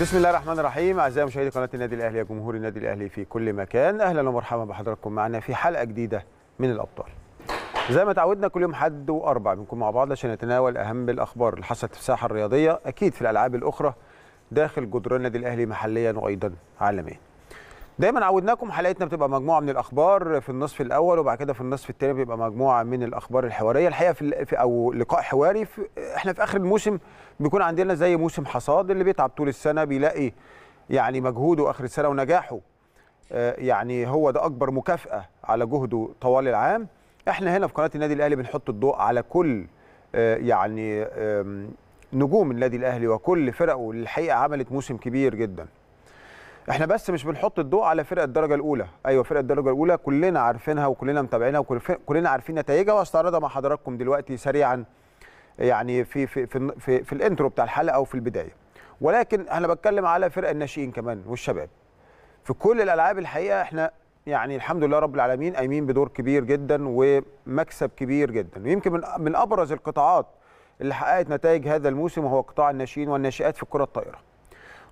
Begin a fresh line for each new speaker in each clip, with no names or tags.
بسم الله الرحمن الرحيم. أعزائي مشاهدي قناة النادي الأهلي يا جمهور النادي الأهلي في كل مكان. أهلا ومرحبا بحضراتكم معنا في حلقة جديدة من الأبطال. زي ما تعودنا كل يوم حد وأربع بنكون مع بعض عشان نتناول أهم الأخبار اللي حصلت في الساحة الرياضية أكيد في الألعاب الأخرى داخل جدران النادي الأهلي محليا وأيضا عالميا. دايما عودناكم حلقتنا بتبقى مجموعة من الأخبار في النصف الأول وبعد كده في النصف الثاني بيبقى مجموعة من الأخبار الحوارية. الحقيقة في أو لقاء حواري في إحنا في آخر الموسم بيكون عندنا زي موسم حصاد اللي بيتعب طول السنة بيلاقي يعني مجهوده آخر السنة ونجاحه. آه، يعني هو ده أكبر مكافأة على جهده طوال العام. إحنا هنا في قناة النادي الأهلي بنحط الضوء على كل آه، يعني نجوم النادي الأهلي وكل فرقه اللي الحقيقة عملت موسم كبير جدا. إحنا بس مش بنحط الضوء على فرق الدرجة الأولى. أيوه فرق الدرجة الأولى كلنا عارفينها وكلنا متابعينها وكلنا عارفين نتائجها واستعرضها مع حضراتكم دلوقتي سريعا. يعني في في في, في, في الانترو بتاع الحلقة أو في البداية. ولكن أنا بتكلم على فرق الناشئين كمان والشباب. في كل الألعاب الحقيقة إحنا يعني الحمد لله رب العالمين قايمين بدور كبير جدا ومكسب كبير جدا. ويمكن من من أبرز القطاعات اللي حققت نتائج هذا الموسم وهو قطاع الناشئين والناشئات في الكره الطائرة.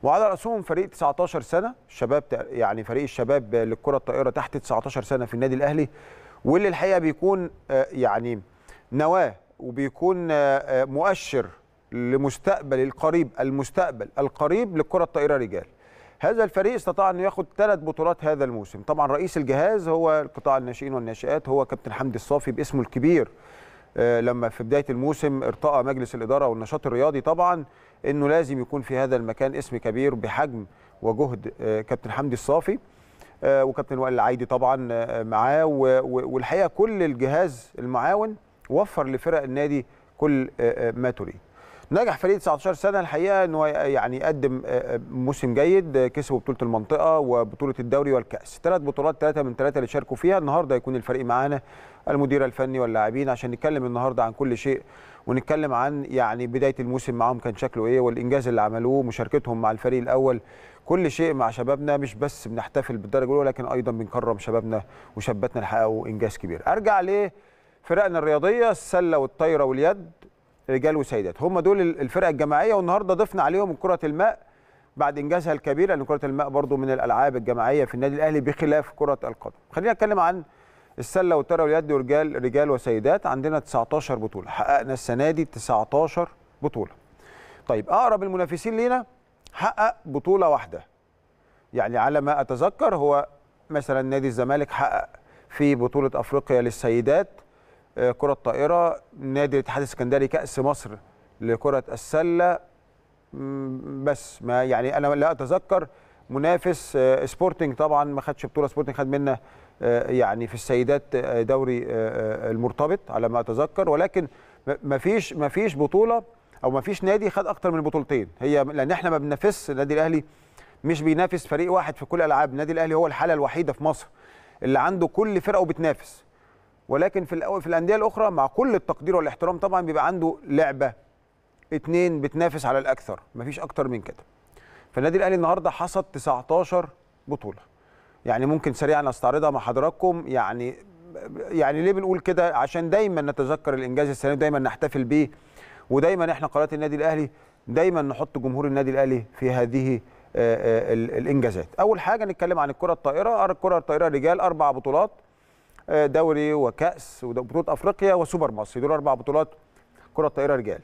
وعلى رأسهم فريق 19 سنة الشباب يعني فريق الشباب للكرة الطائرة تحت 19 سنة في النادي الأهلي واللي الحقيقة بيكون آه، يعني نواه وبيكون آه، آه، مؤشر لمستقبل القريب المستقبل القريب للكره الطائرة رجال. هذا الفريق استطاع انه ياخد ثلاث بطولات هذا الموسم. طبعا رئيس الجهاز هو قطاع الناشئين والناشئات هو كابتن حمدي الصافي باسمه الكبير. آه، لما في بداية الموسم ارتقى مجلس الإدارة والنشاط الرياضي طبعا إنه لازم يكون في هذا المكان اسم كبير بحجم وجهد كابتن حمدي الصافي. وكابتن وائل العايدي طبعا معاه. والحقيقة كل الجهاز المعاون وفر لفرق النادي كل آه، آه، ما تريد. نجح فريق 19 سنة الحقيقة انه يعني يقدم آه، آه، موسم جيد آه، كسبوا بطولة المنطقة وبطولة الدوري والكأس. ثلاث بطولات ثلاثة من ثلاثة اللي شاركوا فيها. النهارده يكون الفريق معانا المدير الفني واللاعبين عشان نتكلم النهارده عن كل شيء ونتكلم عن يعني بداية الموسم معاهم كان شكله إيه والإنجاز اللي عملوه مشاركتهم مع الفريق الأول. كل شيء مع شبابنا مش بس بنحتفل بالدرجة الأولى لكن أيضا بنكرم شبابنا وشاباتنا اللي حققوا انجاز كبير. أرجع لفرقنا الرياضية السلة والطايرة واليد رجال وسيدات. هم دول الفرق الجماعية والنهاردة ضفنا عليهم كرة الماء بعد إنجازها الكبير لأن كرة الماء برضو من الألعاب الجماعية في النادي الأهلي بخلاف كرة القدم. خلينا نتكلم عن السلة والطايرة واليد ورجال رجال وسيدات. عندنا 19 بطولة. حققنا السنة دي 19 بطولة. طيب أقرب المنافسين لينا حقق بطولة واحدة. يعني على ما أتذكر هو مثلا نادي الزمالك حقق في بطولة أفريقيا للسيدات كرة طائره نادي الاتحاد السكندري كأس مصر لكرة السلة. بس ما يعني أنا لا أتذكر منافس آه، سبورتنج طبعا ما خدش بطولة سبورتنج خد منا آه، يعني في السيدات آه، دوري آه، آه، المرتبط على ما أتذكر. ولكن ما فيش ما فيش بطولة أو ما فيش نادي خد أكتر من بطولتين. هي لأن إحنا ما بننافسش النادي الأهلي مش بينافس فريق واحد في كل الالعاب النادي الأهلي هو الحالة الوحيدة في مصر اللي عنده كل فرقة وبتنافس. ولكن في في الأندية الأخرى مع كل التقدير والإحترام طبعا بيبقى عنده لعبة اتنين بتنافس على الأكثر. مفيش أكتر من كده. فالنادي الأهلي النهارده حصد 19 بطولة. يعني ممكن سريعا أستعرضها مع حضراتكم. يعني يعني ليه بنقول كده؟ عشان دايما نتذكر الإنجاز السنة دايما نحتفل بيه. ودايما إحنا قناة النادي الأهلي دايما نحط جمهور النادي الأهلي في هذه ال- الإنجازات. أول حاجة نتكلم عن الكرة الطائرة. الكرة الطائرة رجال أربع بطولات. دوري وكأس وبطوله أفريقيا وسوبر مصر. دول أربع بطولات كرة طائره رجال.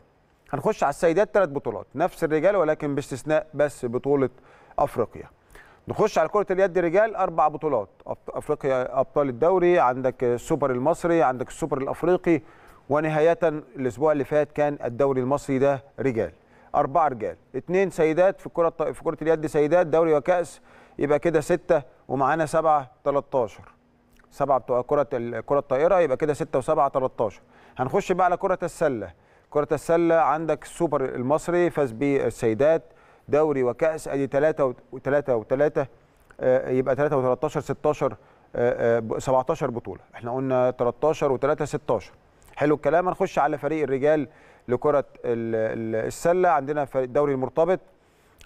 هنخش على السيدات ثلاث بطولات. نفس الرجال ولكن باستثناء بس بطولة أفريقيا. نخش على كرة اليد رجال. أربع بطولات. أفريقيا أبطال الدوري. عندك السوبر المصري عندك السوبر الأفريقي. ونهاية الأسبوع اللي فات كان الدوري المصري ده رجال. اربعه رجال. اثنين سيدات في الط- في كرة اليد سيدات. دوري وكأس. يبقى كده ستة ومعانا سبعة 13 سبعه بتوع كرة كرة الطائرة يبقى كده 6 و7 13 هنخش بقى على كرة السلة. كرة السلة عندك السوبر المصري فاز بالسيدات دوري وكأس أدي 3 و3 و3 يبقى 3 و13 16 آه، آه، ب- 17 بطولة. إحنا قلنا 13 و3 16 حلو الكلام. هنخش على فريق الرجال لكرة ال- ال- السلة. عندنا فريق الدوري المرتبط.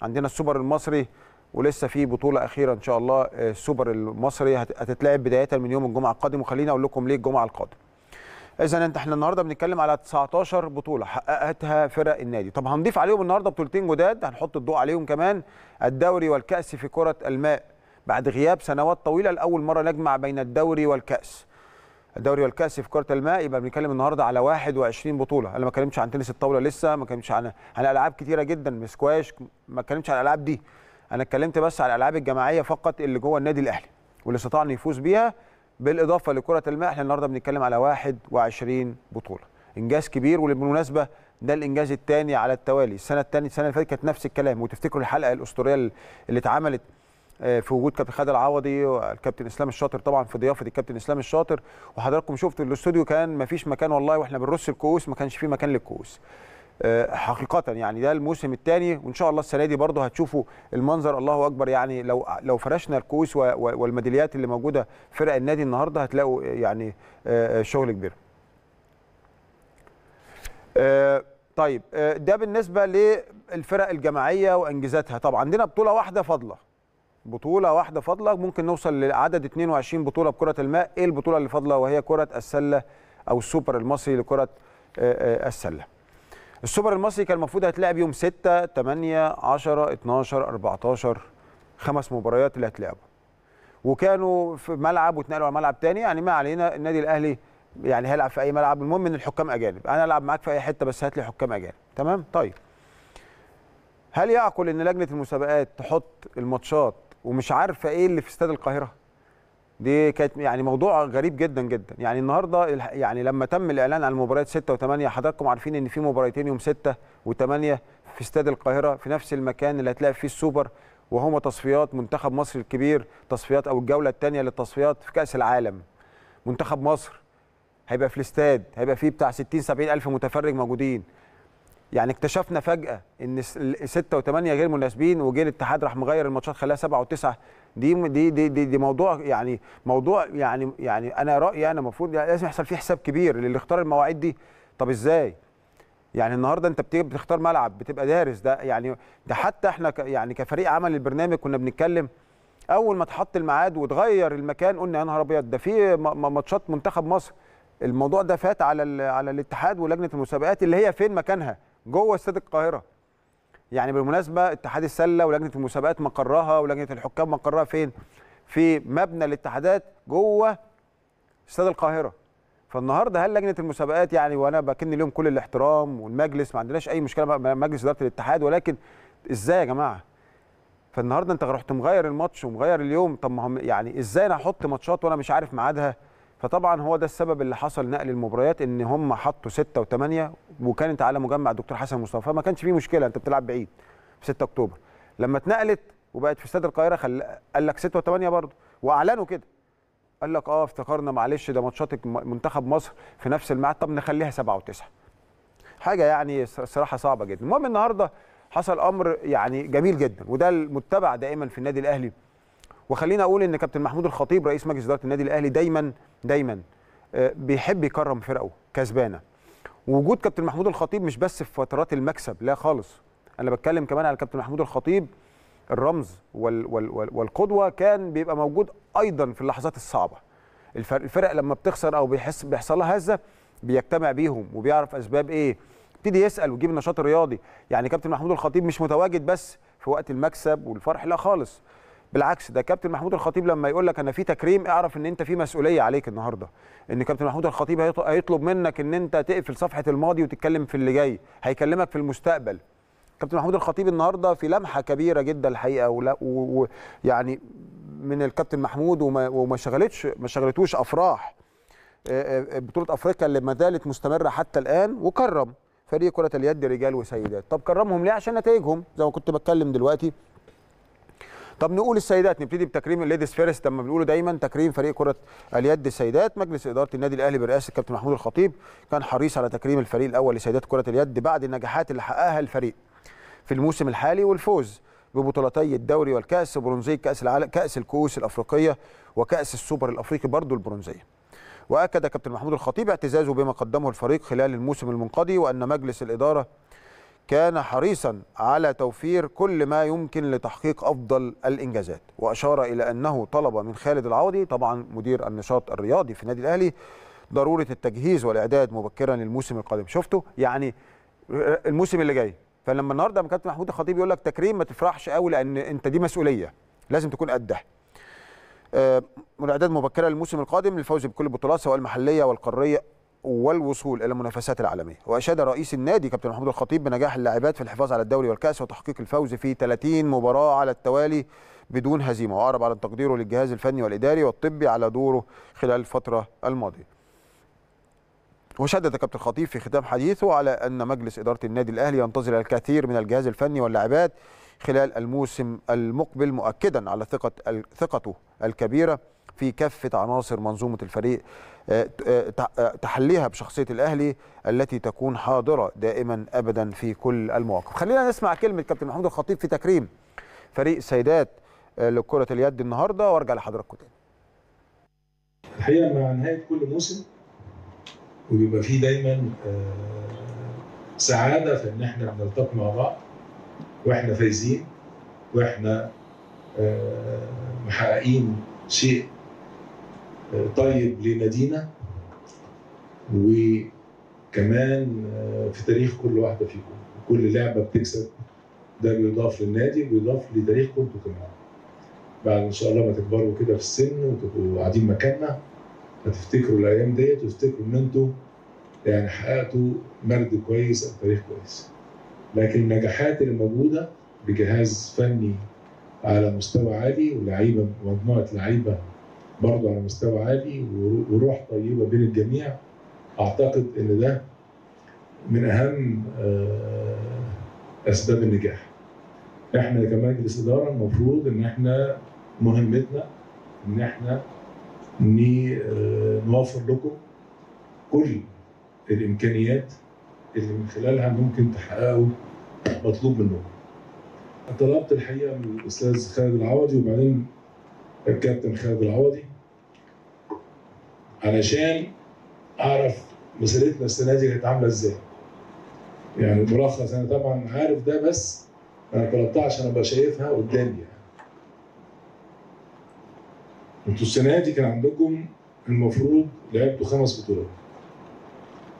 عندنا السوبر المصري ولسه في بطولة أخيرة إن شاء الله آه، السوبر المصري هت- هتتلعب بداية من يوم الجمعة القادم. وخليني أقول لكم ليه الجمعة القادم. اذا أنت إحنا النهارده بنتكلم على 19 بطولة حققتها فرق النادي. طب هنضيف عليهم النهارده بطولتين جداد هنحط الضوء عليهم كمان الدوري والكأس في كرة الماء. بعد غياب سنوات طويلة لأول مرة نجمع بين الدوري والكأس. الدوري والكأس في كرة الماء يبقى بنتكلم النهارده على 21 بطولة. أنا ما اتكلمتش عن تنس الطاولة لسه ما اتكلمتش عن عن ألعاب كتيرة جدا مسكواش ما اتكلمتش عن الألعاب دي. أنا اتكلمت بس على الألعاب الجماعية فقط اللي جوه النادي الأهلي واللي استطاع انه يفوز بيها بالإضافة لكرة الماء. إحنا النهارده بنتكلم على 21 بطولة. إنجاز كبير وبالمناسبه ده الإنجاز الثاني على التوالي. السنة الثانية السنة اللي فاتت كانت نفس الكلام. وتفتكروا الحلقة الأسطورية اللي اتعملت في وجود كابتن خالد العوضي والكابتن إسلام الشاطر طبعا في ضيافة الكابتن إسلام الشاطر. وحضراتكم شفتوا الاستوديو كان ما فيش مكان والله وإحنا بنرص الكؤوس ما كانش فيه مكان للكؤوس. حقيقة يعني ده الموسم الثاني وإن شاء الله السنة دي برضه هتشوفوا المنظر. الله أكبر يعني لو لو فرشنا الكؤوس والميداليات اللي موجودة فرق النادي النهارده هتلاقوا يعني شغل كبير. طيب ده بالنسبة للفرق الجماعية وإنجازاتها. طبعا عندنا بطولة واحدة فاضلة. بطولة واحدة فاضلة ممكن نوصل لعدد 22 بطولة بكرة الماء. إيه البطولة اللي فاضلة؟ وهي كرة السلة أو السوبر المصري لكرة السلة. السوبر المصري كان المفروض هيتلعب يوم 6 8 10 12 14 خمس مباريات اللي هتلعبوا وكانوا في ملعب واتنقلوا على ملعب تاني. يعني ما علينا النادي الأهلي يعني هيلعب في أي ملعب المهم إن الحكام أجانب. أنا العب معاك في أي حتة بس هات لي حكام أجانب. تمام؟ طيب. هل يعقل إن لجنة المسابقات تحط الماتشات ومش عارفة إيه اللي في استاد القاهرة؟ دي كانت يعني موضوع غريب جدا جدا. يعني النهارده يعني لما تم الإعلان عن المباريات 6 و8 حضراتكم عارفين إن في مباراتين يوم 6 و8 في استاد القاهرة في نفس المكان اللي هتلاقي فيه السوبر وهما تصفيات منتخب مصر الكبير تصفيات أو الجولة الثانية للتصفيات في كأس العالم. منتخب مصر هيبقى في الاستاد هيبقى فيه بتاع 60 70 ألف متفرج موجودين. يعني اكتشفنا فجأة إن 6 و8 غير مناسبين وجه الاتحاد راح مغير الماتشات خلاها 7 و9 دي دي دي دي, دي موضوع يعني موضوع يعني يعني أنا رأيي أنا المفروض يعني لازم يحصل فيه حساب كبير للي اختار المواعيد دي. طب إزاي؟ يعني النهارده أنت بتيجي بتختار ملعب بتبقى دارس ده يعني ده حتى إحنا ك يعني كفريق عمل البرنامج كنا بنتكلم. أول ما اتحط الميعاد واتغير المكان قلنا يا نهار أبيض ده في ماتشات منتخب مصر. الموضوع ده فات على على الاتحاد ولجنة المسابقات اللي هي فين؟ مكانها جوه استاد القاهرة. يعني بالمناسبة اتحاد السلة ولجنة المسابقات مقرها ولجنة الحكام مقرها فين؟ في مبنى الاتحادات جوه استاد القاهرة. فالنهاردة هل لجنة المسابقات يعني وأنا بكن لهم كل الاحترام والمجلس ما عندناش أي مشكلة مع مجلس إدارة الاتحاد ولكن إزاي يا جماعة؟ فالنهاردة أنت رحت مغير الماتش ومغير اليوم طب ما هم يعني إزاي أنا أحط ماتشات وأنا مش عارف ميعادها؟ فطبعا هو ده السبب اللي حصل نقل المباريات إن هم حطوا 6 و8 وكانت على مجمع الدكتور حسن مصطفى. ما كانش فيه مشكلة أنت بتلعب بعيد في 6 أكتوبر. لما اتنقلت وبقت في استاد القاهرة خل... قال لك 6 و8 برضه وأعلنوا كده. قال لك آه افتكرنا معلش ده ماتشات منتخب مصر في نفس الميعاد طب نخليها 7 و9 حاجة يعني الصراحه صعبة جدا. المهم النهارده حصل أمر يعني جميل جدا وده المتبع دائما في النادي الأهلي. وخلينا أقول إن كابتن محمود الخطيب رئيس مجلس إدارة النادي الأهلي دايما دايما بيحب يكرم فرقه كسبانة. وجود كابتن محمود الخطيب مش بس في فترات المكسب لا خالص. أنا بتكلم كمان على كابتن محمود الخطيب الرمز وال وال وال والقدوة كان بيبقى موجود أيضا في اللحظات الصعبة. الفرق لما بتخسر أو بيحس بيحصل لها هزة بيجتمع بيهم وبيعرف أسباب إيه. يبتدي يسأل ويجيب النشاط الرياضي يعني كابتن محمود الخطيب مش متواجد بس في وقت المكسب والفرح لا خالص. بالعكس ده كابتن محمود الخطيب لما يقول لك أنا في تكريم اعرف إن أنت في مسؤولية عليك النهارده. إن كابتن محمود الخطيب هيطلب منك إن أنت تقفل صفحة الماضي وتتكلم في اللي جاي هيكلمك في المستقبل. كابتن محمود الخطيب النهارده في لمحة كبيرة جدا الحقيقة ويعني من الكابتن محمود وما, وما شغلتش ما شغلتوش أفراح. بطولة أفريقيا اللي ما زالت مستمرة حتى الآن وكرم. فريق كرة اليد رجال وسيدات. طب كرمهم ليه؟ عشان نتائجهم. زي ما كنت بتكلم دلوقتي طب نقول السيدات نبتدي بتكريم ال ladies first. لما بنقولوا دايما تكريم فريق كرة اليد السيدات مجلس إدارة النادي الأهلي برئاسه الكابتن محمود الخطيب كان حريص على تكريم الفريق الأول لسيدات كرة اليد بعد النجاحات اللي حققها الفريق في الموسم الحالي والفوز ببطولتي الدوري والكأس برونزيه كأس العالم كأس الكؤوس الأفريقية وكأس السوبر الأفريقي برضه البرونزية. وأكد كابتن محمود الخطيب اعتزازه بما قدمه الفريق خلال الموسم المنقضي وأن مجلس الإدارة كان حريصا على توفير كل ما يمكن لتحقيق أفضل الإنجازات. وأشار إلى أنه طلب من خالد العوضي طبعا مدير النشاط الرياضي في النادي الأهلي ضرورة التجهيز والإعداد مبكرا للموسم القادم. شفتوا يعني الموسم اللي جاي. فلما النهارده كابتن محمود الخطيب يقول لك تكريم ما تفرحش قوي لأن أنت دي مسؤولية. لازم تكون قدها. آه، الاعداد مبكرا للموسم القادم للفوز بكل البطولات سواء المحلية والقارية والوصول إلى المنافسات العالمية. وأشاد رئيس النادي كابتن محمود الخطيب بنجاح اللاعبات في الحفاظ على الدوري والكأس وتحقيق الفوز في 30 مباراة على التوالي بدون هزيمة وأعرب على تقديره للجهاز الفني والإداري والطبي على دوره خلال الفترة الماضية. وشدد كابتن الخطيب في ختام حديثه على أن مجلس إدارة النادي الأهلي ينتظر الكثير من الجهاز الفني واللاعبات خلال الموسم المقبل مؤكدا على ثقة ثقته الكبيرة. في كافة عناصر منظومة الفريق آه، آه، آه، تحليها بشخصية الأهلي التي تكون حاضرة دائما ابدا في كل المواقف. خلينا نسمع كلمة كابتن محمود الخطيب في تكريم فريق السيدات لكرة اليد النهارده وأرجع لحضراتكم تاني.
الحقيقة مع نهاية كل موسم وبيبقى فيه دايما سعادة في إن إحنا بنلتقي مع بعض وإحنا فايزين وإحنا محققين شيء طيب لنادينا وكمان في تاريخ كل واحدة فيكم. كل لعبة بتكسب ده بيضاف للنادي وبيضاف لتاريخكم أنتوا كمان. بعد إن شاء الله ما تكبروا كده في السن وتبقوا قاعدين مكاننا هتفتكروا الأيام ديت وتفتكروا إن أنتوا يعني حققتوا مرد كويس أو تاريخ كويس. لكن النجاحات اللي موجودة بجهاز فني على مستوى عالي ولاعيبه مجموعة لعيبة برضه على مستوى عالي وروح طيبة بين الجميع. أعتقد إن ده من أهم أسباب النجاح. إحنا كمجلس إدارة المفروض إن إحنا مهمتنا إن إحنا نوفر لكم كل الإمكانيات اللي من خلالها ممكن تحققوا مطلوب منكم. طلبت الحقيقة من الأستاذ خالد العوضي وبعدين الكابتن خالد العوضي. علشان أعرف مسيرتنا السنة دي كانت عاملة إزاي. يعني ملخص أنا طبعا عارف ده بس أنا طلبتها عشان ابقى شايفها قدامي يعني. أنتوا السنة دي كان عندكم المفروض لعبتوا خمس بطولات.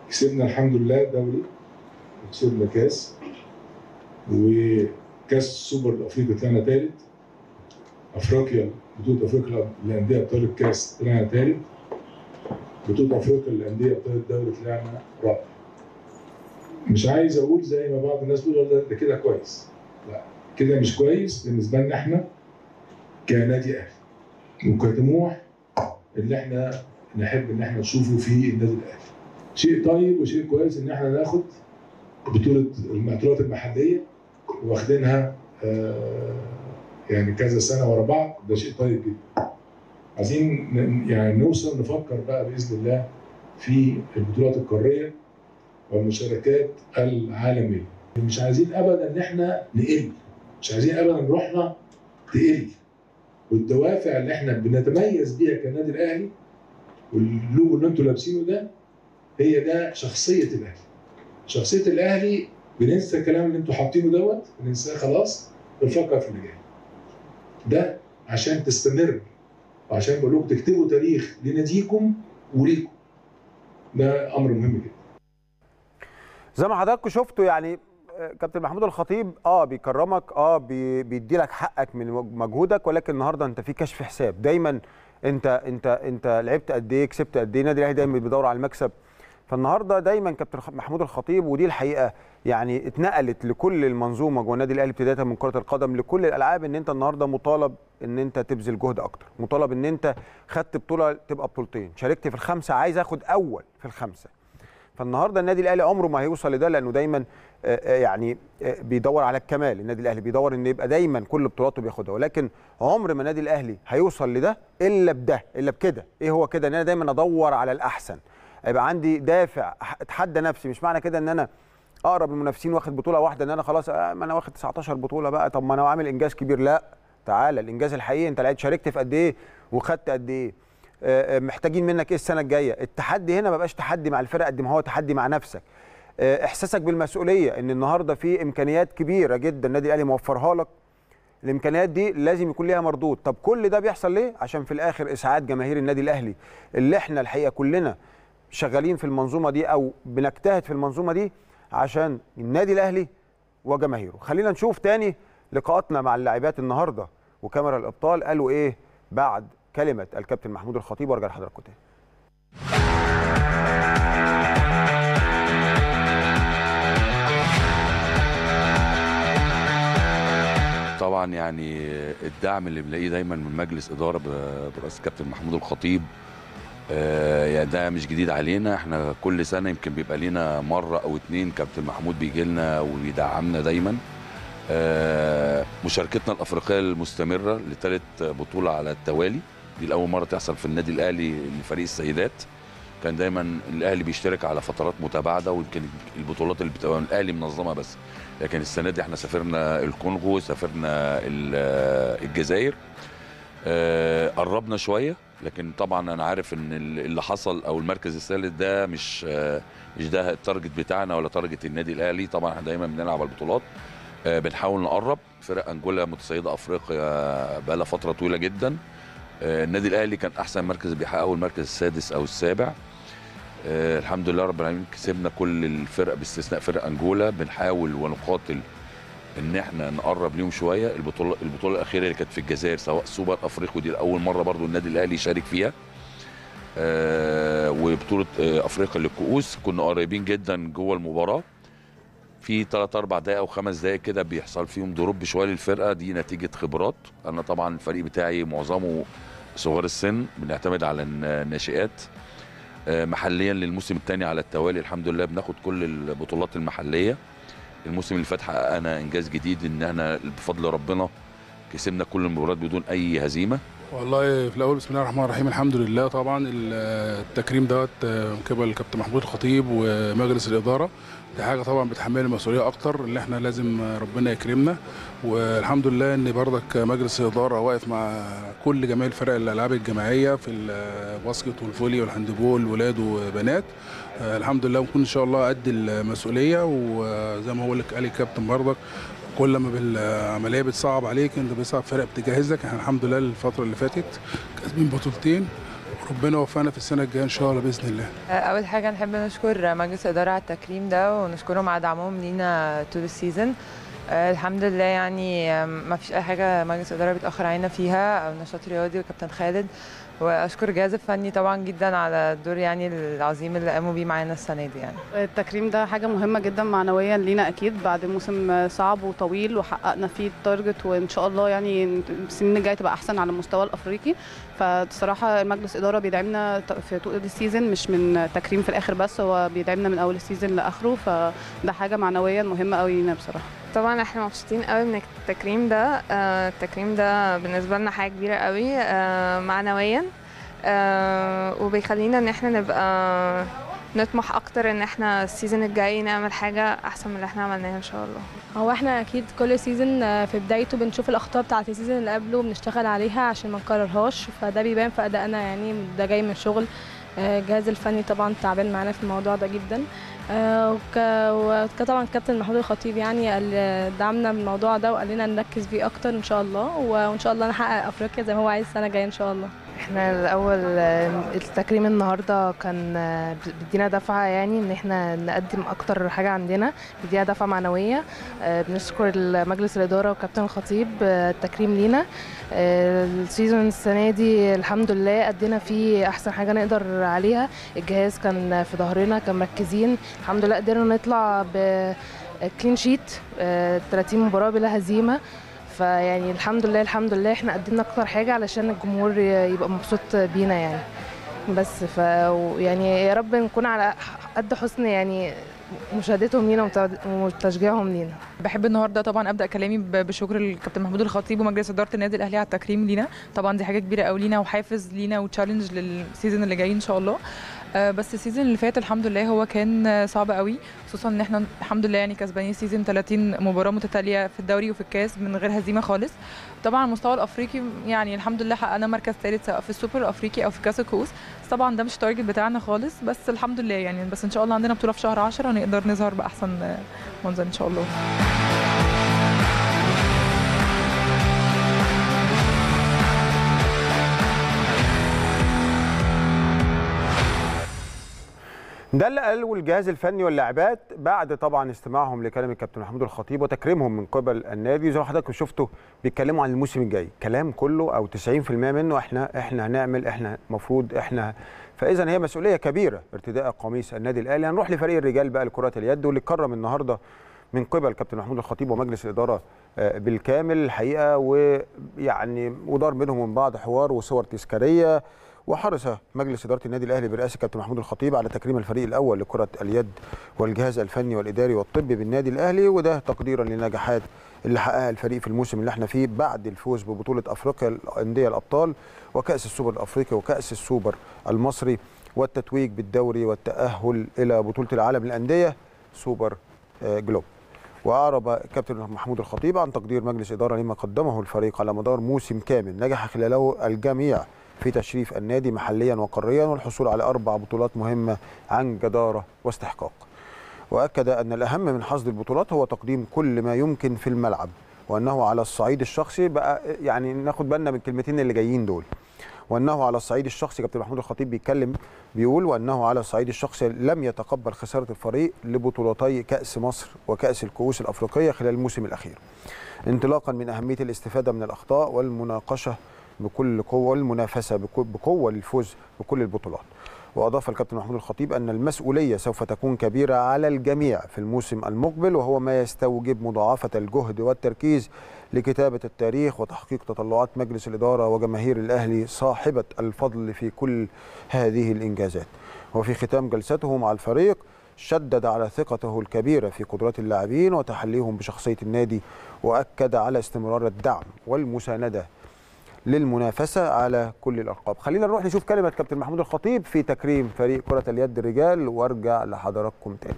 كسبنا الحمد لله دوري وكسبنا كاس وكاس السوبر الافريقي طلعنا ثالث أفريقيا بطولة أفريقيا للأندية ابطال الكاس طلعنا ثالث بطوله افريقيا للانديه ابطال الدوري طلعنا رابع. مش عايز أقول زي ما بعض الناس بتقول ده كده كويس. لا كده مش كويس بالنسبة لنا إحنا كنادي أهلي. وكطموح اللي إحنا نحب إن إحنا نشوفه في النادي الأهلي. شيء طيب وشيء كويس إن إحنا ناخد بطولة البطولات المحلية واخدينها يعني كذا سنة ورا بعض. ده شيء طيب جدا. عايزين يعني نوصل نفكر بقى بإذن الله في البطولات القارية والمشاركات العالمية. مش عايزين ابدا إن إحنا نقل مش عايزين ابدا روحنا تقل. والدوافع اللي إحنا بنتميز بيها كالنادي الأهلي واللوجو اللي أنتوا لابسينه ده هي ده شخصية الأهلي. شخصية الأهلي بننسى الكلام اللي أنتوا حاطينه دوت بننساه خلاص بنفكر في اللي جاي ده عشان تستمر. وعشان بقول لكم تكتبوا تاريخ لناديكم وليكم ده أمر مهم جدا.
زي ما حضراتكم شفتوا يعني كابتن محمود الخطيب آه بيكرمك آه بيدي لك حقك من مجهودك ولكن النهارده أنت في كشف حساب. دايما أنت أنت أنت لعبت قد إيه كسبت قد إيه النادي الأهلي دايما بيدور على المكسب. فالنهارده دايما كابتن محمود الخطيب ودي الحقيقة يعني اتنقلت لكل المنظومة جوه النادي الأهلي ابتداء من كرة القدم لكل الألعاب إن أنت النهارده مطالب إن أنت تبذل جهد أكتر مطالب إن أنت خدت بطولة تبقى بطولتين شاركت في الخمسة عايز آخد أول في الخمسة. فالنهارده النادي الأهلي عمره ما هيوصل لده لأنه دايما يعني بيدور على الكمال. النادي الأهلي بيدور إن يبقى دايما كل بطولاته بياخدها ولكن عمر ما النادي الأهلي هيوصل لده إلا بده إلا بكده. إيه هو كده؟ إن أنا دايما أدور على الأحسن. يبقى عندي دافع اتحدى نفسي. مش معنى كده إن أنا أقرب المنافسين واخد بطولة واحدة إن أنا خلاص ما أنا واخد 19 بطولة بقى. طب ما أنا عامل إنجاز كبير. لا تعالى الإنجاز الحقيقي أنت لعبت شاركت في قد إيه وخدت قد إيه. محتاجين منك إيه السنة الجاية؟ التحدي هنا ما بقاش تحدي مع الفرق قد ما هو تحدي مع نفسك. إحساسك بالمسؤولية إن النهارده في إمكانيات كبيرة جدا. النادي الأهلي موفرها لك. الإمكانيات دي لازم يكون ليها مردود. طب كل ده بيحصل ليه؟ عشان في الآخر إسعاد جماهير النادي الأهلي. اللي إحنا الحقيقة كلنا شغالين في المنظومة دي أو بنجتهد في المنظومة دي عشان النادي الأهلي وجماهيره. خلينا نشوف تاني لقاءاتنا مع اللاعبات النهارده. وكاميرا الإبطال قالوا إيه بعد كلمة الكابتن محمود الخطيب وأرجع لحضراتكم تاني.
طبعا يعني الدعم اللي بنلاقيه دايما من مجلس إدارة برئاسه الكابتن محمود الخطيب ده مش جديد علينا. إحنا كل سنة يمكن بيبقى لينا مرة أو اتنين كابتن محمود بيجي لنا وبيدعمنا دايما. آه، مشاركتنا الأفريقية المستمرة لثالث بطولة على التوالي. دي الأول مرة تحصل في النادي الأهلي لفريق السيدات. كان دايما الأهلي بيشترك على فترات متباعدة ويمكن البطولات اللي بتبقى الأهلي منظمها بس. لكن السنة دي إحنا سافرنا الكونغو سافرنا ال- الجزائر. آه، قربنا شوية. لكن طبعا أنا عارف إن ال- اللي حصل أو المركز الثالث ده مش آه، مش ده ال target بتاعنا ولا target النادي الأهلي. طبعا إحنا دايما بنلعب على البطولات آه، بنحاول نقرب. فرق أنجولا متصيده أفريقيا بقى لها فترة طويلة جدا. آه، النادي الأهلي كان أحسن مركز بيحققه المركز السادس أو السابع. الحمد لله رب العالمين كسبنا كل الفرق باستثناء فرق أنجولا. بنحاول ونقاتل إن إحنا نقرب ليهم شوية. البطولة البطولة الأخيرة اللي كانت في الجزائر سواء سوبر افريقيا ودي اول مرة برضو النادي الأهلي يشارك فيها. آه وبطولة آه أفريقيا للكؤوس. كنا قريبين جدا جوه المباراة. في 3 4 دقائق أو 5 دقائق كده بيحصل فيهم دروب شوية للفرقة. دي نتيجة خبرات. أنا طبعا الفريق بتاعي معظمه صغار السن بنعتمد على الناشئات آه، محليا للموسم الثاني على التوالي الحمد لله بناخد كل البطولات المحلية. الموسم اللي فات حققنا إنجاز جديد إن إحنا بفضل ربنا كسبنا كل المباريات بدون أي هزيمة.
والله في الأول بسم الله الرحمن الرحيم الحمد لله. طبعا ال- التكريم دوت من قبل الكابتن محمود الخطيب ومجلس الإدارة دي حاجة طبعا بتحمل المسؤولية أكتر اللي إحنا لازم ربنا يكرمنا. والحمد لله إن برضك مجلس الإدارة واقف مع كل جميع الفرق الألعاب الجماعية في ال basket وال volley وال handball ولاد وبنات. آه، الحمد لله ونكون إن شاء الله قد المسؤولية وزي ما هو لك قال الكابتن برضك كل ما بالعملية بتصعب عليك أنت بيصعب فرق بتجهز لك إحنا الحمد لله الفترة اللي فاتت كاسبين بطولتين ربنا وفقنا في السنة الجاية إن شاء الله بإذن الله.
أول حاجة نحب نشكر مجلس الاداره على التكريم ده ونشكرهم على دعمهم لينا طول ال season آه، الحمد لله يعني ما فيش أي حاجة مجلس الاداره بيتأخر علينا فيها أو نشاط رياضي وكابتن خالد. وأشكر الجهاز الفني طبعا جدا على الدور يعني العظيم اللي قاموا بيه معانا السنة دي يعني.
التكريم ده حاجة مهمة جدا معنويا لينا أكيد بعد موسم صعب وطويل وحققنا فيه ال target وإن شاء الله يعني السنين الجاية تبقى أحسن على المستوى الأفريقي. فبصراحة مجلس إدارة بيدعمنا في طول ال season مش من تكريم في الآخر بس هو بيدعمنا من أول السيزون لآخره فده حاجة معنويا مهمة قوي لينا بصراحة.
طبعا إحنا مبسوطين قوي من التكريم ده. آه، التكريم ده بالنسبة لنا حاجة كبيرة قوي آه، معنويا. آه، وبيخلينا إن إحنا نبقى نطمح أكتر إن إحنا ال season الجاي نعمل حاجة أحسن من اللي إحنا عملناها إن شاء الله.
هو إحنا أكيد كل season في بدايته بنشوف الأخطاء بتاعة ال season اللي قبله وبنشتغل عليها عشان ما نكررهاش فده بيبان في أدائنا يعني ده جاي من شغل. الجهاز الفني طبعا تعبان معانا في الموضوع ده جدا. وطبعا كابتن محمود الخطيب يعني قال دعمنا بالموضوع ده وقال لنا نركز فيه أكتر إن شاء الله وإن شاء الله نحقق أفريقيا زي ما هو عايز السنة الجاية إن شاء الله.
إحنا الأول التكريم النهارده كان بيدينا دفعة يعني إن إحنا نقدم أكتر حاجة عندنا بيدينا دفعة معنوية. آه، بنشكر مجلس الإدارة وكابتن الخطيب آه، التكريم لينا. آه، ال season السنة دي الحمد لله ادينا فيه أحسن حاجة نقدر عليها. الجهاز كان في ظهرنا كان مركزين. الحمد لله قدرنا نطلع ب clean sheet 30 مباراة بلا هزيمة. فيعني الحمد لله الحمد لله. إحنا قدمنا أكتر حاجة علشان الجمهور يبقى مبسوط بينا يعني. بس ف يعني يا رب نكون على قد حسن يعني مشاهدتهم لينا وت- وتشجيعهم لينا.
بحب النهارده طبعا أبدأ كلامي بشكر الكابتن محمود الخطيب ومجلس إدارة النادي الأهلي على التكريم لينا. طبعا دي حاجة كبيرة قوي لينا وحافز لينا و challenge لل season اللي جاي إن شاء الله. بس ال season اللي فات الحمد لله هو كان آه، صعب قوي خصوصا إن إحنا الحمد لله يعني كسبانين season 30 مباراة متتالية في الدوري وفي الكاس من غير هزيمة خالص. طبعا المستوى الأفريقي يعني الحمد لله حققنا مركز ثالث سواء في السوبر الأفريقي أو في كأس الكؤوس. طبعا ده مش ال target بتاعنا خالص بس الحمد لله يعني بس إن شاء الله عندنا بطولة في شهر 10 نقدر نظهر بأحسن آه، منظر إن شاء الله.
ده اللي قاله الجهاز الفني واللاعبات بعد طبعا استماعهم لكلام الكابتن محمود الخطيب وتكريمهم من قبل النادي. زي ما حضراتكم شفتوا بيتكلموا عن الموسم الجاي. كلام كله أو 90% منه إحنا إحنا هنعمل إحنا المفروض إحنا فاذا هي مسؤولية كبيرة ارتداء قميص النادي الأهلي. هنروح لفريق الرجال بقى لكره اليد واللي اتكرم النهارده من قبل كابتن محمود الخطيب ومجلس الإدارة آه، بالكامل الحقيقة. ويعني ودار بينهم وبين بعض حوار وصور تذكارية. وحرص مجلس إدارة النادي الأهلي برئاسة كابتن محمود الخطيب على تكريم الفريق الأول لكرة اليد والجهاز الفني والإداري والطبي بالنادي الأهلي وده تقديرا للنجاحات اللي حققها الفريق في الموسم اللي إحنا فيه بعد الفوز ببطولة أفريقيا الأندية الأبطال وكأس السوبر الأفريقي وكأس السوبر المصري والتتويج بالدوري والتأهل إلى بطولة العالم للأندية سوبر آه، جلوب. وأعرب كابتن محمود الخطيب عن تقدير مجلس إدارة لما قدمه الفريق على مدار موسم كامل نجح خلاله الجميع في تشريف النادي محليا وقاريا والحصول على أربع بطولات مهمة عن جدارة واستحقاق. وأكد أن الأهم من حصد البطولات هو تقديم كل ما يمكن في الملعب وأنه على الصعيد الشخصي بقى يعني ناخد بالنا من الكلمتين اللي جايين دول. وأنه على الصعيد الشخصي كابتن محمود الخطيب بيتكلم بيقول وأنه على الصعيد الشخصي لم يتقبل خسارة الفريق لبطولتي كأس مصر وكأس الكؤوس الأفريقية خلال الموسم الأخير. انطلاقا من أهمية الاستفادة من الأخطاء والمناقشة بكل قوة والمنافسه بكو- بقوة للفوز بكل البطولات. وأضاف الكابتن محمود الخطيب أن المسؤولية سوف تكون كبيرة على الجميع في الموسم المقبل وهو ما يستوجب مضاعفة الجهد والتركيز لكتابة التاريخ وتحقيق تطلعات مجلس الإدارة وجماهير الأهلي صاحبة الفضل في كل هذه الإنجازات. وفي ختام جلسته مع الفريق شدد على ثقته الكبيرة في قدرات اللاعبين وتحليهم بشخصية النادي وأكد على استمرار الدعم والمساندة للمنافسة على كل الألقاب. خلينا نروح نشوف كلمة كابتن محمود الخطيب في تكريم فريق كرة اليد الرجال وأرجع لحضراتكم تاني.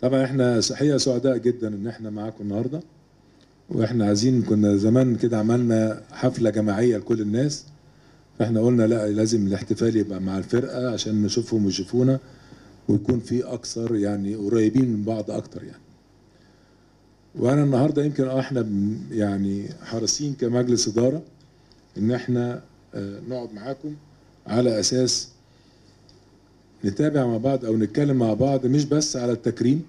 طبعا إحنا حقيقه سعداء جدا إن إحنا معاكم النهارده وإحنا عايزين كنا زمان كده عملنا حفلة جماعية لكل الناس فإحنا قلنا لا لازم الاحتفال يبقى مع الفرقة عشان نشوفهم ويشوفونا ويكون في أكثر يعني قريبين من بعض أكتر يعني وأنا النهارده يمكن آه إحنا يعني حريصين كمجلس إدارة إن إحنا آه، نقعد معاكم على أساس نتابع مع بعض أو نتكلم مع بعض مش بس على التكريم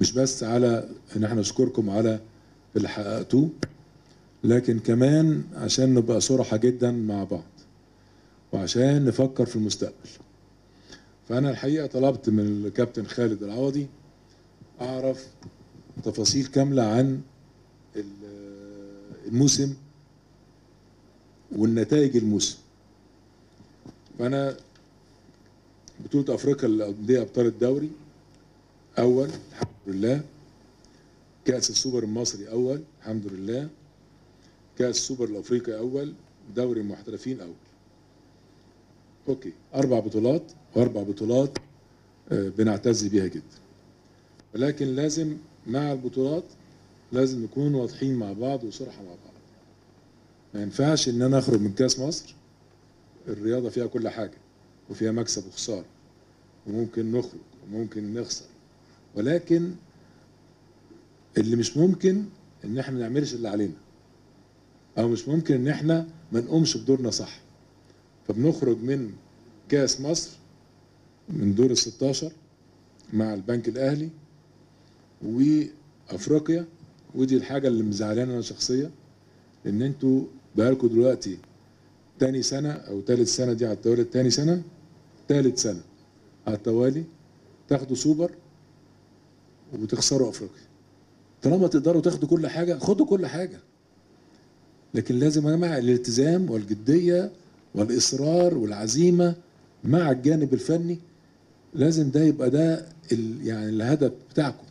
مش بس على إن إحنا نشكركم على اللي حققتوه لكن كمان عشان نبقى صراحة جدا مع بعض وعشان نفكر في المستقبل. فأنا الحقيقة طلبت من الكابتن خالد العوضي أعرف تفاصيل كاملة عن ال- الموسم والنتائج الموسم. فأنا بطولة أفريقيا للأندية أبطال الدوري أول الحمد لله. كأس السوبر المصري أول الحمد لله. كأس السوبر الأفريقي أول دوري المحترفين أول. okay أربع بطولات وأربع بطولات آه، بنعتز بيها جدا. ولكن لازم مع البطولات لازم نكون واضحين مع بعض وصراحة مع بعض. ما ينفعش إن أنا أخرج من كأس مصر الرياضة فيها كل حاجة وفيها مكسب وخسارة وممكن نخرج وممكن نخسر. ولكن اللي مش ممكن إن إحنا ما نعملش اللي علينا أو مش ممكن إن إحنا ما نقومش بدورنا صح. فبنخرج من كاس مصر من دور ال 16 مع البنك الأهلي وأفريقيا ودي الحاجة اللي مزعلانه أنا شخصيا إن أنتوا بقالكم دلوقتي تاني سنة أو تالت سنة دي على التوالي تاني سنة تالت سنة على التوالي تاخدوا سوبر وتخسروا أفريقيا. طالما تقدروا تاخدوا كل حاجة خدوا كل حاجة. لكن لازم جماعة الالتزام والجدية والإصرار والعزيمة مع الجانب الفني لازم ده يبقى ده يعني الهدف بتاعكم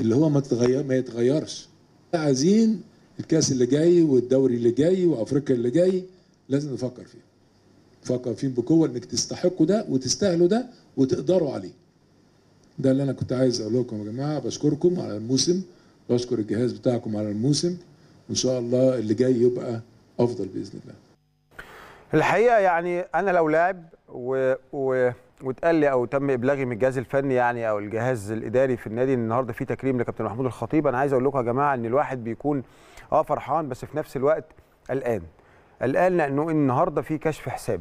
اللي هو ما تتغير ما يتغيرش. عايزين الكاس اللي جاي والدوري اللي جاي وأفريقيا اللي جاي لازم نفكر فيه. نفكر فيه بقوة إنك تستحقوا ده وتستاهلوا ده وتقدروا عليه. ده اللي أنا كنت عايز أقول لكم يا جماعة. بشكركم على الموسم. بشكر الجهاز بتاعكم على الموسم. وإن شاء الله اللي جاي يبقى أفضل بإذن الله.
الحقيقة يعني أنا لو لاعب و... و... واتقال لي أو تم إبلاغي من الجهاز الفني يعني أو الجهاز الإداري في النادي ان النهارده في تكريم لكابتن محمود الخطيب أنا عايز أقول لكم يا جماعة إن الواحد بيكون آه فرحان بس في نفس الوقت قلقان. قلقان لأنه النهارده في كشف حساب.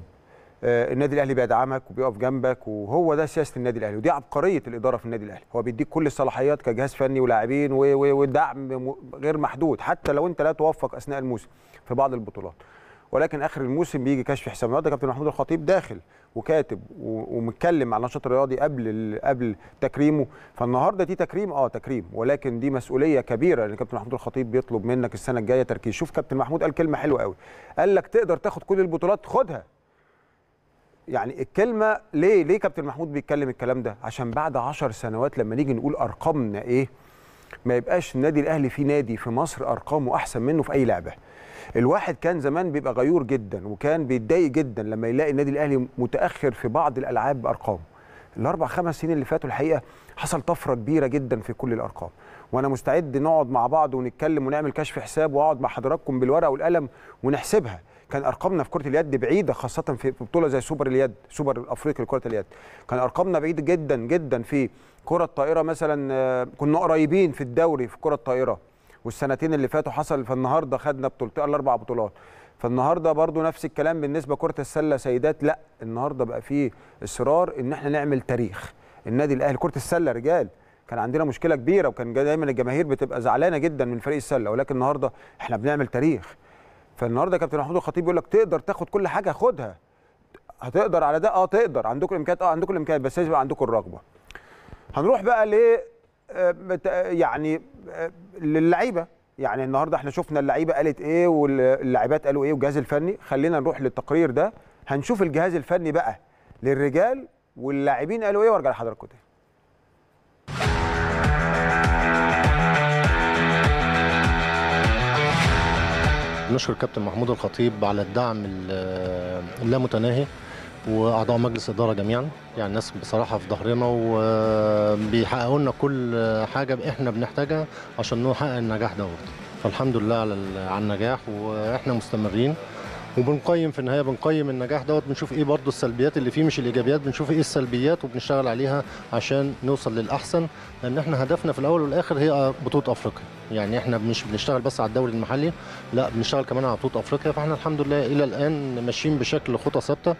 آه، النادي الأهلي بيدعمك وبيقف جنبك وهو ده سياسة النادي الأهلي ودي عبقرية الإدارة في النادي الأهلي. هو بيديك كل الصلاحيات كجهاز فني ولاعبين ودعم غير محدود حتى لو أنت لا توفق أثناء الموسم في بعض البطولات. ولكن آخر الموسم بيجي كشف حساب. النهارده كابتن محمود الخطيب داخل وكاتب ومتكلم مع النشاط الرياضي قبل قبل تكريمه. فالنهارده دي تكريم آه تكريم. ولكن دي مسؤولية كبيرة لأن كابتن محمود الخطيب بيطلب منك السنة الجاية تركيز. شوف كابتن محمود قال كلمة حلوة قوي. قال لك تقدر تاخد كل البطولات خدها. يعني الكلمة ليه ليه كابتن محمود بيتكلم الكلام ده؟ عشان بعد عشر سنوات لما نيجي نقول أرقامنا إيه ما يبقاش النادي الأهلي في نادي في مصر أرقامه أحسن منه في أي لعبة. الواحد كان زمان بيبقى غيور جدا وكان بيتضايق جدا لما يلاقي النادي الأهلي متأخر في بعض الألعاب بأرقامه. الأربع خمس سنين اللي فاتوا الحقيقة حصل طفرة كبيرة جدا في كل الأرقام. وأنا مستعد نقعد مع بعض ونتكلم ونعمل كشف حساب وأقعد مع حضراتكم بالورقة والقلم ونحسبها. كان أرقامنا في كرة اليد بعيدة خاصة في في بطولة زي سوبر اليد سوبر الافريقي لكرة اليد. كان أرقامنا بعيده جدا جدا. في كرة الطائرة مثلا آه، كنا قريبين في الدوري في كرة الطائرة. والسنتين اللي فاتوا حصل فالنهارده خدنا بطولتين الاربع بطولات. فالنهارده برضو نفس الكلام بالنسبة كره السلة سيدات لأ النهارده بقى فيه إصرار إن إحنا نعمل تاريخ. النادي الأهلي كرة السلة رجال كان عندنا مشكلة كبيرة وكان دايما الجماهير بتبقى زعلانة جدا من فريق السلة ولكن النهارده إحنا بنعمل تاريخ. فالنهارده كابتن محمود الخطيب بيقول لك تقدر تاخد كل حاجة خدها. هتقدر على ده؟ آه تقدر. عندكم الإمكانيات؟ آه عندكم الإمكانيات بس يبقى عندكم الرغبة. هنروح بقى يعني للعيبة. يعني النهارده إحنا شفنا اللعيبة قالت إيه واللاعبات قالوا إيه والجهاز الفني. خلينا نروح للتقرير ده. هنشوف الجهاز الفني بقى للرجال واللاعبين قالوا إيه وأرجع لحضراتكم تاني.
نشكر كابتن محمود الخطيب على الدعم ال- اللامتناهي. وأعضاء مجلس الاداره جميعا. يعني الناس بصراحة في ظهرنا وبيحققوا لنا كل حاجة إحنا بنحتاجها عشان نحقق النجاح دوت. فالحمد لله على على النجاح وإحنا مستمرين. وبنقيم في النهاية بنقيم النجاح دوت بنشوف إيه برضو السلبيات اللي فيه مش الإيجابيات بنشوف إيه السلبيات وبنشتغل عليها عشان نوصل للأحسن. لأن إحنا هدفنا في الأول والآخر هي بطولة أفريقيا. يعني إحنا مش بنشتغل بس على الدوري المحلي لا بنشتغل كمان على بطولة أفريقيا. فإحنا الحمد لله إلى الآن ماشيين بشكل خطى ثابتة.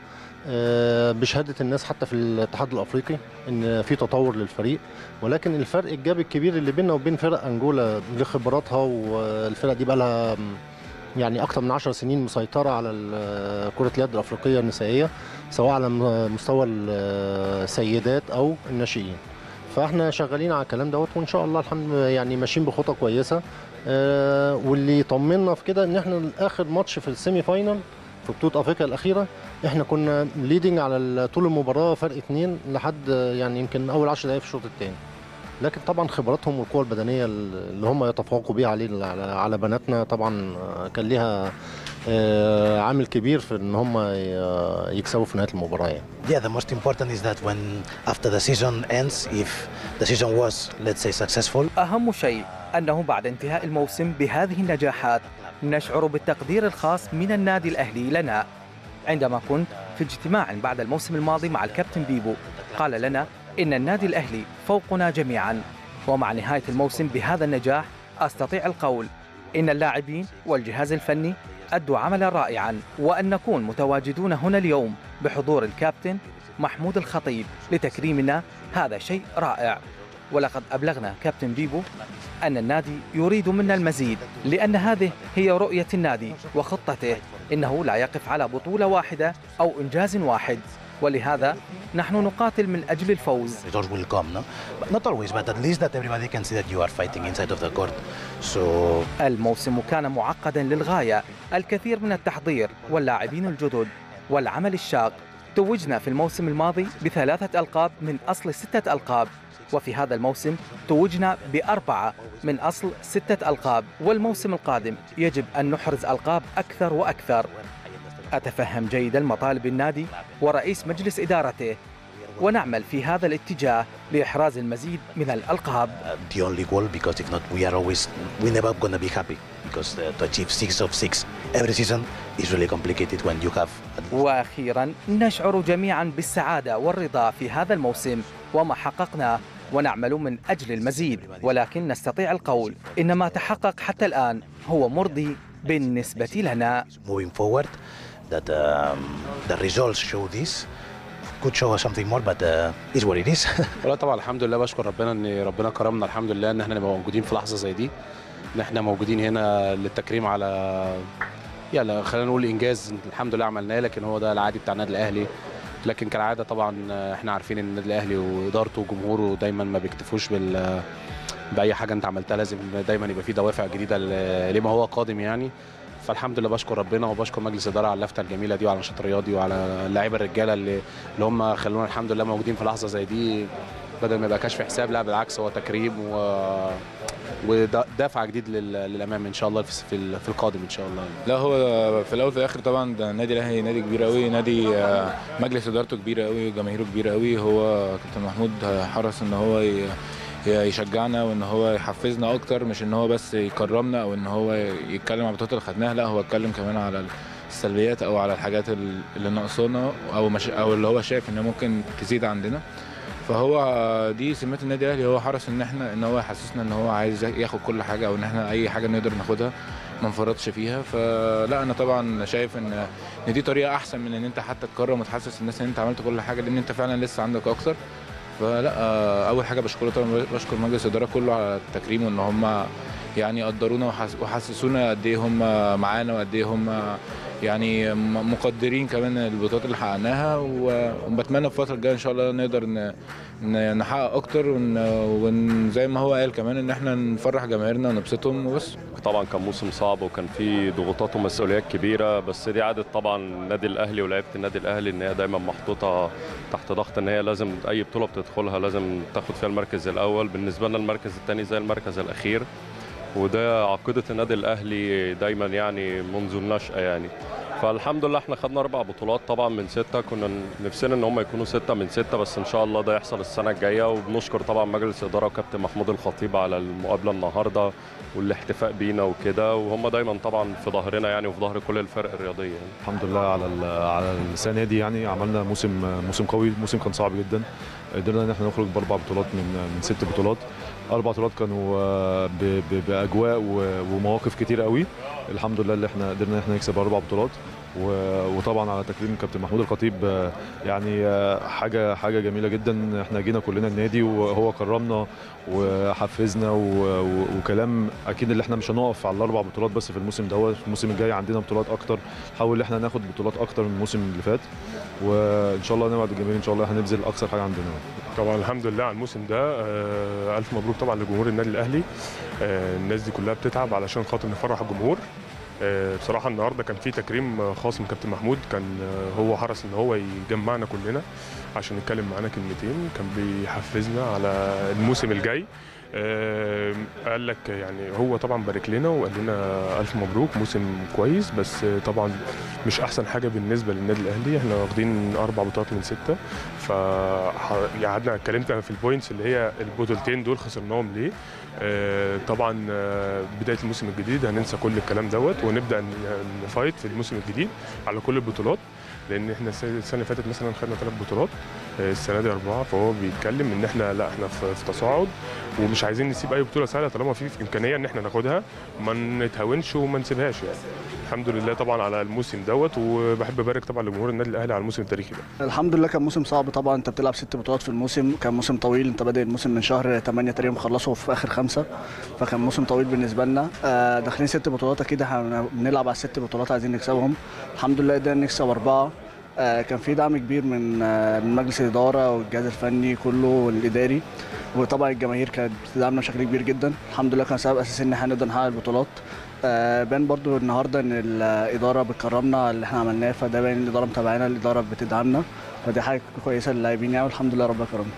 بشهادة الناس حتى في الاتحاد الأفريقي إن في تطور للفريق. ولكن الفرق الجاب الكبير اللي بيننا وبين فرق أنجولا لخبراتها والفرق دي بقى لها يعني أكتر من 10 سنين مسيطرة على ال- كرة اليد الأفريقية النسائية سواء على مستوى السيدات أو الناشئين. فإحنا شغالين على الكلام دوت وإن شاء الله الحمد يعني ماشيين بخطى كويسة. آه، واللي يطمنا في كده إن إحنا آخر ماتش في ال semi final في بطولة أفريقيا الأخيرة. إحنا كنا leading على طول المباراة فرق اتنين لحد آه، يعني يمكن أول 10 دقائق في الشوط الثاني لكن طبعا خبراتهم والقوة البدنية اللي هم يتفوقوا بيها عليه على على بناتنا طبعا آه، كان ليها آه، عامل كبير في إن هم ي- يكسبوا في نهاية المباراة يعني.
Yeah, the most important is that when after the season ends, if the season was, let's say, successful,
أهم شيء أنه بعد انتهاء الموسم بهذه النجاحات نشعر بالتقدير الخاص من النادي الأهلي لنا. عندما كنت في اجتماع بعد الموسم الماضي مع الكابتن بيبو قال لنا إن النادي الأهلي فوقنا جميعا. ومع نهاية الموسم بهذا النجاح أستطيع القول إن اللاعبين والجهاز الفني أدوا عملا رائعا وأن نكون متواجدون هنا اليوم بحضور الكابتن محمود الخطيب لتكريمنا. هذا شيء رائع. ولقد أبلغنا كابتن بيبو أن النادي يريد منا المزيد لأن هذه هي رؤية النادي وخطته. إنه لا يقف على بطولة واحدة أو إنجاز واحد. ولهذا نحن نقاتل من أجل الفوز.
Results will come, no? Not always, but at least that everybody can see that you are fighting inside of the court. So
الموسم كان معقدا للغاية. الكثير من التحضير واللاعبين الجدد والعمل الشاق. توجنا في الموسم الماضي بثلاثة ألقاب من أصل ستة ألقاب. وفي هذا الموسم توجنا بأربعة من أصل ستة ألقاب والموسم القادم يجب أن نحرز ألقاب أكثر وأكثر. أتفهم جيدا مطالب النادي ورئيس مجلس إدارته ونعمل في هذا الاتجاه لإحراز المزيد من الألقاب. وأخيرا نشعر جميعا بالسعادة والرضا في هذا الموسم وما حققناه. ونعمل من أجل المزيد ولكن نستطيع القول إن ما تحقق حتى الآن هو مرضي بالنسبة لنا
um, the results show this. Could show us something more, but uh, is what it is.
والله طبعا الحمد لله بشكر ربنا إن ربنا كرمنا الحمد لله إن إحنا نبقى موجودين في لحظة زي دي إن إحنا موجودين هنا للتكريم على يعني خلينا نقول إنجاز الحمد لله عملناه لكن هو ده العادي بتاع النادي الأهلي لكن كالعادة طبعا إحنا عارفين إن النادي الأهلي وإدارته وجمهوره دايما ما بيكتفوش بال بأي حاجة أنت عملتها. لازم دايما يبقى في دوافع جديدة لما هو قادم يعني. فالحمد لله بشكر ربنا وبشكر مجلس الإدارة على اللفتة الجميلة دي وعلى النشاط الرياضي وعلى اللعيبه الرجالة اللي اللي هم خلونا الحمد لله موجودين في لحظة زي دي. بدل ما يبقى كشف حساب لا بالعكس هو تكريم و ودافع جديد لل- للأمام إن شاء الله في في القادم إن شاء الله.
لا هو في الأول وفي الآخر طبعا ده النادي الأهلي نادي كبير قوي نادي آه، مجلس إدارته كبير قوي وجماهيره كبيره قوي هو كابتن محمود حرص إن هو يشجعنا وإن هو يحفزنا أكتر مش إن هو بس يكرمنا أو إن هو يتكلم على البطولات اللي خدناها لا هو اتكلم كمان على السلبيات أو على الحاجات ال- اللي ناقصانا أو مش أو اللي هو شايف ان ممكن تزيد عندنا. فهو دي سمات النادي الأهلي هو حرص إن إحنا إن هو يحسسنا إن هو عايز ياخد كل حاجة أو إن إحنا أي حاجة نقدر ناخدها ما نفرطش فيها. فلا أنا طبعا شايف ان إن دي طريقة أحسن من إن أنت حتى تكرم وتحسس الناس إن أنت عملت كل حاجة لأن أنت فعلا لسه عندك أكتر. فلا آه، أول حاجة بشكره طبعا بشكر مجلس الإدارة كله على التكريم وان هم يعني قدرونا وحس- وحسسونا قد إيه هم معانا وقد إيه هم يعني مقدرين كمان البطولات اللي حققناها وبتمنى في الفترة الجاية إن شاء الله نقدر نحقق أكتر وزي ما هو قال كمان إن إحنا نفرح جماهيرنا ونبسطهم وبس.
طبعا كان موسم صعب وكان فيه ضغوطات ومسؤوليات كبيرة بس دي عادة طبعا النادي الأهلي ولاعيبه النادي الأهلي إن هي دايما محطوطة تحت ضغط إن هي لازم أي بطولة بتدخلها لازم تاخد فيها المركز الأول. بالنسبة لنا المركز الثاني زي المركز الأخير. وده عقيدة النادي الأهلي دايما يعني منذ النشأة يعني. فالحمد لله إحنا خدنا أربع بطولات طبعا من ستة. كنا نفسنا إن هم يكونوا ستة من ستة بس إن شاء الله ده يحصل السنة الجاية. وبنشكر طبعا مجلس الإدارة وكابتن محمود الخطيب على المقابلة النهارده والاحتفاء بينا وكده. وهم دايما طبعا في ظهرنا يعني وفي ظهر كل الفرق الرياضية يعني.
الحمد لله على على السنة دي يعني. عملنا موسم موسم قوي. موسم كان صعب جدا. قدرنا إن إحنا نخرج بأربع بطولات من من ست بطولات. أربع بطولات كانوا آه، بأجواء ومواقف كتير قوي. الحمد لله اللي إحنا قدرنا إحنا نكسب أربع بطولات. وطبعا على تكريم كابتن محمود الخطيب آه، يعني آه، حاجة حاجة جميلة جدا إحنا جينا كلنا النادي وهو كرمنا وحفزنا وكلام أكيد اللي إحنا مش هنقف على الأربع بطولات بس في الموسم دوت. الموسم الجاي عندنا بطولات أكتر. نحاول إحنا ناخد بطولات أكتر من الموسم اللي فات. وإن شاء الله نوعد الجماهير إن شاء الله هنبذل اقصى حاجة عندنا.
طبعا الحمد لله على الموسم ده آه، ألف مبروك طبعا لجمهور النادي الأهلي. آه، الناس دي كلها بتتعب علشان خاطر نفرح الجمهور. آه، بصراحة النهارده كان في تكريم خاص من كابتن محمود كان هو حرص إن هو يجمعنا كلنا عشان يتكلم معانا كلمتين. كان بيحفزنا على الموسم الجاي. قال لك يعني هو طبعا بارك لنا وقال لنا ألف مبروك موسم كويس بس طبعا مش أحسن حاجة بالنسبة للنادي الأهلي. إحنا واخدين أربع بطولات من ستة. ف قعدنا اتكلمت في ال points اللي هي البطولتين دول خسرناهم ليه. آه، طبعا آه، بداية الموسم الجديد هننسى كل الكلام دوت ونبدأ ن fight في الموسم الجديد على كل البطولات. لأن إحنا السنة اللي فاتت مثلا خدنا ثلاث بطولات. السنة دي أربعة فهو بيتكلم إن إحنا لأ إحنا في تصاعد ومش عايزين نسيب أي بطولة سهلة طالما في إمكانية إن إحنا ناخدها ما نتهاونش وما نسيبهاش يعني. الحمد لله طبعا على الموسم دوت وبحب أبارك طبعا لجمهور النادي الأهلي على الموسم التاريخي ده.
الحمد لله كان موسم صعب طبعا. أنت بتلعب ست بطولات في الموسم كان موسم طويل. أنت بادئ الموسم من شهر 8 تقريبا مخلصه في آخر خمسة فكان موسم طويل بالنسبة لنا. آه، داخلين ست بطولات أكيد إحنا بنلعب على الست بطولات عايزين نكسبهم. الحمد لله قدرنا نكسب أربعة. آه، كان في دعم كبير من آه، من مجلس الإدارة والجهاز الفني كله والإداري. وطبعا الجماهير كانت بتدعمنا بشكل كبير جدا. الحمد لله كان سبب أساسي إن إحنا نقدر نحقق البطولات. بان برضو النهارده إن الإدارة بتكرمنا اللي إحنا عملناه فده باين الإدارة متابعانا الإدارة بتدعمنا فدي حاجة كويسة للاعبين يعني والحمد لله ربنا كرمنا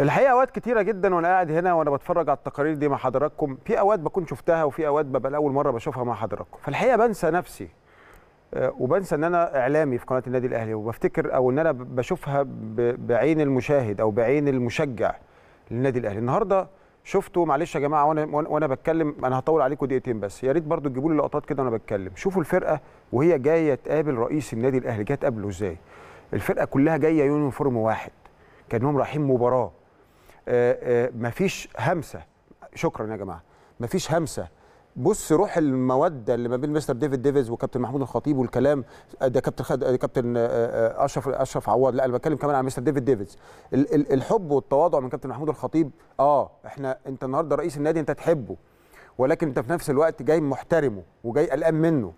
الحقيقة أوقات كتيرة جدا وأنا قاعد هنا وأنا بتفرج على التقارير دي مع حضراتكم في أوقات بكون شفتها وفي أوقات ببقى اول مرة بشوفها مع حضراتكم. فالحقيقة بنسى نفسي آه، وبنسى إن أنا إعلامي في قناة النادي الأهلي وبفتكر أو إن أنا بشوفها بعين المشاهد أو بعين المشجع للنادي الأهلي. النهارده شفتوا معلش يا جماعة وأنا وأنا بتكلم أنا هطول عليكم دقيقتين بس. يا ريت برضو تجيبوا لي لقطات كده وأنا بتكلم. شوفوا الفرقة وهي جاية تقابل رئيس النادي الأهلي. جاية تقابله إزاي؟ الفرقة كلها جاية يونيفورم واحد. كأنهم رايحين مباراة. آه، آه، مفيش همسة. شكرا يا جماعة. مفيش همسة. بص روح المودة اللي ما بين مستر ديفيد ديفيز وكابتن محمود الخطيب والكلام. ده كابتن خد ده كابتن آه، آه، أشرف أشرف عواد لا أنا بتكلم كمان عن مستر ديفيد ديفيز. ال- ال- الحب والتواضع من كابتن محمود الخطيب آه إحنا أنت النهارده رئيس النادي أنت تحبه ولكن أنت في نفس الوقت جاي محترمه وجاي قلقان منه.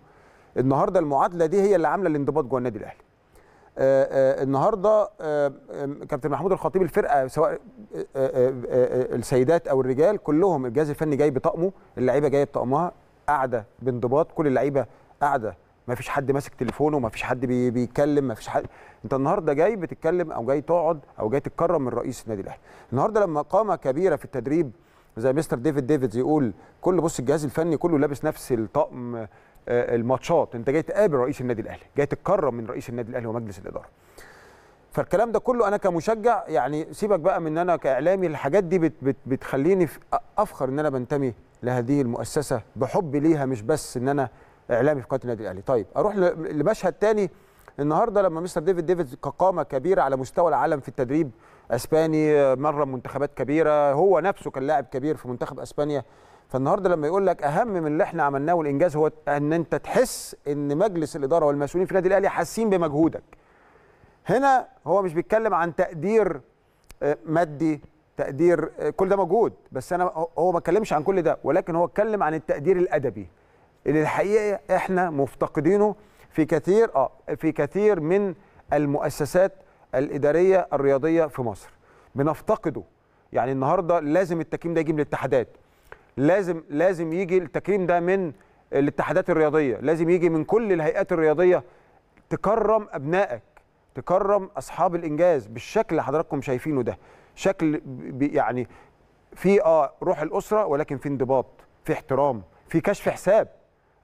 النهارده المعادلة دي هي اللي عاملة الانضباط جوه النادي الأهلي. آه، آه، النهارده آه، آه، كابتن محمود الخطيب الفرقة سواء آه، آه، آه، آه، السيدات أو الرجال كلهم الجهاز الفني جاي بطقمه اللعيبة جاية بطقمها قاعدة بانضباط كل اللعيبة قاعدة ما فيش حد ماسك تليفونه ما فيش حد بي- بيتكلم ما فيش حد انت النهارده جاي بتتكلم أو جاي تقعد أو جاي تتكرم من رئيس النادي الأهلي. النهارده لما قامه كبيرة في التدريب زي مستر ديفيد ديفيدز يقول كل بص الجهاز الفني كله لابس نفس الطقم آه، الماتشات. انت جاي تقابل رئيس النادي الأهلي جاي تتكرم من رئيس النادي الأهلي ومجلس الإدارة. فالكلام ده كله أنا كمشجع يعني سيبك بقى من إن أنا كإعلامي الحاجات دي بت بت بتخليني أفخر إن أنا بنتمي لهذه المؤسسة بحب ليها مش بس إن أنا إعلامي في قناة النادي الأهلي. طيب أروح لمشهد تاني. النهارده لما مستر ديفيد ديفيد كقامة كبيرة على مستوى العالم في التدريب أسباني مرة منتخبات كبيرة هو نفسه كان لاعب كبير في منتخب أسبانيا فالنهارده لما يقول لك أهم من اللي إحنا عملناه والإنجاز هو إن أنت تحس إن مجلس الإدارة والمسؤولين في النادي الأهلي حاسين بمجهودك. هنا هو مش بيتكلم عن تقدير آه، مادي تقدير آه، كل ده موجود بس أنا هو ما اتكلمش عن كل ده ولكن هو اتكلم عن التقدير الأدبي اللي الحقيقة إحنا مفتقدينه في كثير آه في كثير من المؤسسات الإدارية الرياضية في مصر. بنفتقده. يعني النهارده لازم التكريم ده يجي من الاتحادات لازم لازم يجي التكريم ده من الاتحادات الرياضية لازم يجي من كل الهيئات الرياضية تكرم أبنائك تكرم أصحاب الإنجاز بالشكل اللي حضراتكم شايفينه ده. شكل يعني في آه روح الأسرة ولكن في انضباط في احترام في كشف حساب.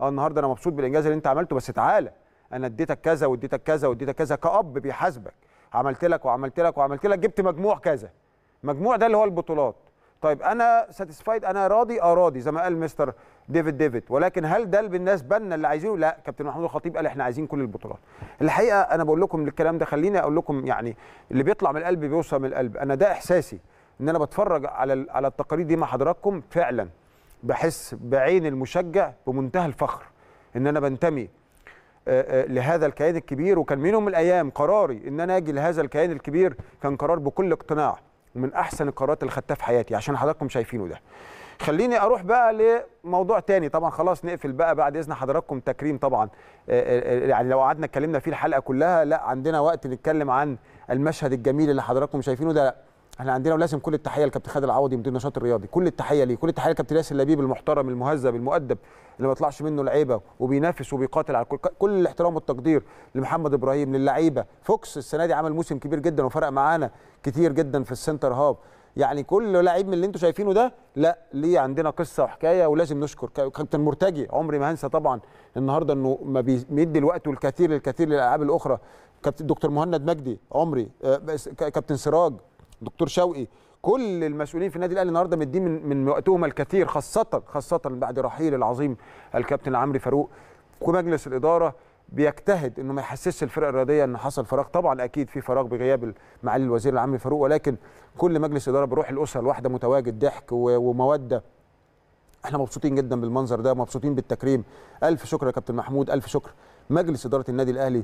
آه النهارده أنا مبسوط بالإنجاز اللي أنت عملته بس تعالى أنا اديتك كذا واديتك كذا واديتك كذا كأب بيحاسبك. عملت لك وعملت لك وعملت لك جبت مجموع كذا. مجموع ده اللي هو البطولات. طيب أنا ساتيسفايد أنا راضي؟ آه راضي زي ما قال مستر ديفيد ديفيد ولكن هل ده بالنسبة لنا اللي عايزينه؟ لا كابتن محمود الخطيب قال إحنا عايزين كل البطولات. الحقيقة أنا بقول لكم الكلام ده خليني أقول لكم يعني اللي بيطلع من القلب بيوصل من القلب. أنا ده إحساسي إن أنا بتفرج على على التقارير دي مع حضراتكم فعلا. بحس بعين المشجع بمنتهى الفخر إن أنا بنتمي آه، آه، لهذا الكيان الكبير. وكان من من الأيام قراري إن أنا آجي لهذا الكيان الكبير كان قرار بكل اقتناع. ومن أحسن القرارات اللي خدتها في حياتي عشان حضراتكم شايفينه ده. خليني أروح بقى لموضوع تاني. طبعا خلاص نقفل بقى بعد إذن حضراتكم تكريم طبعا. آه، آه، آه، يعني لو قعدنا اتكلمنا فيه الحلقة كلها لا عندنا وقت نتكلم عن المشهد الجميل اللي حضراتكم شايفينه ده. لا إحنا عندنا ولازم كل التحية لكابتن خالد العوضي مدير النشاط الرياضي. كل التحية ليه؟ كل التحية لكابتن ياسر لبيب المحترم المهذب المؤدب اللي ما يطلعش منه العيبه وبينافس وبيقاتل على كل كل الاحترام والتقدير لمحمد إبراهيم للعيبة. فوكس السنة دي عمل موسم كبير جدا وفرق معانا كتير جدا في ال center half. يعني كل لعيب من اللي أنتم شايفينه ده لا ليه عندنا قصة وحكاية ولازم نشكر. كا- كابتن مرتجي عمري ما هنسى طبعا النهارده إنه ما بي- بيدي الوقت والكثير الكثير للألعاب الأخرى. كابتن دكتور مهند مجدي عمري آه، كابتن سراج دكتور شوقي كل المسؤولين في النادي الأهلي النهارده مدين من, من وقتهم الكثير خاصه خاصة بعد رحيل العظيم الكابتن عمرو فاروق ومجلس الإدارة بيجتهد إنه ما يحسسش الفرق الرياضية إن حصل فراغ. طبعا أكيد في فراغ بغياب معالي الوزير العام فاروق ولكن كل مجلس إدارة بروح الأسرة الواحدة متواجد ضحك ومودة. إحنا مبسوطين جدا بالمنظر ده مبسوطين بالتكريم. ألف شكر يا كابتن محمود ألف شكر مجلس إدارة النادي الأهلي.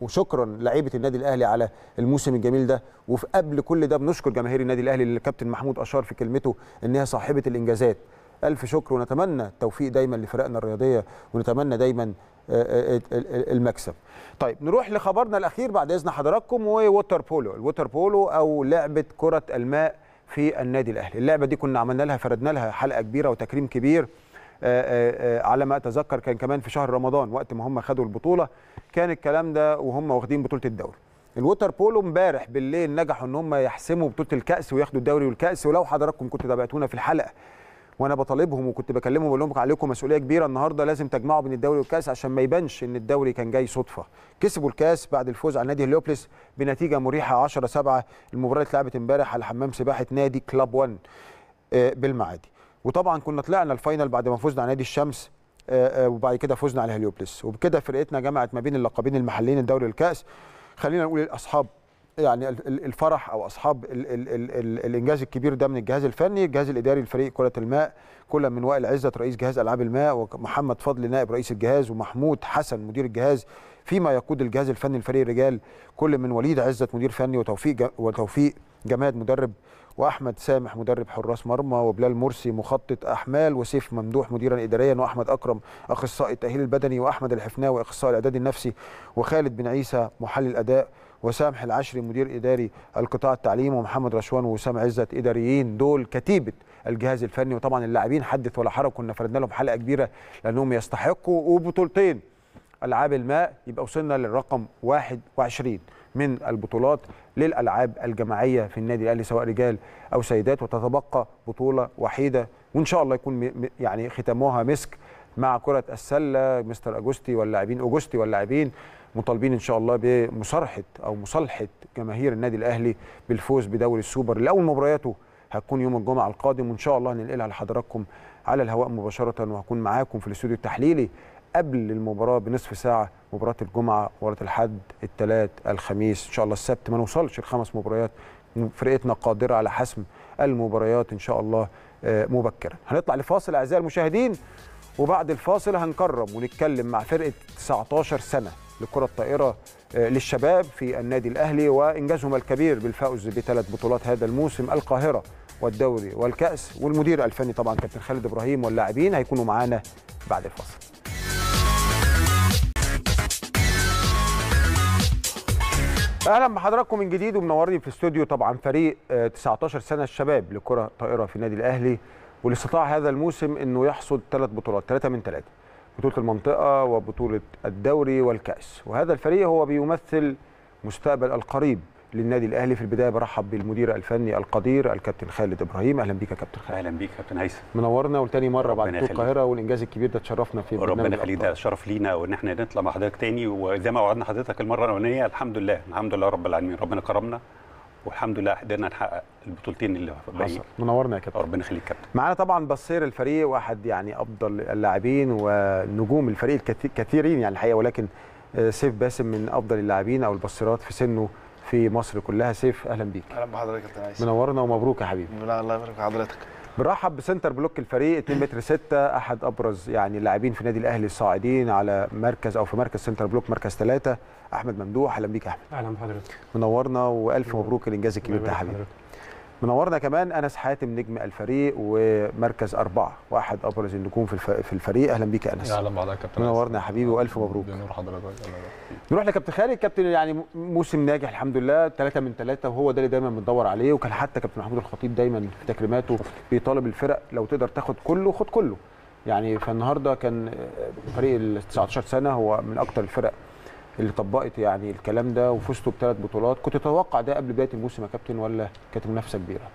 وشكرا لعيبة النادي الأهلي على الموسم الجميل ده. وفي قبل كل ده بنشكر جماهير النادي الأهلي اللي الكابتن محمود أشار في كلمته ان هي صاحبة الإنجازات. ألف شكر ونتمنى التوفيق دايما لفرقنا الرياضية ونتمنى دايما آه، آه، آه، المكسب. طيب نروح لخبرنا الأخير بعد إذن حضراتكم water polo. ال water polo أو لعبة كرة الماء في النادي الأهلي. اللعبة دي كنا عملنا لها فردنا لها حلقة كبيرة وتكريم كبير. على ما أتذكر كان كمان في شهر رمضان وقت ما هم خدوا البطولة كان الكلام ده وهم واخدين بطولة الدوري. ال water polo امبارح بالليل نجحوا إن هم يحسموا بطولة الكأس وياخدوا الدوري والكأس ولو حضراتكم كنتوا تابعتونا في الحلقة وأنا بطالبهم وكنت بكلمهم بقول لهم عليكم مسؤولية كبيرة النهارده لازم تجمعوا بين الدوري والكأس عشان ما يبانش إن الدوري كان جاي صدفة. كسبوا الكأس بعد الفوز على نادي هليوبلس بنتيجة مريحة 10 7 المباراة اتلعبت امبارح على حمام سباحة نادي كلاب 1 آه، بالمعادي. وطبعا كنا طلعنا ال final بعد ما فزنا على نادي الشمس آه، آه، وبعد كده فزنا على هليوبلس وبكده فرقتنا جمعت ما بين اللقبين المحليين الدوري والكأس. خلينا نقول لاصحاب يعني ال- ال- الفرح أو أصحاب ال ال ال ال الإنجاز الكبير ده من الجهاز الفني الجهاز الإداري لفريق كرة الماء كل من وائل عزت رئيس جهاز ألعاب الماء ومحمد فضل نائب رئيس الجهاز ومحمود حسن مدير الجهاز فيما يقود الجهاز الفني لفريق الرجال كل من وليد عزت مدير فني وتوفيق وتوفيق جماد مدرب وأحمد سامح مدرب حراس مرمى وبلال مرسي مخطط أحمال وسيف ممدوح مديرا اداريا وأحمد أكرم أخصائي التأهيل البدني وأحمد الحفناوي إخصائي الإعداد النفسي وخالد بن عيسى محلل اداء وسامح العشري مدير إداري القطاع التعليم ومحمد رشوان ووسام عزت إداريين دول كتيبة الجهاز الفني وطبعا اللاعبين حدث ولا حرج كنا فردنا لهم حلقة كبيرة لأنهم يستحقوا وبطولتين. ألعاب الماء يبقى وصلنا للرقم 21 من البطولات للألعاب الجماعية في النادي الأهلي سواء رجال أو سيدات وتتبقى بطولة وحيدة. وإن شاء الله يكون يعني ختامها مسك مع كرة السلة مستر اجوستي واللاعبين اوجوستي واللاعبين مطالبين إن شاء الله بمصارحة أو مصالحة جماهير النادي الأهلي بالفوز بدوري السوبر اللي اول مبارياته. هتكون يوم الجمعة القادم وإن شاء الله هننقلها لحضراتكم على الهواء مباشرة وهكون معاكم في الاستوديو التحليلي قبل المباراة بنصف ساعة مباراه الجمعة مباراه الحد الثلاث الخميس إن شاء الله السبت. ما نوصلش الخمس مباريات. فرقتنا قادرة على حسم المباريات إن شاء الله آه، مبكرا. هنطلع لفاصل أعزائي المشاهدين وبعد الفاصل هنكرم ونتكلم مع فرقة 19 سنة لكرة الطائرة آه، للشباب في النادي الأهلي وإنجازهم الكبير بالفوز بثلاث بطولات هذا الموسم القاهرة والدوري والكأس والمدير الفني طبعا كابتن خالد إبراهيم واللاعبين هيكونوا معانا بعد الفاصل. أهلا بحضراتكم من جديد ومنورني في الاستوديو طبعا فريق آه، 19 سنة الشباب لكرة طائرة في النادي الأهلي واللي استطاع هذا الموسم إنه يحصد ثلاث بطولات ثلاثة من ثلاثة بطولة المنطقة وبطولة الدوري والكأس. وهذا الفريق هو بيمثل مستقبل القريب. للنادي الأهلي. في البداية برحب بالمدير الفني القدير الكابتن خالد إبراهيم. أهلا بيك يا كابتن خالد.
أهلا بيك كابتن هيثم.
منورنا وتاني مرة بعد. القاهرة والإنجاز الكبير ده تشرفنا في برنامج
ربنا يخليك. ده شرف لينا وإن إحنا نطلع مع حضرتك تاني. وزي ما وعدنا حضرتك المرة الأولانية الحمد لله. الحمد لله رب العالمين. ربنا كرمنا. والحمد لله قدرنا نحقق البطولتين اللي باقيين.
حصل. منورنا يا كابتن.
ربنا يخليك كابتن.
معانا طبعا بصير الفريق واحد يعني أفضل اللاعبين ونجوم الفريق الكثي- كثيرين يعني الحقيقة. ولكن آه، سيف باسم من أفضل اللاعبين أو ال passer ات في سنه في مصر كلها. سيف أهلا بيك.
أهلا بحضرتك يا كابتن
منورنا ومبروك يا حبيبي.
لا الله يبارك في حضرتك.
بنرحب ب center block الفريق 2 متر 6 أحد أبرز يعني اللاعبين في النادي الأهلي الصاعدين على مركز أو في مركز center block مركز ثلاثة أحمد ممدوح أهلا بيك يا أحمد.
أهلا بحضرتك.
منورنا وألف مبروك الانجاز الكبير ده يا
يبارك
حبيبي. منورنا كمان أنس حاتم نجم الفريق ومركز أربعة واحد أبرز النجوم في الف- في الفريق. أهلا بيك يا
أنس. أهلا بحضرتك يا كابتن
منورنا يا حبيبي وألف مبروك.
بنور حضرتك
نروح لكابتن خالد. كابتن يعني موسم ناجح الحمد لله. ثلاثة من ثلاثة وهو ده اللي دايما بندور عليه. وكان حتى كابتن محمود الخطيب دايما في تكريماته بيطالب الفرق لو تقدر تاخد كله خد كله. يعني فالنهاردة كان آه، فريق ال 19 سنة هو من أكتر الفرق اللي طبقت يعني الكلام ده وفزتوا بثلاث بطولات كنت تتوقع ده قبل بداية الموسم يا كابتن ولا كانت منافسة كبيرة؟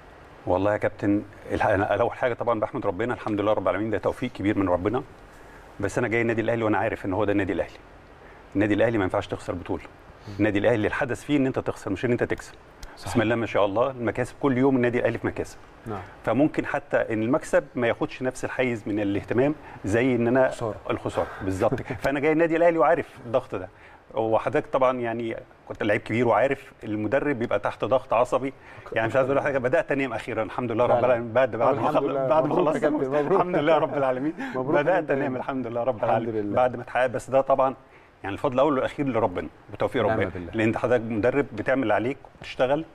والله يا كابتن أنا أول حاجة طبعا بحمد ربنا الحمد لله رب العالمين ده توفيق كبير من ربنا. بس أنا جاي النادي الأهلي وأنا عارف إن هو ده النادي الأهلي. النادي الأهلي ما ينفعش تخسر بطولة. النادي الأهلي الحدث فيه إن أنت تخسر مش إن أنت تكسب. بسم الله ما شاء الله المكاسب كل يوم النادي الأهلي في مكاسب.
نعم.
فممكن حتى إن المكسب ما ياخدش نفس الحيز من الاهتمام زي إن أنا الخسارة. بالظبط. فأنا جاي النادي الأهلي وعارف الضغط ده. وحضرتك طبعا يعني كنت لعيب كبير وعارف المدرب بيبقى تحت ضغط عصبي يعني مش عايز أقول حاجة بدأت أنام أخيرا الحمد لله رب. العالمين بعد بعد ما. بعد ما خلصت. الحمد لله رب العالمين بدأت
أنام.
الحمد لله رب العالمين. بعد ما اتحقق بس ده طبعا يعني الفضل الأول والأخير لربنا بتوفيق ربنا. لأن أنت حضرتك مدرب بتعمل اللي عليك وبتشتغل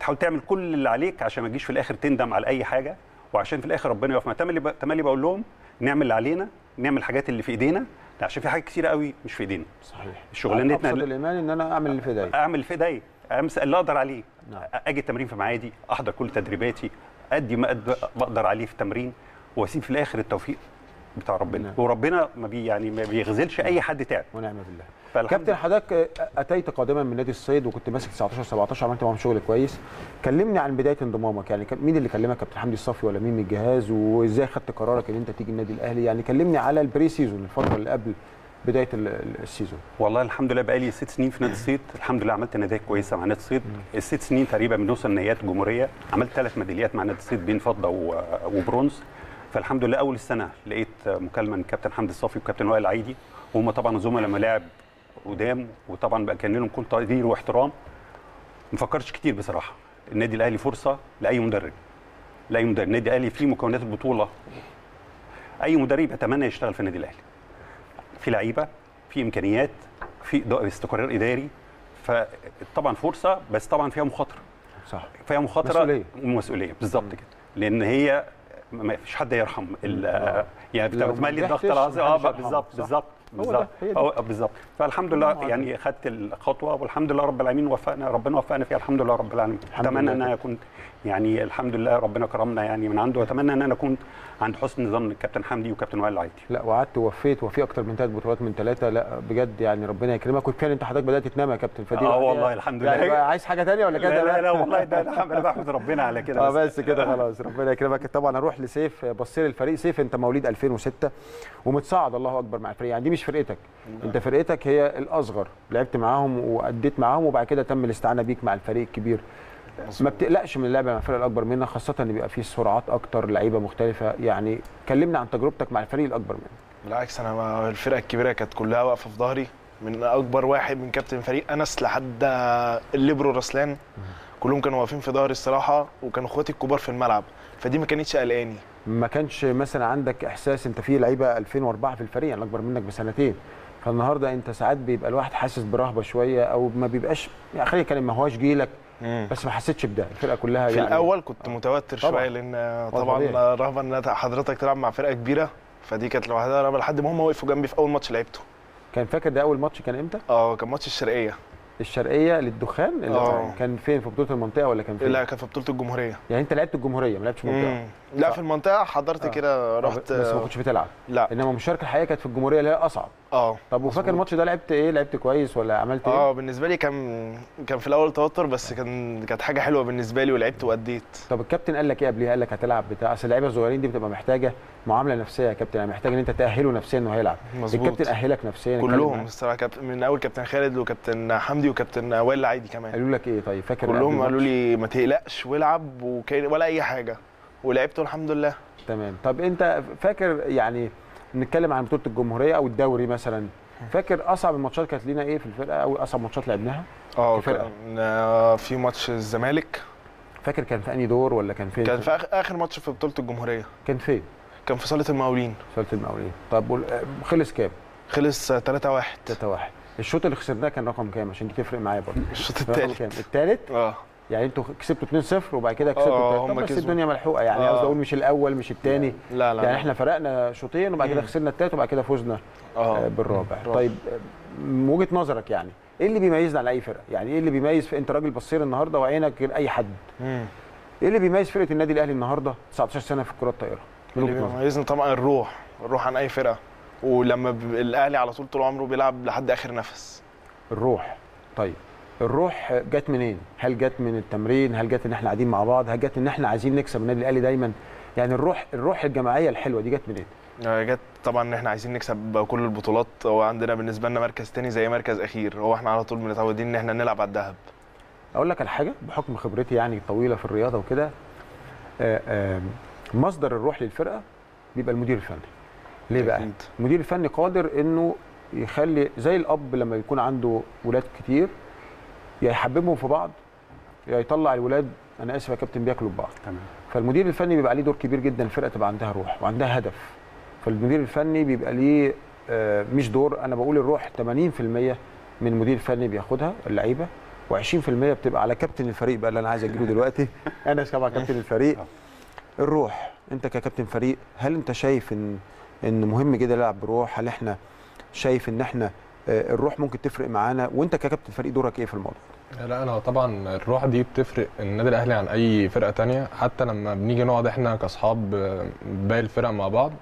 تحاول تعمل كل اللي عليك عشان ما تجيش في الآخر تندم على أي حاجة وعشان في الآخر ربنا يقف تملي تملي بقول لهم نعمل اللي علينا نعمل الحاجات اللي في إيدينا عشان في حاجات كتيرة قوي مش في ايدينا.
صحيح.
شغلانتنا
ابسط الإيمان إن أنا أعمل اللي في إيديا.
أعمل اللي في إيديا. أعمل اللي أقدر عليه.
نعم.
أجي التمرين في ميعادي أحضر كل تدريباتي أدي ما قد- بقدر عليه في التمرين وأسيب في الآخر التوفيق بتاع ربنا.
نعم.
وربنا ما بي يعني ما بيخذلش أي حد تعب
ونعم بالله. كابتن حضرتك أتيت قادما من نادي الصيد وكنت ماسك 19 17 عملت معاهم شغل كويس. كلمني عن بداية انضمامك يعني مين اللي كلمك؟ كابتن حمدي الصفي ولا مين من الجهاز؟ وإزاي خدت قرارك إن أنت تيجي النادي الأهلي؟ يعني كلمني على ال pre-season الفترة اللي قبل بداية ال- ال- season
والله الحمد لله بقالي ست سنين في نادي الصيد. الحمد لله عملت نتائج كويسة مع نادي الصيد. الست سنين تقريبا بنوصل نهائيات الجمهورية. عملت ثلاث ميداليات مع نادي الصيد بين فضة وبرونز. فالحمد لله أول السنة لقيت مكالمة من كابتن حمدي الصافي وكابتن وائل العيدي. وهم طبعا زملاء ملاعب قدام وطبعا بقى كان لهم كل تقدير واحترام. ما فكرتش كتير بصراحة. النادي الأهلي فرصة لأي مدرب. لأي مدرب. النادي الأهلي فيه مكونات البطولة. أي مدرب يتمنى يشتغل في النادي الأهلي. في لعيبة في إمكانيات في استقرار إداري. فطبعا فرصة بس طبعا فيها مخاطرة.
صح.
فيها مخاطرة.
مسؤولية.
ومسؤوليه بالظبط كده. لأن هي ما فيش حد يرحم ال- يعني بتملي الضغط العظيم.
آه
بالظبط. بالظبط. بالظبط. بالظبط. فالحمد لله يعني خدت الخطوة والحمد لله رب العالمين وفقنا ربنا وفقنا فيها الحمد لله رب العالمين. أتمنى أن
أنا.
اكون يعني الحمد لله ربنا كرمنا يعني من عنده. واتمنى أن أنا اكون عند حسن ظن الكابتن حمدي وكابتن وائل العيدي.
لا وقعدت ووفيت وفي أكتر من ثلاث بطولات من ثلاثة لا بجد يعني ربنا يكرمك. وكفايه أنت حضرتك بدأت تنام يا كابتن فدي آه
والله الحمد
يعني
لله.
بقى عايز حاجة ثانية ولا كده؟
لا لا, لا والله ده الحمد لله بحمد ربنا على كده.
آه بس كده خلاص. ربنا يكرمك. طبعا أروح لسيف بصير الفريق. سيف أنت مواليد 2006 ومتصاعد. الله أكبر مع الفريق. يعني دي مش فرقتك. انت فرقتك هي الأصغر. لعبت معاهم وأديت معاهم وبعد كده تم الاستعانة بيك مع الفريق الكبير. ما بتقلقش من اللعب مع الفرق الأكبر منك خاصة إن بيبقى فيه سرعات أكتر لعيبة مختلفة. يعني كلمنا عن تجربتك مع الفريق الأكبر منك.
بالعكس أنا مع الفرقة الكبيرة كانت كلها واقفة في ظهري. من أكبر واحد من كابتن فريق أنس لحد الليبرو رسلان كلهم كانوا واقفين في ظهري الصراحة وكانوا إخواتي الكبار في الملعب. فدي ما كانتش قلقاني.
ما كانش مثلا عندك إحساس أنت في لعيبة 2004 في الفريق يعني اكبر منك بسنتين فالنهاردة أنت ساعات بيبقى الواحد حاسس برهبة شوية أو ما بيبقاش يعني خلينا نتكلم ما هوش جيلك بس ما حسيتش بده الفرقة كلها
في
يعني
الأول كنت متوتر
طبعاً.
شوية
لأن.
طبعا رغبة إن حضرتك تلعب مع فرقة كبيرة فدي كانت لوحدها رهبه لحد ما هم وقفوا جنبي في أول ماتش لعبته
كان فاكر ده أول ماتش كان إمتى؟
آه كان ماتش الشرقية
الشرقية للدخان اللي
آه.
كان فين في بطولة المنطقة ولا كان فين؟
لا كان في بطولة الجمهورية
يعني أنت لعبت الجمهورية ما لعبتش منطقة
مم. لا في المنطقة حضرت
آه.
كده رحت
بس ما كنتش بتلعب
لا
إنما المشاركه الحقيقيه كانت في الجمهورية اللي هي أصعب
آه
طب وفاكر الماتش ده لعبت إيه؟ لعبت كويس ولا عملت إيه؟
آه بالنسبة لي كان كان في الأول توتر بس كان كانت حاجة حلوة بالنسبة لي ولعبت وأديت
طب الكابتن قال لك إيه قبلها؟ قال لك هتلعب بتاع أصل اللعيبة الصغيرين دي بتبقى محتاجة معاملة نفسية يا كابتن يعني محتاج إن أنت تأهله نفسيا إنه هيلعب
مظبوط.
الكابتن أهلك نفسيا
كلهم. الصراحة كابتن من أول كابتن خالد وكابتن حمدي وكابتن وائل العيدي كمان
قالوا لك إيه طيب فاكر
كلهم قالوا؟ لي ما تقلقش والعب ولا أي حاجة ولعبت والحمد لله.
تمام. طب انت فاكر يعني نتكلم عن بطولة الجمهورية أو الدوري مثلا فاكر أصعب الماتشات كانت لينا إيه في الفرقة أو أصعب ماتشات لعبناها؟ آه.
كان آه، في ماتش الزمالك.
فاكر كان في أنهي دور ولا كان فين؟
كان في آخر ماتش في بطولة الجمهورية.
كان فين؟
كان في صالة المقاولين.
صالة المقاولين. طب خلص كام؟
خلص 3 1
3 1 الشوط اللي خسرناه كان رقم كام؟ عشان دي تفرق معايا برضه.
الشوط.
كام؟ الثالث
آه.
يعني أنتوا كسبتوا 2-0 وبعد كده كسبتوا. طب
هم
بس
كسبوا.
الدنيا ملحوقة يعني. قصدي أقول مش الأول مش الثاني
لا لا
يعني
لا.
إحنا فرقنا شوطين وبعد كده. خسرنا الثالث وبعد كده فزنا
آه.
آه، بالرابع
رابع.
طيب آه، من وجهة نظرك يعني إيه اللي بيميزنا على أي فرقة يعني إيه اللي بيميز أنت راجل بصير النهارده وعينك غير أي حد
مم.
إيه اللي بيميز فرقة النادي الأهلي النهارده 19 سنة في الكره الطائرة من
اللي بيميزنا طبعا الروح الروح عن أي فرقة ولما الأهلي على طول طول عمره بيلعب لحد آخر نفس
الروح طيب الروح جت منين؟ هل جت من التمرين؟ هل جت إن إحنا قاعدين مع بعض؟ هل جت إن إحنا عايزين نكسب النادي الأهلي دايما؟ يعني الروح الروح الجماعية الحلوة دي جت منين؟
آه، جت طبعا إن إحنا عايزين نكسب كل البطولات هو عندنا بالنسبة لنا مركز تاني زي مركز أخير هو إحنا على طول متعودين إن إحنا نلعب على الذهب
أقول لك على حاجة بحكم خبرتي يعني طويلة في الرياضة وكده آه، آه، مصدر الروح للفرقة بيبقى المدير الفني ليه بقى
أكيد.
المدير الفني قادر إنه يخلي زي الأب لما يكون عنده ولاد كتير يا يحببهم في بعض يا يطلع الولاد. أنا آسف يا كابتن بياكلوا ببعض
تمام.
فالمدير الفني بيبقى عليه دور كبير جدا الفرقة تبقى عندها روح وعندها هدف. فالمدير الفني بيبقى ليه آه، مش دور. أنا بقول الروح 80% من المدير الفني بياخدها اللعيبة و20% بتبقى على كابتن الفريق بقى اللي أنا عايز اجيله دلوقتي. أنا طبعا كابتن الفريق. الروح. أنت ككابتن فريق هل أنت شايف إن إن مهم جدا نلعب بروح؟ هل إحنا شايف إن إحنا آه، الروح ممكن تفرق معانا. وانت ككابتن فريق دورك إيه في الموضوع؟
لا أنا طبعا الروح دي بتفرق النادي الأهلي عن أي فرقة تانية. حتى لما بنيجي نقعد إحنا كأصحاب آه، باقي الفرق مع بعض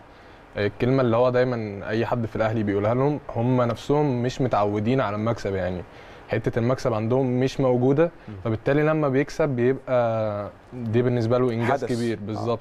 آه، الكلمة اللي هو دايما أي حد في الأهلي بيقولها لهم هم نفسهم مش متعودين على المكسب يعني. حتة المكسب عندهم مش موجودة. فبالتالي لما بيكسب بيبقى دي بالنسبة له إنجاز
حدث.
كبير. بالظبط.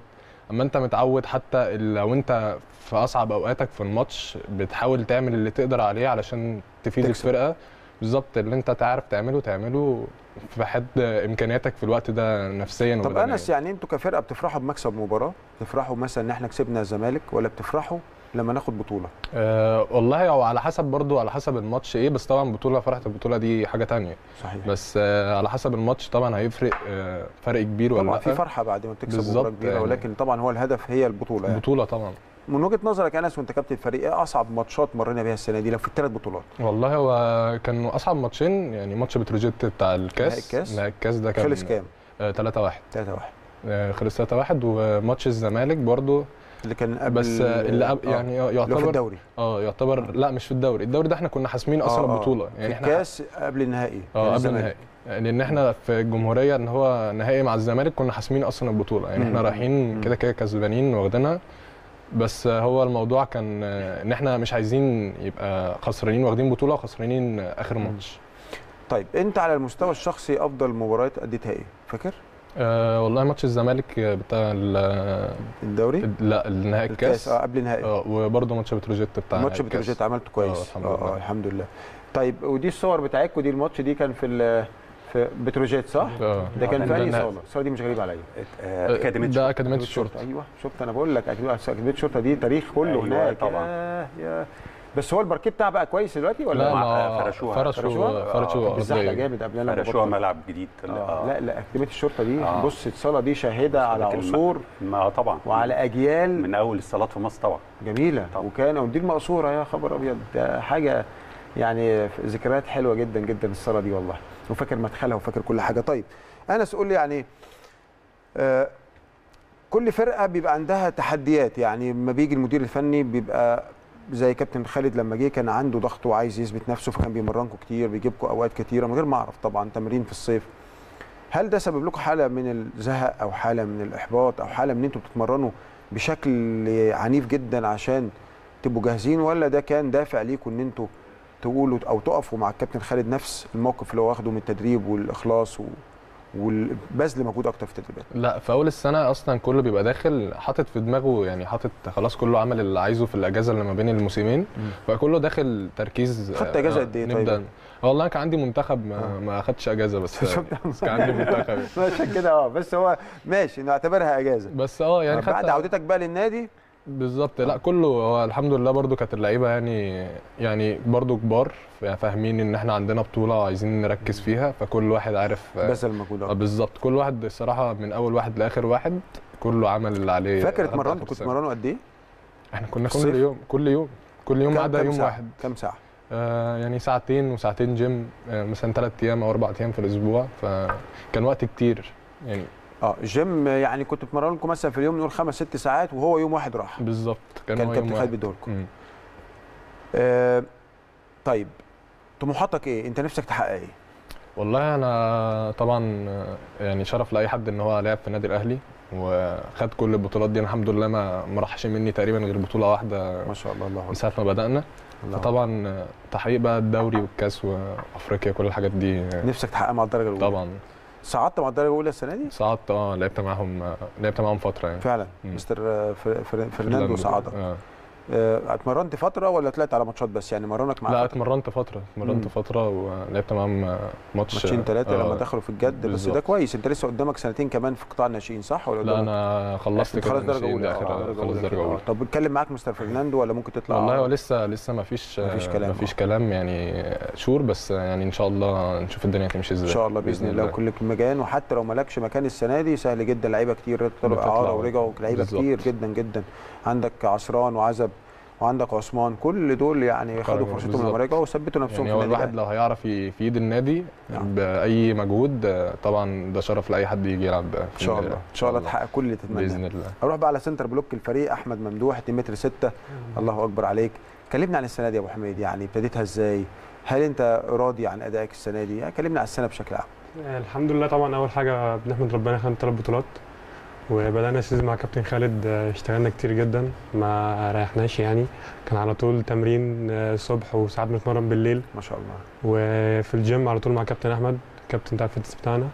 أما أنت متعود حتى لو أنت في أصعب أوقاتك في الماتش بتحاول تعمل اللي تقدر عليه علشان تفيد
تكسب.
الفرقة بالظبط اللي أنت تعرف تعمله تعمله في حد إمكانياتك في الوقت ده نفسيا
طب. أنس يعني أنتوا كفرقة بتفرحوا بمكسب مباراة بتفرحوا مثلا إن إحنا كسبنا الزمالك ولا بتفرحوا لما ناخد بطولة؟
أه والله هو على حسب برضو على حسب الماتش إيه بس طبعا بطولة فرحة البطولة دي حاجة تانية.
صحيح.
بس أه على حسب الماتش طبعا هيفرق أه فرق كبير ولا
طبعا في فرحة بعد ما تكسب مباراة كبيرة
يعني.
ولكن طبعا هو الهدف هي البطولة يعني.
بطولة طبعا.
من وجهة نظرك يا أنس وأنت كابتن الفريق إيه أصعب ماتشات مرينا بيها السنة دي لو في الثلاث بطولات؟
والله هو كانوا أصعب ماتشين يعني ماتش بتروجيت بتاع الكاس.
نهائي الكاس؟
نهائي الكاس ده كان
خلص كام؟
3 1
3 1
آه، خلص 3 1 وماتش الزمالك برضو
اللي كان قبل
بس آه، اللي قبل
آه،
يعني
هو
يعتبر
في الدوري.
آه يعتبر لا مش في الدوري. الدوري ده إحنا كنا حاسمين أصلا
آه، آه.
البطوله
في
يعني إحنا
الكاس قبل النهائي
آه قبل. النهائي. لأن إحنا في الجمهورية إن هو نهائي مع الزمالك كنا حاسمين أصلا البطولة. يعني
إحنا.
رايحين كده كده كسبانين واخدينها. بس هو الموضوع كان آه، إن إحنا مش عايزين يبقى خسرانين واخدين بطولة وخسرانين آخر ماتش.
طيب أنت على المستوى الشخصي أفضل مباريات أديتها إيه؟ فاكر؟
أه والله ماتش الزمالك بتاع ال-
الدوري
لا النهائي
الكاس
الكاس
آه قبل النهائي
آه وبرضه ماتش بتروجيت بتاع
ماتش. بتروجيت عملته كويس
الحمد
آه
لله.
آه، الحمد لله طيب ودي الصور بتاعتكم دي الماتش دي كان في ال- في بتروجيت صح؟
آه
ده كان في
ده النهائي.
صالة؟ الصورة دي مش غريبة عليا
أكاديمية ده أكاديمية الشرطة.
أيوه شفت أنا بقول لك أكاديمية الشرطه دي تاريخ كله
أيوة،
هناك
طبعا.
ياه، ياه. بس هو الباركيه بتاعها بقى كويس دلوقتي ولا
لا، ما
فرشوها؟
فرشوا
كان بالزحمه
أرضية.
جامد قبل لما
فرشوها. ملعب جديد. كان
آه. لا لا أكاديمية الشرطة دي
آه.
بص الصاله دي شاهدة على عصور.
ما طبعا.
وعلى أجيال.
من أول الصالات في مصر طبعا.
جميلة. وكان ودي المقصورة يا خبر أبيض. ده حاجة يعني ذكريات حلوة جدا جدا الصالة دي والله. وفاكر مدخلها وفاكر كل حاجة. طيب أنس قول لي يعني آه كل فرقة بيبقى عندها تحديات. يعني لما بيجي المدير الفني بيبقى زي كابتن خالد لما جه كان عنده ضغط وعايز يثبت نفسه فكان بيمرنكم كتير بيجيبكم أوقات كتيرة من غير ما أعرف طبعا تمرين في الصيف. هل ده سبب لكم حالة من الزهق أو حالة من الإحباط أو حالة من إن أنتوا بتتمرنوا بشكل عنيف جدا عشان تبقوا جاهزين ولا ده كان دافع ليكم إن أنتوا تقولوا أو تقفوا مع الكابتن خالد نفس الموقف اللي هو واخده من التدريب والإخلاص و... والبذل مجهود أكتر في التدريبات.
لا في أول السنة أصلا كله بيبقى داخل حاطط في دماغه يعني حاطط خلاص كله عمل اللي عايزه في الأجازة اللي ما بين الموسمين فكله داخل تركيز
خدت أجازة قد إيه طيب؟
والله كان عندي منتخب ما, ما أخدتش أجازة بس كان عندي منتخب.
عشان كده آه بس هو ماشي نعتبرها أجازة.
بس آه يعني
بعد
خدت-
عودتك بقى للنادي
بالظبط لا كله هو الحمد لله برضو كانت اللعيبة يعني يعني برضو كبار فاهمين إن إحنا عندنا بطولة وعايزين نركز فيها فكل واحد عارف
بذل مجهود
آه،. بالظبط كل واحد الصراحه من أول واحد لآخر واحد كله عمل اللي عليه
فاكر كنتوا
سنة.
بتتمرنوا قد إيه؟
إحنا كنا كل؟ يوم كل يوم كل يوم ما عدا يوم
ساعة؟
واحد
كام ساعة؟
آه يعني ساعتين وساعتين جيم آه مثلا ثلاث أيام أو أربع أيام في الأسبوع فكان وقت كتير يعني
آه الجيم يعني كنت بتمرن لكم مثلا في اليوم نقول خمس ست ساعات وهو يوم واحد راح.
بالظبط كان,
كان كابتن
يوم
خالد
مم.
آه طيب طموحاتك إيه؟ أنت نفسك تحقق إيه؟
والله أنا طبعا يعني شرف لأي حد إن هو لعب في النادي الأهلي وخد كل البطولات دي. الحمد لله ما ما راحش مني تقريبا غير بطولة واحدة
ما شاء الله الله
من ساعة ما بدأنا.
الله
فطبعا تحقيق بقى الدوري والكاس وأفريقيا كل الحاججات دي.
نفسك تحقق مع الدرجة الأولى.
طبعا.
صعدت مع الدرجه الاولى السنة دي؟
صعدت آه لعبت معاهم لعبت معاهم فترة يعني
فعلا
مم.
مستر آه، فر- فر- فرناندو
فرناندو،
صعدك
آه.
آه، اتمرنت فترة ولا طلعت على ماتشات بس يعني مرنك مع
لا
فترة؟
اتمرنت فترة اتمرنت. فترة ولعبت معاهم آه، ماتش
ماتشين ثلاثة
آه،
لما دخلوا في الجد بس
بالظبط.
ده كويس انت لسه قدامك سنتين كمان في قطاع الناشئين صح ولا
لا؟ أنا خلصت
انت خلاص
كده
درجه اولى آه،
خلص درجة
آه.
اولى
طب اتكلم معاك مستر فرناندو ولا ممكن تطلع
والله هو لسه لسه ما فيش
مفيش كلام،
ما فيش كلام يعني sure بس يعني إن شاء الله نشوف الدنيا هتمشي إزاي
إن شاء الله بإذن الله وكل مكان وحتى لو مالكش مكان السنة دي سهل جدا لعيبة كتير طلعوا. اعاره ورجعوا
لعيبة.
كتير جدا جدا عندك عصران وعزب وعندك عثمان كل دول يعني خدوا فرصتهم لما. رجعوا وثبتوا نفسهم
يعني
في النادي
الواحد. لو هيعرف يفيد النادي بأي مجهود طبعا ده شرف لأي حد يجي يلعب في
إن شاء الله إن شاء الله تحقق كل اللي تتمناه.
بإذن الله.
أروح بقى على center block الفريق أحمد ممدوح 2 متر 6 الله أكبر عليك. كلمنا عن السنة دي يا أبو حميد يعني ابتديتها إزاي؟ هل أنت راضي عن أدائك السنة دي؟ يعني كلمنا عن السنة بشكل عام.
الحمد لله طبعا أول حاجة بنحمد ربنا خدنا ثلاث بطولات. وبدأنا ال season مع كابتن خالد آه، اشتغلنا كتير جدا ما ريحناش يعني. كان على طول تمرين آه، الصبح وساعات بنتمرن بالليل.
ما شاء الله.
وفي الجيم على طول مع كابتن أحمد كابتن بتاع ال fitness بتاعنا.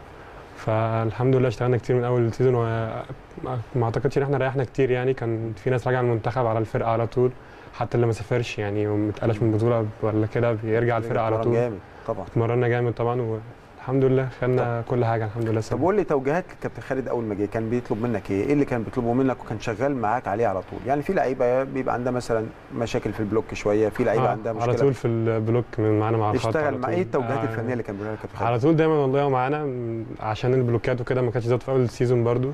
فالحمد لله اشتغلنا كتير من أول ال season وما أعتقدش إن إحنا ريحنا كتير يعني. كان في ناس راجعة من المنتخب على الفرقة على طول حتى اللي ما سافرش يعني وما اتقلش من بطوله ولا كده بيرجع الفرقة على طول.
جامد طبعا.
اتمرنا جامد طبعا
الحمد لله خدنا كل حاجة الحمد لله سنة.
طب قول لي توجيهات الكابتن خالد أول ما جه كان بيطلب منك إيه؟ إيه اللي كان بيطلبه منك وكان شغال معاك عليه على طول؟ يعني في لعيبة بيبقى عندها مثلا مشاكل في ال block شوية، في لعيبة
آه
عندها مشكلة
على طول في ال block من معانا مع الخط
اشتغل مع إيه التوجيهات
آه
الفنية اللي كان بيقولها الكابتن خالد؟
على طول دايما والله معانا عشان ال block ات وكده ما كانتش ذات في أول ال season برده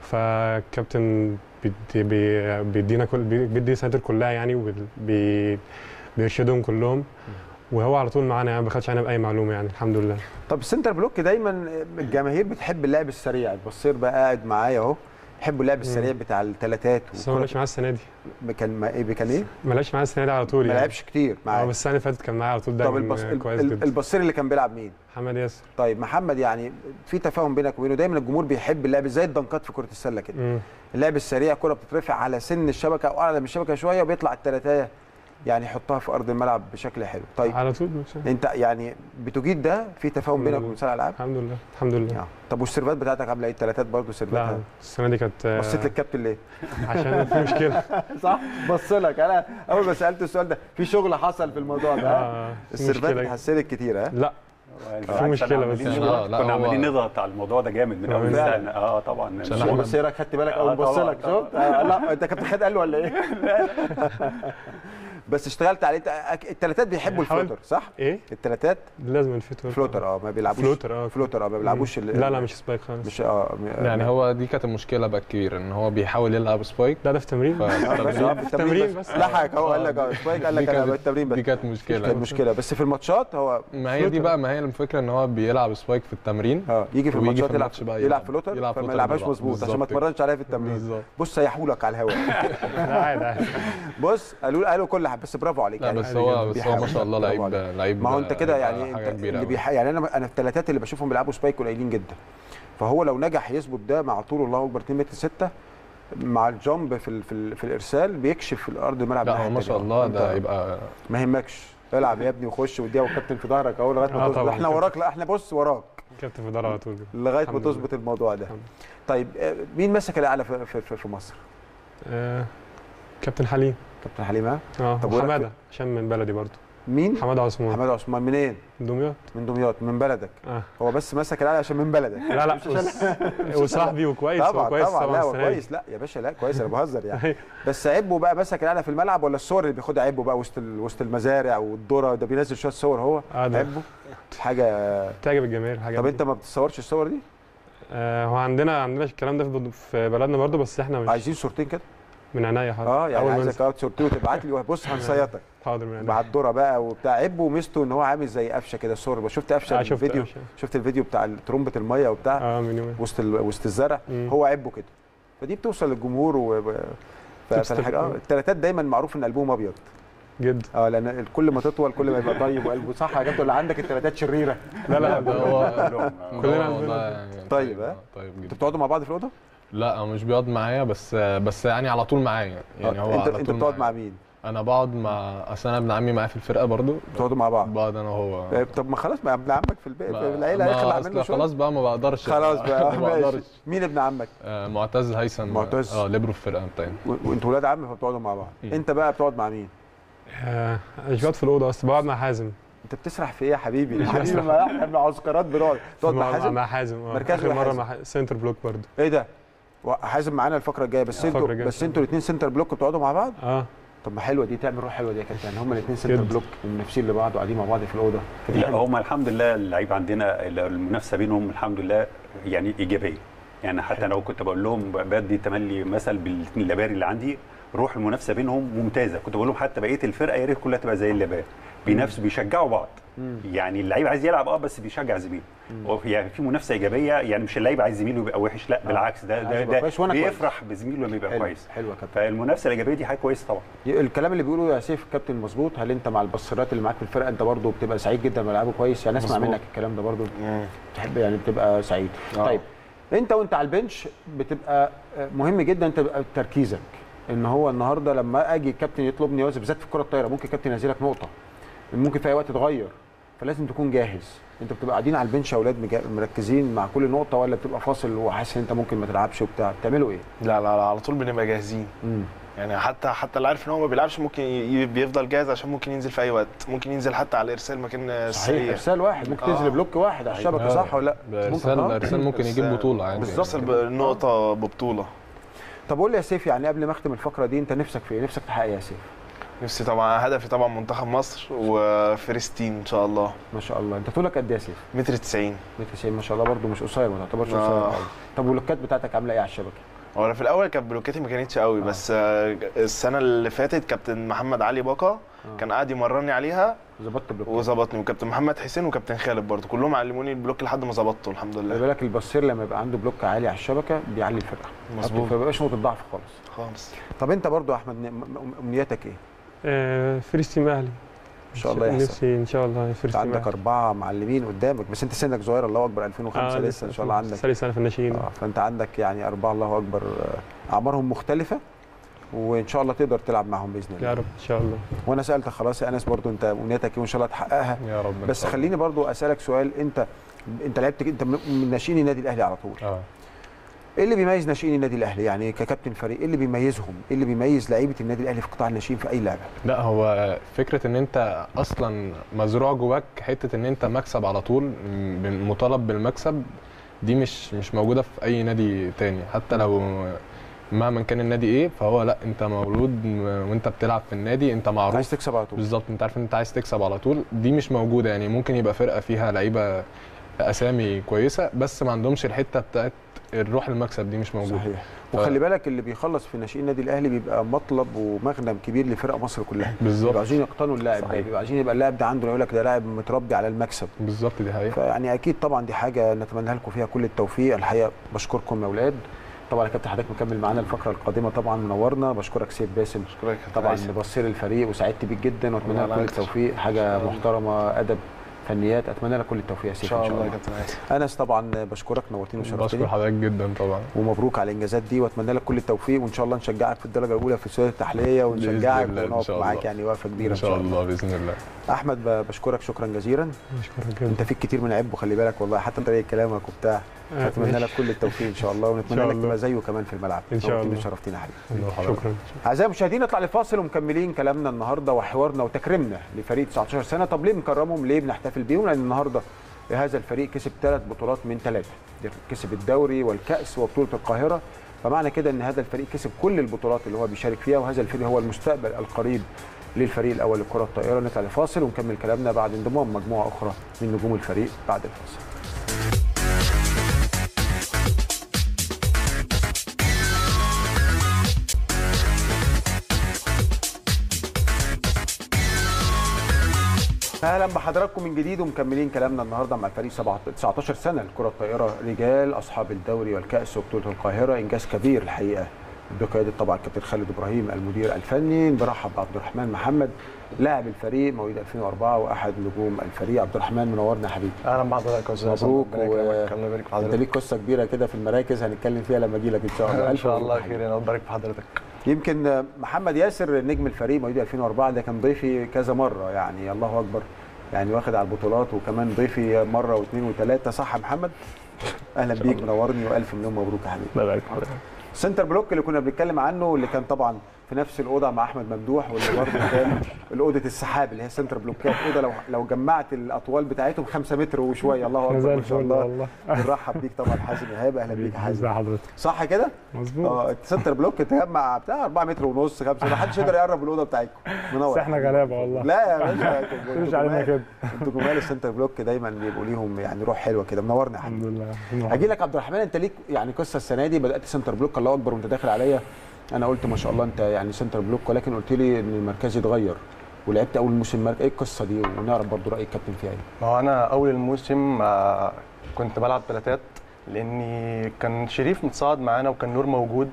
فالكابتن بيدينا كل بيدي center كلها يعني وبيرشدهم كلهم وهو على طول معانا يعني ما بخدش علينا بأي معلومة يعني الحمد لله.
طب ال center block دايما الجماهير بتحب اللعب السريع ال passer بقى قاعد معايا أهو يحبوا اللعب السريع بتاع الثلاثات
بس هو ما لعبش معايا السنة دي.
كان ما إيه كان إيه؟
ما لعبش معايا السنة دي على طول يعني.
ما لعبش كتير معايا.
آه بس السنة اللي فاتت كان معايا على طول ده
طب
ال
pass...
كويس جدا.
ال passer اللي كان بيلعب مين؟
محمد ياسر.
طيب محمد يعني في تفاهم بينك وبينه دايما الجمهور بيحب اللعب زي الدنكات في كرة السلة كده. اللعب السريع كرة بتترفع على سن الشبكة أو أعلى من الشبكة شوية وبيطلع الثلاثيه يعني يحطها في أرض الملعب بشكل حلو. طيب
على طول ماشي.
أنت يعني بتجيد ده في تفاهم بينك وبين مسار الألعاب؟
الحمد لله الحمد لله.
آه. طب والسيرفات بتاعتك عاملة إيه؟ الثلاثات برضه
سيرفات
لا
السنة دي كانت
بصيت للكابتن ليه؟
عشان في مشكلة.
صح بص لك. أنا أول ما سألت السؤال ده في شغل حصل في الموضوع ده.
آه.
السيرفات اتحسنت كتير ها؟
لا في
مشكلة
بس.
كنا عاملين نضغط على الموضوع ده جامد من أول
آه،
سنه آه طبعا.
بص لك خدت بالك
آه،
أول بص لك شفت لا أنت كابتن خالد قال له ولا إيه؟ بس اشتغلت عليه. التلاتات بيحبوا
يعني
ال floater صح؟
إيه؟
التلاتات؟
لازم ال
floater. floater آه ما بيلعبوش.
floater آه.
floater آه ما بيلعبوش
لا لا مش spike خالص.
مش آه
يعني هو دي كانت المشكلة بقى الكبيره إن هو بيحاول يلعب spike.
لا ده في تمرين.
آه، في التمرين بس. ضحك هو قال لك آه. آه، spike
قال
لك
أنا
التمرين بس.
دي كانت مشكلة.
كانت مشكلة. بس في الماتشات هو
ما هي دي بقى ما هي الفكرة إن هو بيلعب spike في التمرين.
آه يجي في الماتشات يلعب يلعب يعني
floater
فما يلعبهاش مظبوط عشان ما تمرنش عليها في التمرين. بص سيحولك على الهواء. بص قالوا قالوا كل بس برافو عليك.
لا
يعني
بس هو بس هو ما شاء الله لعيب لعيب
ما هو انت كده يعني انت اللي بيح... يعني أنا أنا الثلاثات اللي بشوفهم بيلعبوا spike قليلين جدا. فهو لو نجح يثبت ده مع طول الله أكبر 2 متر 6 مع الجامب في ال في, ال في الإرسال بيكشف الأرض الملعب
لا ما شاء الله ده يبقى
ما يهمكش. العب يا ابني وخش وديها وكابتن في ظهرك أهو لغاية ما
آه،
تظبط. إحنا وراك لا إحنا بص وراك.
كابتن في ظهرك على طول
لغاية ما تظبط الموضوع ده. طيب آه، مين مسك الأعلى في, في, في مصر؟
آه، كابتن حليم.
كابتن حليمه
آه
طب
عشان من بلدي برضه.
مين؟
حماد عثمان.
حماد عثمان منين؟
من دمياط.
من دمياط من بلدك.
آه.
هو بس مسك العلي عشان من بلدك.
لا لا وصاحبي وكويس
طبعا
وكويس
طبعا,
طبعا
لا كويس. لا يا باشا لا كويس. أنا بهزر يعني. بس عيبه بقى مسك العلي في الملعب ولا الصور اللي بياخدها عيبه بقى وسط وسط المزارع والذره ده بينزل شوية صور هو.
آه
عيبه؟ حاجة
تعجب الجماهير حاجة
طب أنت ما بتصورش الصور دي؟
آه، هو عندنا عندنا الكلام ده في بلدنا برضه بس إحنا مش
عايزين صورتين كده.
من عينيا حاضر.
آه يعني عايزك آه تورتيه وتبعت لي بص هنصيطك.
حاضر من عينيا
مع الدورة بقى وبتاع. عيب وميزته إن هو عامل زي قفشة كده. سوربه شفت قفشة
آه
الفيديو؟
أفشة.
شفت الفيديو بتاع ترمبه المية وبتاع؟
آه من يومين.
وسط ال... وسط الزرع. هو عيبه كده. فدي بتوصل للجمهور و... فالحاجه
آه
التلاتات دايما معروف إن قلبهم أبيض.
جدا
آه لأن كل ما تطول كل ما يبقى طيب وقلبه. صح يا كابتن اللي عندك التلاتات شريرة؟
لا لا
هو
كلنا
طيب ها
طيب جدا.
أنتوا بتقعدوا مع بعض في الأوضة؟
لا هو مش بيقعد معايا بس بس يعني على طول معايا. يعني
آه،
هو
أنت
على أنت
بتقعد مع مين؟
أنا بقعد مع اصل أنا ابن عمي معايا في الفرقة برضو.
بتقعدوا مع بعض؟
بقعد أنا وهو.
طيب طب ما خلاص ما ابن عمك في البيت في العيلة
هيخلع
منه شوية.
خلاص بقى ما بقدرش.
خلاص بقى
ما بقدرش.
مين ابن عمك؟
آه، معتز هيثم.
معتز.
آه ليبرو في الفرقة بتاعتنا
وانتوا ولاد عم فبتقعدوا مع بعض. انت بقى بتقعد مع مين؟
مش بقعد في الأوضة بس بقعد مع حازم.
انت بتسرح في إيه يا حبيبي؟
يعني
حبيبي ما إحنا معسكرات بنقعد. تقعد مع حازم؟
مع حازم
آه
مركز
مرة
مع center block برضه
إيه ده؟ وحازم معانا الفقرة الجاية. بس
أنتوا
بس أنتوا الاثنين center block بتقعدوا مع بعض؟
آه.
طب ما حلوة دي تعمل روح حلوة دي يا كابتن. هما الاثنين
center
block ومنافسين لبعض وقاعدين مع بعض في الأوضة.
لا هما الحمد لله اللعيب عندنا المنافسة بينهم الحمد لله يعني إيجابية. يعني حتى لو كنت بقول لهم بدي تملي مثل بالاثنين اللباري اللي عندي روح المنافسة بينهم ممتازة. كنت بقول لهم حتى بقية الفرقة يا ريت كلها تبقى زي اللباري. بينافسوا بيشجعوا بعض. يعني اللعيب عايز يلعب آه بس بيشجع زميله. يعني في منافسة إيجابية يعني مش اللعيب عايز زميله يبقى وحش لا آه. بالعكس ده ده, ده
بيفرح كويس.
بزميله لما يبقى
حلو.
كويس.
كابتن.
فالمنافسة الإيجابية دي حاجة كويسة طبعا.
الكلام اللي بيقوله يا سيف كابتن مظبوط. هل أنت مع البصرات اللي معاك في الفرقة؟ أنت برضه بتبقى سعيد جدا لما لعبه كويس. يعني أسمع
مزبوط.
منك الكلام ده برضه. تحب يعني بتبقى سعيد.
آه.
طيب أنت وأنت على البنش بتبقى آه، مهم جدا تبقى تركيزك. إن هو النهارده لما أجي الكابتن يطلبني بالذات في الكرة الطايرة ممكن الكابتن ينزلك نقطة. ممكن في أي وقت تغير. فلازم تكون جاهز. انت بتبقى قاعدين على البنش يا أولاد مركزين مع كل نقطة ولا بتبقى فاصل وحاسس ان انت ممكن ما تلعبش وبتاع. بتعملوا إيه؟
لا لا لا على طول بنبقى جاهزين.
مم.
يعني حتى حتى اللي عارف ان هو ما بيلعبش ممكن بيفضل جاهز عشان ممكن ينزل في اي وقت. ممكن ينزل حتى على إرسال مكان
صحيح إرسال واحد. ممكن آه. تنزل بلوك واحد. على الشبكة صح ولا لا؟ إرسال
ارسال ممكن يجيب بطولة يعني
بالظبط
آه. النقطه ببطولة.
طب قول لي يا سيف يعني قبل ما أختم الفقرة دي أنت نفسك في إيه؟ نفسك تحقق إيه يا سيف؟
نفسي طبعا هدفي طبعا منتخب مصر وفلسطين إن شاء الله.
ما شاء الله. أنت طولك قد إيه يا سيف؟
متر 90
متر 90 ما شاء الله برضه مش قصير ما تعتبرش
آه.
قصير طب والبلوكات بتاعتك عاملة إيه على الشبكة؟
هو أنا في الأول كانت بلوكاتي ما كانتش قوي بس آه، السنة اللي فاتت كابتن محمد علي باقه كان قاعد يمرني عليها
ظبطت بلوك
وظبطني. وكابتن محمد حسين وكابتن خالد برضه. كلهم علموني البلوك لحد ما ظبطته الحمد لله
بالك الباسير لما يبقى عنده بلوك عالي على الشبكة بيعلي الفرقة.
مظبوط.
فما بيبقاش نقطة ضعف خالص.
خالص.
طب أنت برضو يا أحمد أمنياتك إيه؟
آه، team أهلي
إن شاء الله يحصل.
نفسي إن شاء الله team
عندك أربعة معلمين قدامك بس أنت سنك صغير الله أكبر 2005 لسه إن شاء الله عندك.
ثالث سنه في الناشئين
آه فأنت عندك يعني أربعة الله أكبر آه، أعمارهم مختلفة وإن شاء الله تقدر تلعب معاهم بإذن الله.
يا رب إن شاء الله.
وأنا سألتك خلاص يا أنس برضو أنت امنياتك إيه وإن شاء الله تحققها.
يا رب
بس. خليني برضو أسألك سؤال أنت أنت لعبت أنت من من ناشئين النادي الأهلي على طول.
آه.
إيه اللي بيميز ناشئين النادي الأهلي يعني ككابتن فريق؟ إيه اللي بيميزهم؟ إيه اللي بيميز لعيبة النادي الأهلي في قطاع الناشئين في أي لعبة؟
لا هو فكرة إن أنت أصلا مزروع جواك حتة إن أنت مكسب على طول مطالب بالمكسب دي مش مش موجودة في أي نادي تاني. حتى لو مهما كان النادي إيه فهو لا أنت مولود وأنت بتلعب في النادي أنت معروف.
عايز تكسب على طول.
بالظبط أنت عارف إن أنت عايز تكسب على طول. دي مش موجودة يعني. ممكن يبقى فرقة فيها لعيبة أسامي كويسة بس ما عندهمش الحتة بتاعت الروح المكسب دي مش موجودة.
صحيح. وخلي بالك اللي بيخلص في ناشئين النادي الأهلي بيبقى مطلب ومغنم كبير لفرق مصر كلها.
بالظبط.
بيبقوا عايزين يقتنوا اللاعب ده. بيبقوا عايزين يبقى اللاعب ده عنده يقول لك ده لاعب متربي على المكسب.
بالظبط دي حقيقة.
فيعني أكيد طبعا دي حاجة نتمنى لكم فيها كل التوفيق. الحقيقة بشكركم يا أولاد طبعا يا كابتن حضرتك مكمل معانا الفقرة القادمة طبعا منورنا. بشكرك سيف باسم.
بشكرك
طبعا. بصير الفريق وسعدت بيك جدا وأتمنى لك كل. التوفيق. حاجة محترمة أدب. فنيات أتمنى لك كل التوفيق يا
إن
سيف
شاء الله يا كابتن
انس طبعا بشكرك نورتني وشرفتني.
بشكر حضرتك جدا طبعا.
ومبروك على الإنجازات دي وأتمنى لك كل التوفيق وإن شاء الله نشجعك في الدرجة الأولى في السؤال التحليليه ونشجعك ونقف معاك. يعني وقفة كبيرة
إن شاء الله بإذن الله.
أحمد بشكرك شكرا جزيلا.
بشكرك
أنت فيك كتير من عيب وخلي بالك والله حتى طريقة كلامك وبتاع. أتمنى
ماشي.
لك كل التوفيق إن شاء الله ونتمنى لك. ما زيه كمان في الملعب.
إن شاء الله.
وشرفتينا يا حبيبي
شكرا.
أعزائي المشاهدين نطلع لفاصل ومكملين كلامنا النهارده وحوارنا وتكريمنا لفريق 19 سنة. طب ليه بنكرمهم ليه بنحتفل بيهم؟ لأن النهارده هذا الفريق كسب ثلاث بطولات من ثلاثة. كسب الدوري والكأس وبطولة القاهرة. فمعنى كده إن هذا الفريق كسب كل البطولات اللي هو بيشارك فيها وهذا الفريق هو المستقبل القريب للفريق الأول لكرة الطائرة. نطلع لفاصل ونكمل كلامنا بعد انضمام مجموعة أخرى من نجوم الفريق بعد الفاصل. أهلا بحضراتكم من جديد ومكملين كلامنا النهارده مع الفريق 19 سنة لكرة الطائرة رجال أصحاب الدوري والكأس وبطولة القاهرة. إنجاز كبير الحقيقة بقيادة طبعا الكابتن خالد إبراهيم المدير الفني. برحب بعبد الرحمن محمد لاعب الفريق مواليد 2004 وأحد نجوم الفريق. عبد الرحمن منورنا يا حبيبي.
أهلا بحضرتك يا أستاذ.
مبروك
ربنا يبارك في
أنت
حضرتك
ليك قصة كبيرة كده في المراكز هنتكلم فيها لما أجي لك إن شاء الله. إن
شاء الله. خير أنا بارك في حضرتك.
يمكن محمد ياسر نجم الفريق مواليد 2004 ده كان ضيفي كذا مرة يعني الله أكبر. يعني واخد على البطولات وكمان ضيفي مرة واثنين وثلاثة صح يا محمد؟ أهلا بيك منورني وألف مليون مبروك يا حبيبي.
الله يبارك في حضرتك
center block اللي كنا بنتكلم عنه واللي كان طبعا في نفس الأوضة مع أحمد ممدوح واللي برضه كان الأوضة السحاب اللي هي center بلوكات. اوضه لو لو جمعت الأطوال بتاعتهم 5 متر وشوية. الله أكبر ما شاء الله. بنرحب بيك طبعا حازم إيهاب. أهلا بيك حازم.
حضرتك
صح كده؟
مظبوط.
آه center block تجمع بتاع 4 متر ونص 5 ما حدش يقدر يقرب الأوضة بتاعتكم. منور.
بس إحنا غلابة والله.
لا يا باشا
مش علينا. كده.
أنتوا جمال ال center block دايما بيبقوا ليهم يعني روح حلوة كده. منورنا يا حبيبي
الحمد لله.
هاجي لك عبد الرحمن أنت ليك يعني قصة السنة دي. بدأت center block الله أكبر وأنت داخل عليا. أنا قلت ما شاء الله أنت يعني center block ولكن قلت لي إن المركز اتغير ولعبت أول موسم مركز إيه القصة دي؟ ونعرف برضو رأي الكابتن فيها إيه
ما هو أنا أول الموسم آه، كنت بلعب ثلاثات لأني كان شريف متصاعد معانا وكان نور موجود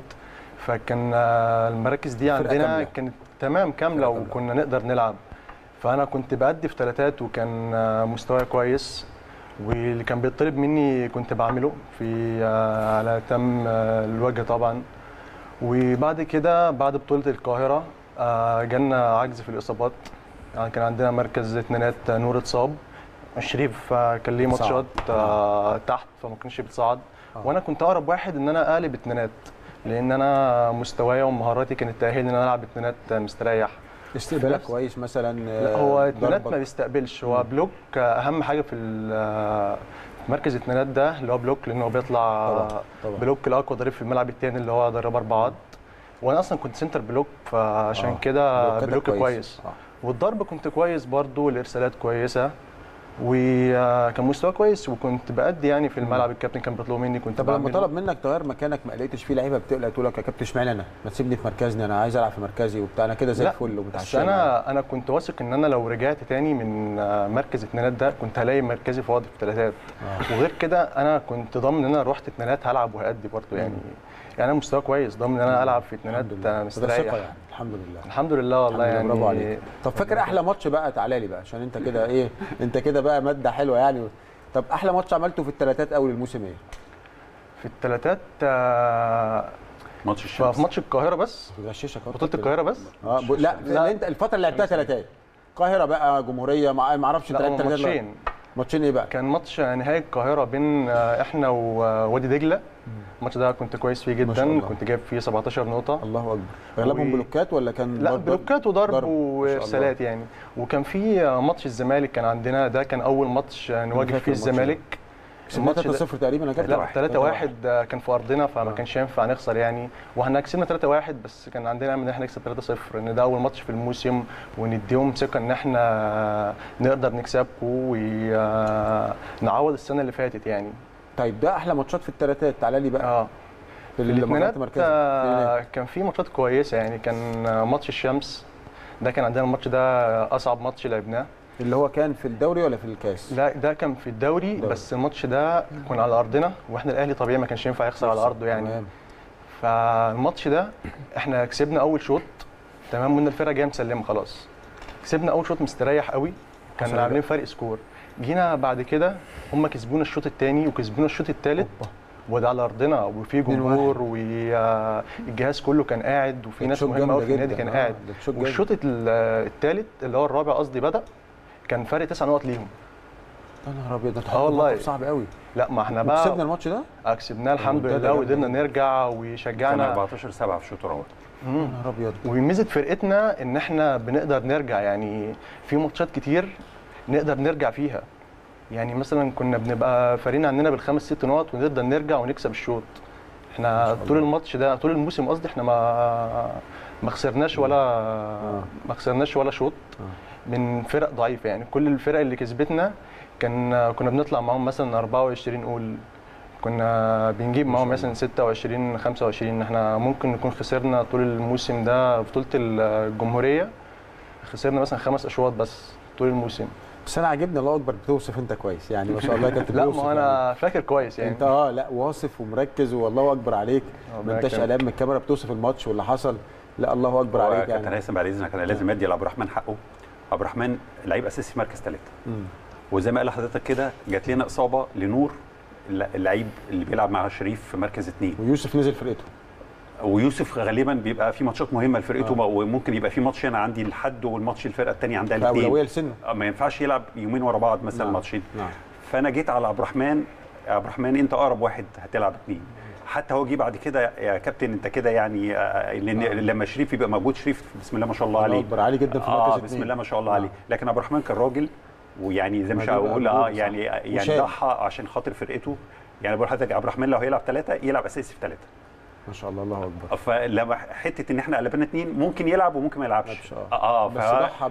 فكان آه، المراكز دي عندنا. كانت تمام كاملة وكنا نقدر نلعب. فأنا كنت بأدي في ثلاثات وكان آه، مستواي كويس واللي كان بيطلب مني كنت بعمله في على تم الوجه طبعا. وبعد كده بعد بطولة القاهرة آه، جالنا عجز في الإصابات. يعني كان عندنا مركز اتنينات آه، نور اتصاب. شريف آه، كان ليه. ماتشات آه، تحت فما كانش بيتصعد. وأنا كنت أقرب واحد إن أنا أقلب اتنينات لأن أنا مستواي ومهاراتي كانت تأهلني إن أنا ألعب اتنينات مستريح.
استقبالك كويس مثلا
لا هو اتنينات. ما بيستقبلش. هو block أهم حاجة في مركز اتنينات ده اللي هو block لأنه بيطلع
طبعاً، طبعاً.
block الأقوى ضريب في الملعب التاني اللي هو ضرب اربعات وأنا أصلا كنت center block فعشان
آه،
كده block
كويس.
كويس, والضرب كنت كويس برضو الارسالات كويسة. وكان مستوى كويس وكنت بأدي يعني في الملعب الكابتن كان بيطلب مني كنت
طب لما. طلب منك تغير مكانك ما لقيتش فيه لعيبة بتقلق تقول لك يا كابتن اشمعنى أنا؟ ما تسيبني في مركزي أنا عايز ألعب في مركزي وبتاع أنا كده زي الفل
بس
ومتعشى
أنا أنا كنت واثق إن أنا لو رجعت تاني من آه، مركز اتنينات ده كنت هلاقي مركزي فاضي في ثلاثات
آه.
وغير كده أنا كنت ضامن إن أنا رحت اتنينات هلعب وهأدي برضه يعني. يعني أنا مستوى كويس ضامن إن أنا ألعب في اتنينات آه، مستريح.
يعني. الحمد لله.
الحمد لله والله
الحمد
يعني
برافو عليك. طب فاكر أحلى ماتش بقى؟ تعالى لي بقى عشان أنت كده إيه أنت كده بقى مادة حلوة يعني. طب أحلى ماتش عملته في الثلاثات أول الموسم إيه؟
في الثلاثات آه
ماتش
الشمس. في ماتش القاهرة بس.
بغششك
بطولة القاهرة بس؟
آه ب... لا, لا. أنت الفترة اللي لعبتها ثلاثات القاهره بقى جمهورية مع ما أعرفش ثلاثات
ماتشين.
ماتشين إيه بقى؟
كان ماتش نهائي القاهرة بين آه، إحنا ووادي دجلة. الماتش ده كنت كويس فيه جدا. كنت جايب فيه 17 نقطة.
الله أكبر. أغلبهم
و-
بلوكات ولا كان
لا بلوكات وضرب. وارسالات يعني. وكان في ماتش الزمالك كان عندنا. ده كان أول ماتش نواجه فيه. الزمالك.
كسبنا 3-0 تقريبا يا كابتن
لا 3 1 كان في أرضنا فما كانش ينفع نخسر يعني. وإحنا كسبنا 3 1 بس كان عندنا امل إن إحنا نكسب 3 0 إن ده أول ماتش في الموسم ونديهم ثقة إن إحنا نقدر نكسبكم ونعوض السنة اللي فاتت يعني.
طيب ده أحلى ماتشات في الثلاثات تعالى لي بقى.
آه.
في
الاثنينات آه، كان في ماتشات كويسة يعني. كان آه، ماتش الشمس ده كان عندنا الماتش ده أصعب ماتش لعبناه.
اللي هو كان في الدوري ولا في الكاس؟
لا ده كان في الدوري
دوري.
بس الماتش ده كنا على أرضنا وإحنا الأهلي طبيعي ما كانش ينفع يخسر على أرضه يعني
تمام.
فالماتش ده إحنا كسبنا أول شوط تمام وإن الفرقة جاية مسلمة خلاص كسبنا أول شوط مستريح قوي كان عاملين؟ فرق score جينا بعد كده هم كسبونا الشوط الثاني وكسبونا الشوط الثالث وده على أرضنا وفي جمهور والجهاز كله كان قاعد وفي ناس مهمة قوي في النادي. كان
آه،
قاعد. والشوط الثالث اللي هو الرابع قصدي بدأ كان فرق تسع نقط ليهم.
يا نهار أبيض ده
آه والله.
صعب قوي
لا ما إحنا بقى
كسبنا الماتش ده؟
آه، كسبناه الحمد لله وقدرنا. نرجع
كان
وشجعنا
14 7 في الشوط الرابع
يا نهار أبيض.
وميزة فرقتنا إن إحنا بنقدر نرجع يعني في ماتشات كتير نقدر نرجع فيها. يعني مثلا كنا بنبقى فارقين عننا بالخمس ست نقط ونقدر نرجع ونكسب الشوط. إحنا طول الماتش ده طول الموسم قصدي إحنا ما ما خسرناش ولا ما خسرناش ولا شوط. من فرق ضعيفة. يعني كل الفرق اللي كسبتنا كان كنا بنطلع معاهم مثلا 24 قول. كنا بنجيب معاهم مثلا 26 25 إحنا ممكن نكون خسرنا طول الموسم ده بطوله الجمهورية. خسرنا مثلا خمس أشواط بس طول الموسم.
بس أنا عاجبني الله أكبر بتوصف أنت كويس. يعني ما شاء الله كابتن
لا ما أنا فاكر كويس يعني.
أنت آه لا واصف ومركز والله أكبر عليك. ما
أنتش.
قلقان من الكاميرا بتوصف الماتش واللي حصل. لا الله
أكبر
عليك
كابتن
يعني.
هيثم بعد إذنك. أنا لازم أدي لعبد الرحمن حقه. عبد الرحمن لعيب أساسي في مركز
ثلاثة.
وزي ما قال لحضرتك كده جات لنا إصابة لنور الل- اللعيب اللي بيلعب مع شريف في مركز اثنين
ويوسف نزل فرقته.
ويوسف غالبا بيبقى في ماتشات مهمة لفرقته وممكن يبقى في ماتش أنا عندي لحد والماتش الفرقة الثانية عندها الاثنين.
فاولويه لسنه
ما ينفعش يلعب يومين ورا بعض مثلا
نعم.
ماتشين.
نعم.
فأنا جيت على عبد الرحمن عبد الرحمن أنت أقرب واحد هتلعب اثنين حتى هو جه بعد كده يا كابتن انت كده يعني آه، لأن لما شريف يبقى موجود شريف بسم الله ما شاء الله عليه
أكبر عالي جدا في مركز
بسم
اتنين.
الله ما شاء الله عليه لكن عبد الرحمن كان راجل ويعني زي مش هقول
آه.
يعني يعني. ضحى عشان خاطر فرقته يعني بقول لحضرتك عبد الرحمن لو هيلعب ثلاثة يلعب أساسي في ثلاثة
ما شاء الله الله أكبر.
فلما حتة إن إحنا قلبنا اثنين ممكن يلعب وممكن ما يلعبش. آه آه.
بس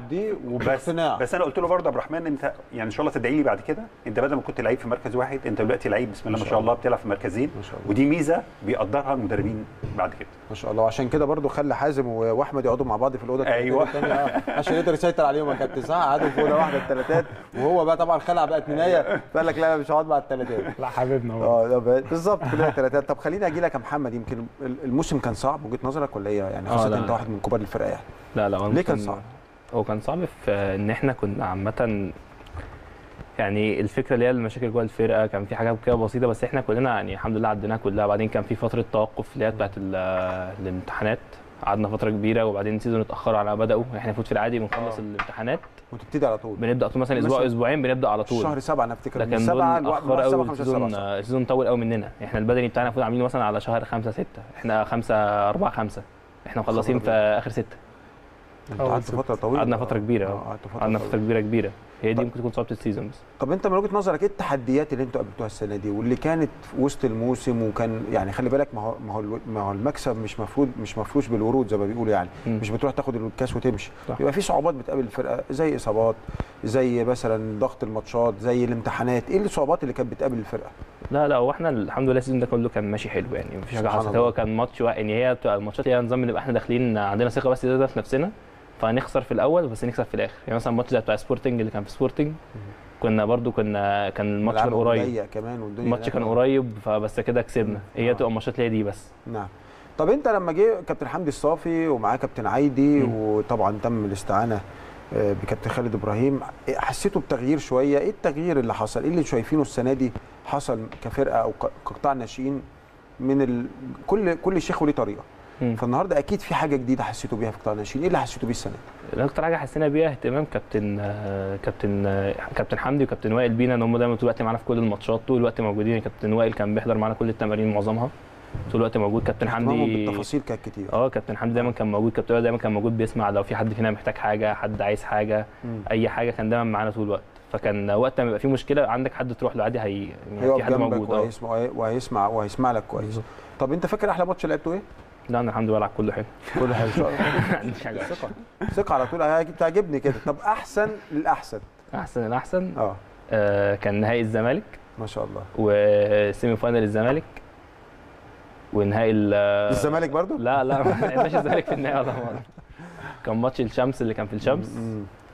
بدي
بس
وباقتناع.
بس أنا قلت له برضه عبد الرحمن أنت يعني إن شاء الله تدعي لي بعد كده. أنت بدل ما كنت لعيب في مركز واحد أنت دلوقتي لعيب بسم الله ما شاء الله بتلعب في مركزين.
ما شاء الله.
ودي ميزة بيقدرها المدربين بعد كده.
ما شاء الله. وعشان كده برضو خلى حازم وأحمد يقعدوا مع بعض في الأوضة
أيوة.
التانية. آه، عشان يقدر يسيطر عليهم يا كابتن صح قعدوا في أوضة واحدة الثلاثات وهو بقى طبعا خلع بقت منايه فقال لك لا أنا مش هقعد مع الثلاثات
لا حبيبنا
آه بالظبط كلنا ثلاثات طب خليني أجي لك يا محمد يمكن الموسم كان صعب وجهة نظرك ولا إيه يعني
آه، خاصة.
انت واحد من كبار الفرقة يعني؟
لا لا هو
ليه كان صعب؟
هو كان صعب في إن إحنا كنا عامة يعني الفكرة اللي هي المشاكل جوه الفرقة كان في حاجات كده بسيطة بس إحنا كلنا يعني الحمد لله عديناها كلها. بعدين كان في فترة توقف اللي هي بتاعت ال- الامتحانات. قعدنا فترة كبيرة وبعدين season اتأخروا على ما بدأوا. إحنا المفروض في العادي بنخلص الامتحانات.
وتبتدي على طول.
بنبدأ طول مثلا
أسبوع
أسبوعين بنبدأ على طول.
شهر سبعة أنا أفتكر
لكن
من
دول
سبعة الوقت
اتاخر
سبعة
قوي
خمسة
ال season
سبعة.
ال season طول قوي مننا. إحنا البدني بتاعنا المفروض عاملينه مثلا على شهر 5 6 إحنا 5 4 5 إحنا مخلصين في آخر 6
أنت قعدت فترة طويلة.
قعدنا فترة كبيرة.
آه،
آه
قعدت فترة
قعدنا
طويلة.
هي دي ممكن تكون صعوبه ال season بس
طب انت من وجهة نظرك إيه التحديات اللي أنتوا قابلتوها السنة دي واللي كانت في وسط الموسم وكان يعني خلي بالك ما هو ما هو ما هو المكسب مش مفروض مش مفروش بالورود زي ما بيقولوا يعني.
مم.
مش بتروح تاخد الكاس وتمشي. بيبقى في صعوبات بتقابل الفرقة زي إصابات زي مثلا ضغط الماتشات زي الامتحانات. إيه الصعوبات اللي كانت بتقابل الفرقة؟
لا لا هو إحنا الحمد لله ال season ده كله كان ماشي حلو يعني. مفيش
حاجة
حصلت. هو كان ماتش يعني هي الماتشات هي نظام نبقى إحنا داخلين عندنا ثقة بس زياده في نفسنا. فهنخسر في الأول بس نكسب في الآخر. يعني مثلا الماتش زي بتاع سبورتنج اللي كان في سبورتنج كنا برضو كنا كان الماتش كان قريب.
كمان والدنيا
الماتش كان. قريب فبس كده كسبنا. هي تبقى الماتشات اللي هي دي بس.
نعم. طب أنت لما جه كابتن حمدي الصافي ومعاه كابتن عايدي وطبعا تم الاستعانة آه، بكابتن خالد إبراهيم إيه حسيتوا بتغيير شوية؟ إيه التغيير اللي حصل؟ إيه اللي شايفينه السنة دي حصل كفرقة أو كقطاع ناشئين من ال... كل كل شيخ وليه
طريقة.
فالنهارده أكيد في حاجة جديده حسيتوا بيها في قطاع الناشئين. إيه اللي حسيتوا بيه السنة دي؟
أكتر حاجة حسينا بيها اهتمام كابتن آه، كابتن آه، كابتن حمدي وكابتن وائل بينا إن هم دايما طول الوقت معانا في كل الماتشات طول الوقت موجودين. كابتن وائل كان بيحضر معانا كل التمارين معظمها. طول الوقت موجود. كابتن حمدي
بالتفاصيل كانت كتير.
آه كابتن حمدي دايما كان موجود. كابتن وائل دايما كان موجود بيسمع لو في حد فينا محتاج حاجة حد عايز حاجة
مم.
أي حاجة كان دايما معانا طول الوقت. فكان وقت ما يبقى في مشكلة عندك حد تروح له عادي هي يعني في حد موجود.
وهيسمع وهيسمع وهيسمع لك كويس. طب أنت فاكر أحلى ماتش لعبته إيه؟
لا أنا الحمد لله حلو
كل حاجة الله
ما عنديش حاجة.
ثقة. ثقة على طول. هي- بتعجبني كده. طب أحسن للأحسن.
أحسن الاحسن
آه.
آه كان نهائي الزمالك
ما شاء الله.
و semi final الزمالك ونهائي ال-
الزمالك برضو؟
لا لا ما لعبناش الزمالك في النهائي ولا مرة. كان ماتش الشمس اللي كان في الشمس.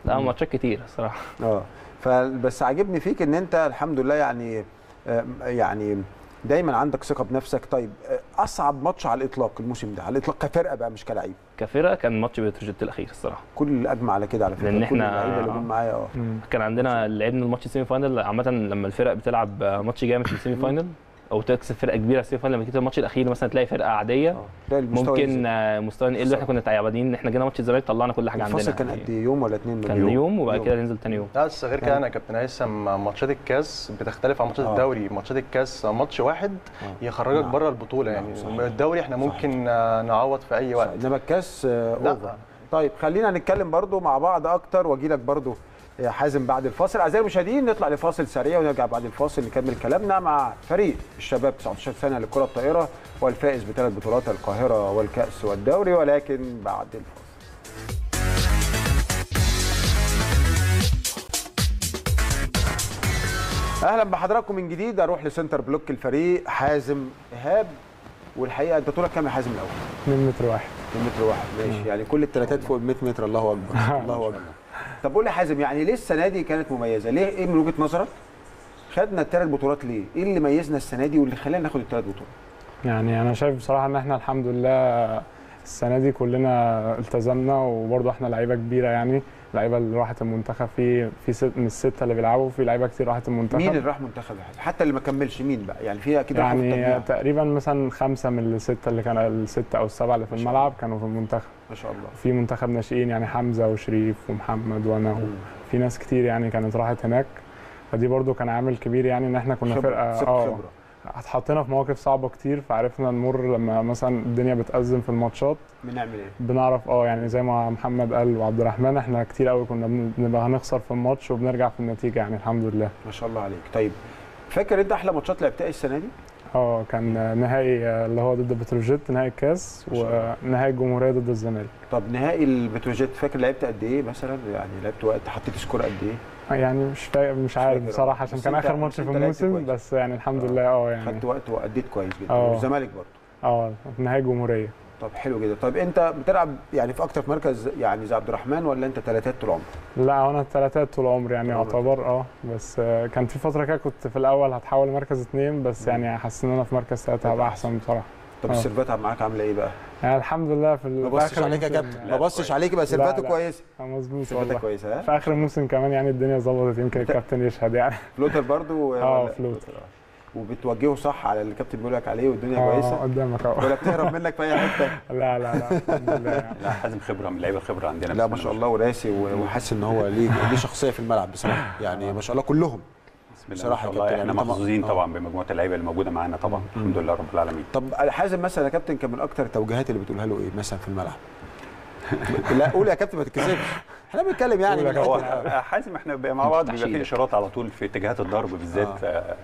لا ماتشات كتير الصراحة.
آه. فبس عاجبني فيك إن أنت الحمد لله يعني آه، يعني دايما عندك ثقة بنفسك. طيب آه، أصعب ماتش على الإطلاق الموسم ده على الإطلاق كفرقة بقى مش كلاعب.
كفرقة كان ماتش بتروجيت الأخير الصراحة.
كل اجمع على كده على فكرة
لأن
كل
إحنا
اللعيبة اللي جم معايا آه.
كان عندنا لعبنا الماتش ال semi final عامة لما الفرق بتلعب ماتش جامد في ال semi final أو تكسب فرقة كبيرة final لما تيجي الماتش الأخير مثلا تلاقي فرقة
عادية المستوى
ممكن. آه، مستوى نقل إحنا كنا تعبانين. إحنا جينا ماتش الزمالك طلعنا كل حاجة عندنا.
كان قد إيه؟ يوم ولا اتنين
كان يوم وبعد كده ننزل تاني يوم.
لا بس غير كده أنا يا كابتن هيثم ماتشات الكاس بتختلف عن ماتشات
آه.
الدوري. ماتشات الكاس ماتش واحد يخرجك
نعم.
بره البطولة يعني. الدوري إحنا ممكن آه، نعوض في أي وقت.
إنما الكاس آه،
لا.
over طيب خلينا نتكلم برضو مع بعض أكتر وأجي لك برضو. يا حازم بعد الفاصل. أعزائي المشاهدين نطلع لفاصل سريع ونرجع بعد الفاصل نكمل كلامنا مع فريق الشباب 19 سنة لكرة الطائرة والفائز بثلاث بطولات القاهرة والكأس والدوري ولكن بعد الفاصل. أهلا بحضراتكم من جديد. أروح ل center block الفريق حازم إيهاب والحقيقة أنت طولك كام يا حازم الأول؟
2 متر واحد.
2 متر واحد. ماشي. يعني كل الثلاثات فوق ال 100 متر. الله أكبر. الله أكبر. طب قول لي حازم يعني ليه السنة دي كانت مميزة؟ ليه إيه من وجهة نظرك؟ خدنا الثلاث بطولات ليه؟ إيه اللي ميزنا السنة دي واللي خلانا ناخد الثلاث بطولات؟
يعني أنا شايف بصراحة إن إحنا الحمد لله السنة دي كلنا التزمنا وبرضه إحنا لعيبة كبيرة يعني لعيبة اللي راحت المنتخب في في ست من السته اللي بيلعبوا في لعيبة كتير راحت المنتخب
مين اللي راح منتخب؟ حتى اللي ما كملش مين بقى؟ يعني في أكيد
يعني. تقريبا مثلا خمسة من الستة اللي كانوا الستة أو السبعة اللي في الملعب كانوا في المنتخب
ما شاء الله
في منتخب ناشئين يعني حمزة وشريف ومحمد وأنا في ناس كتير يعني كانت راحت هناك فدي برضو كان عامل كبير يعني إن إحنا كنا
خبرة،
فرقة
آه.
اتحطينا في مواقف صعبة كتير فعرفنا نمر لما مثلا الدنيا بتأزم في الماتشات
بنعمل إيه؟
بنعرف آه يعني زي ما محمد قال وعبد الرحمن إحنا كتير قوي كنا بن- بنبقى هنخسر في الماتش وبنرجع في النتيجة يعني الحمد لله
ما شاء الله عليك طيب فاكر أنت أحلى ماتشات لعبتها السنة دي؟
آه كان نهائي آه، اللي هو ضد بتروجيت نهائي الكاس ونهائي الجمهورية ضد الزمالك
طب نهائي البتروجيت فاكر لعبت قد إيه مثلا؟ يعني لعبت وقت حطيت score قد إيه؟
يعني مش فا... مش عارف بصراحة
آه.
عشان كان
آخر
ماتش في الموسم. بس يعني الحمد لله آه يعني
خدت وقت وأديت كويس جدا
آه.
والزمالك برضه
آه نهائي الجمهورية
طب حلو جدا طب انت بتلعب يعني في أكتر في مركز يعني زي عبد الرحمن ولا انت ثلاثات طول عمرك؟
لا أنا الثلاثات طول عمري يعني. يعتبر آه بس آه، كان في فترة كده كنت في الأول هتحول مركز اثنين بس يعني حاسس إن أنا في مركز ثلاثة هبقى أحسن بصراحة
طب
آه.
السيرفات معاك عاملة إيه بقى؟
يعني الحمد لله في
ما بصش عليك يا كابتن ما بصش عليك
لا،
سيرفاته
لا.
كويس
آه مظبوط والله
كويسة؟
في آخر الموسم كمان يعني الدنيا ظبطت يمكن الكابتن يشهد يعني
فلوتر برضو
آه
ولا-
فلوت
وبتوجهه صح على اللي الكابتن بيقول لك عليه والدنيا
آه،
كويسة.
قدامك أهو.
ولا بتهرب منك في أي حتة.
لا لا لا الحمد لله.
لا حازم خبرة من اللعيبه الخبره عندنا.
لا ما شاء
الله
وراسي وحاسس إن هو ليه ليه شخصية في الملعب بصراحة. يعني ما شاء الله كلهم.
بسم الله إحنا
يعني طبعا-
محظوظين
آه.
طبعا بمجموعة اللعيبة اللي موجودة معانا طبعا. الحمد لله رب العالمين.
طب حازم مثلا يا كابتن كان من أكتر التوجيهات اللي بتقولها له إيه مثلا في الملعب؟ لا قول يا كابتن ما تتكسفش. إحنا بنتكلم يعني
هو حازم إحنا مع بعض بيبقى. في إشارات على طول في اتجاهات الضرب بالذات. آه.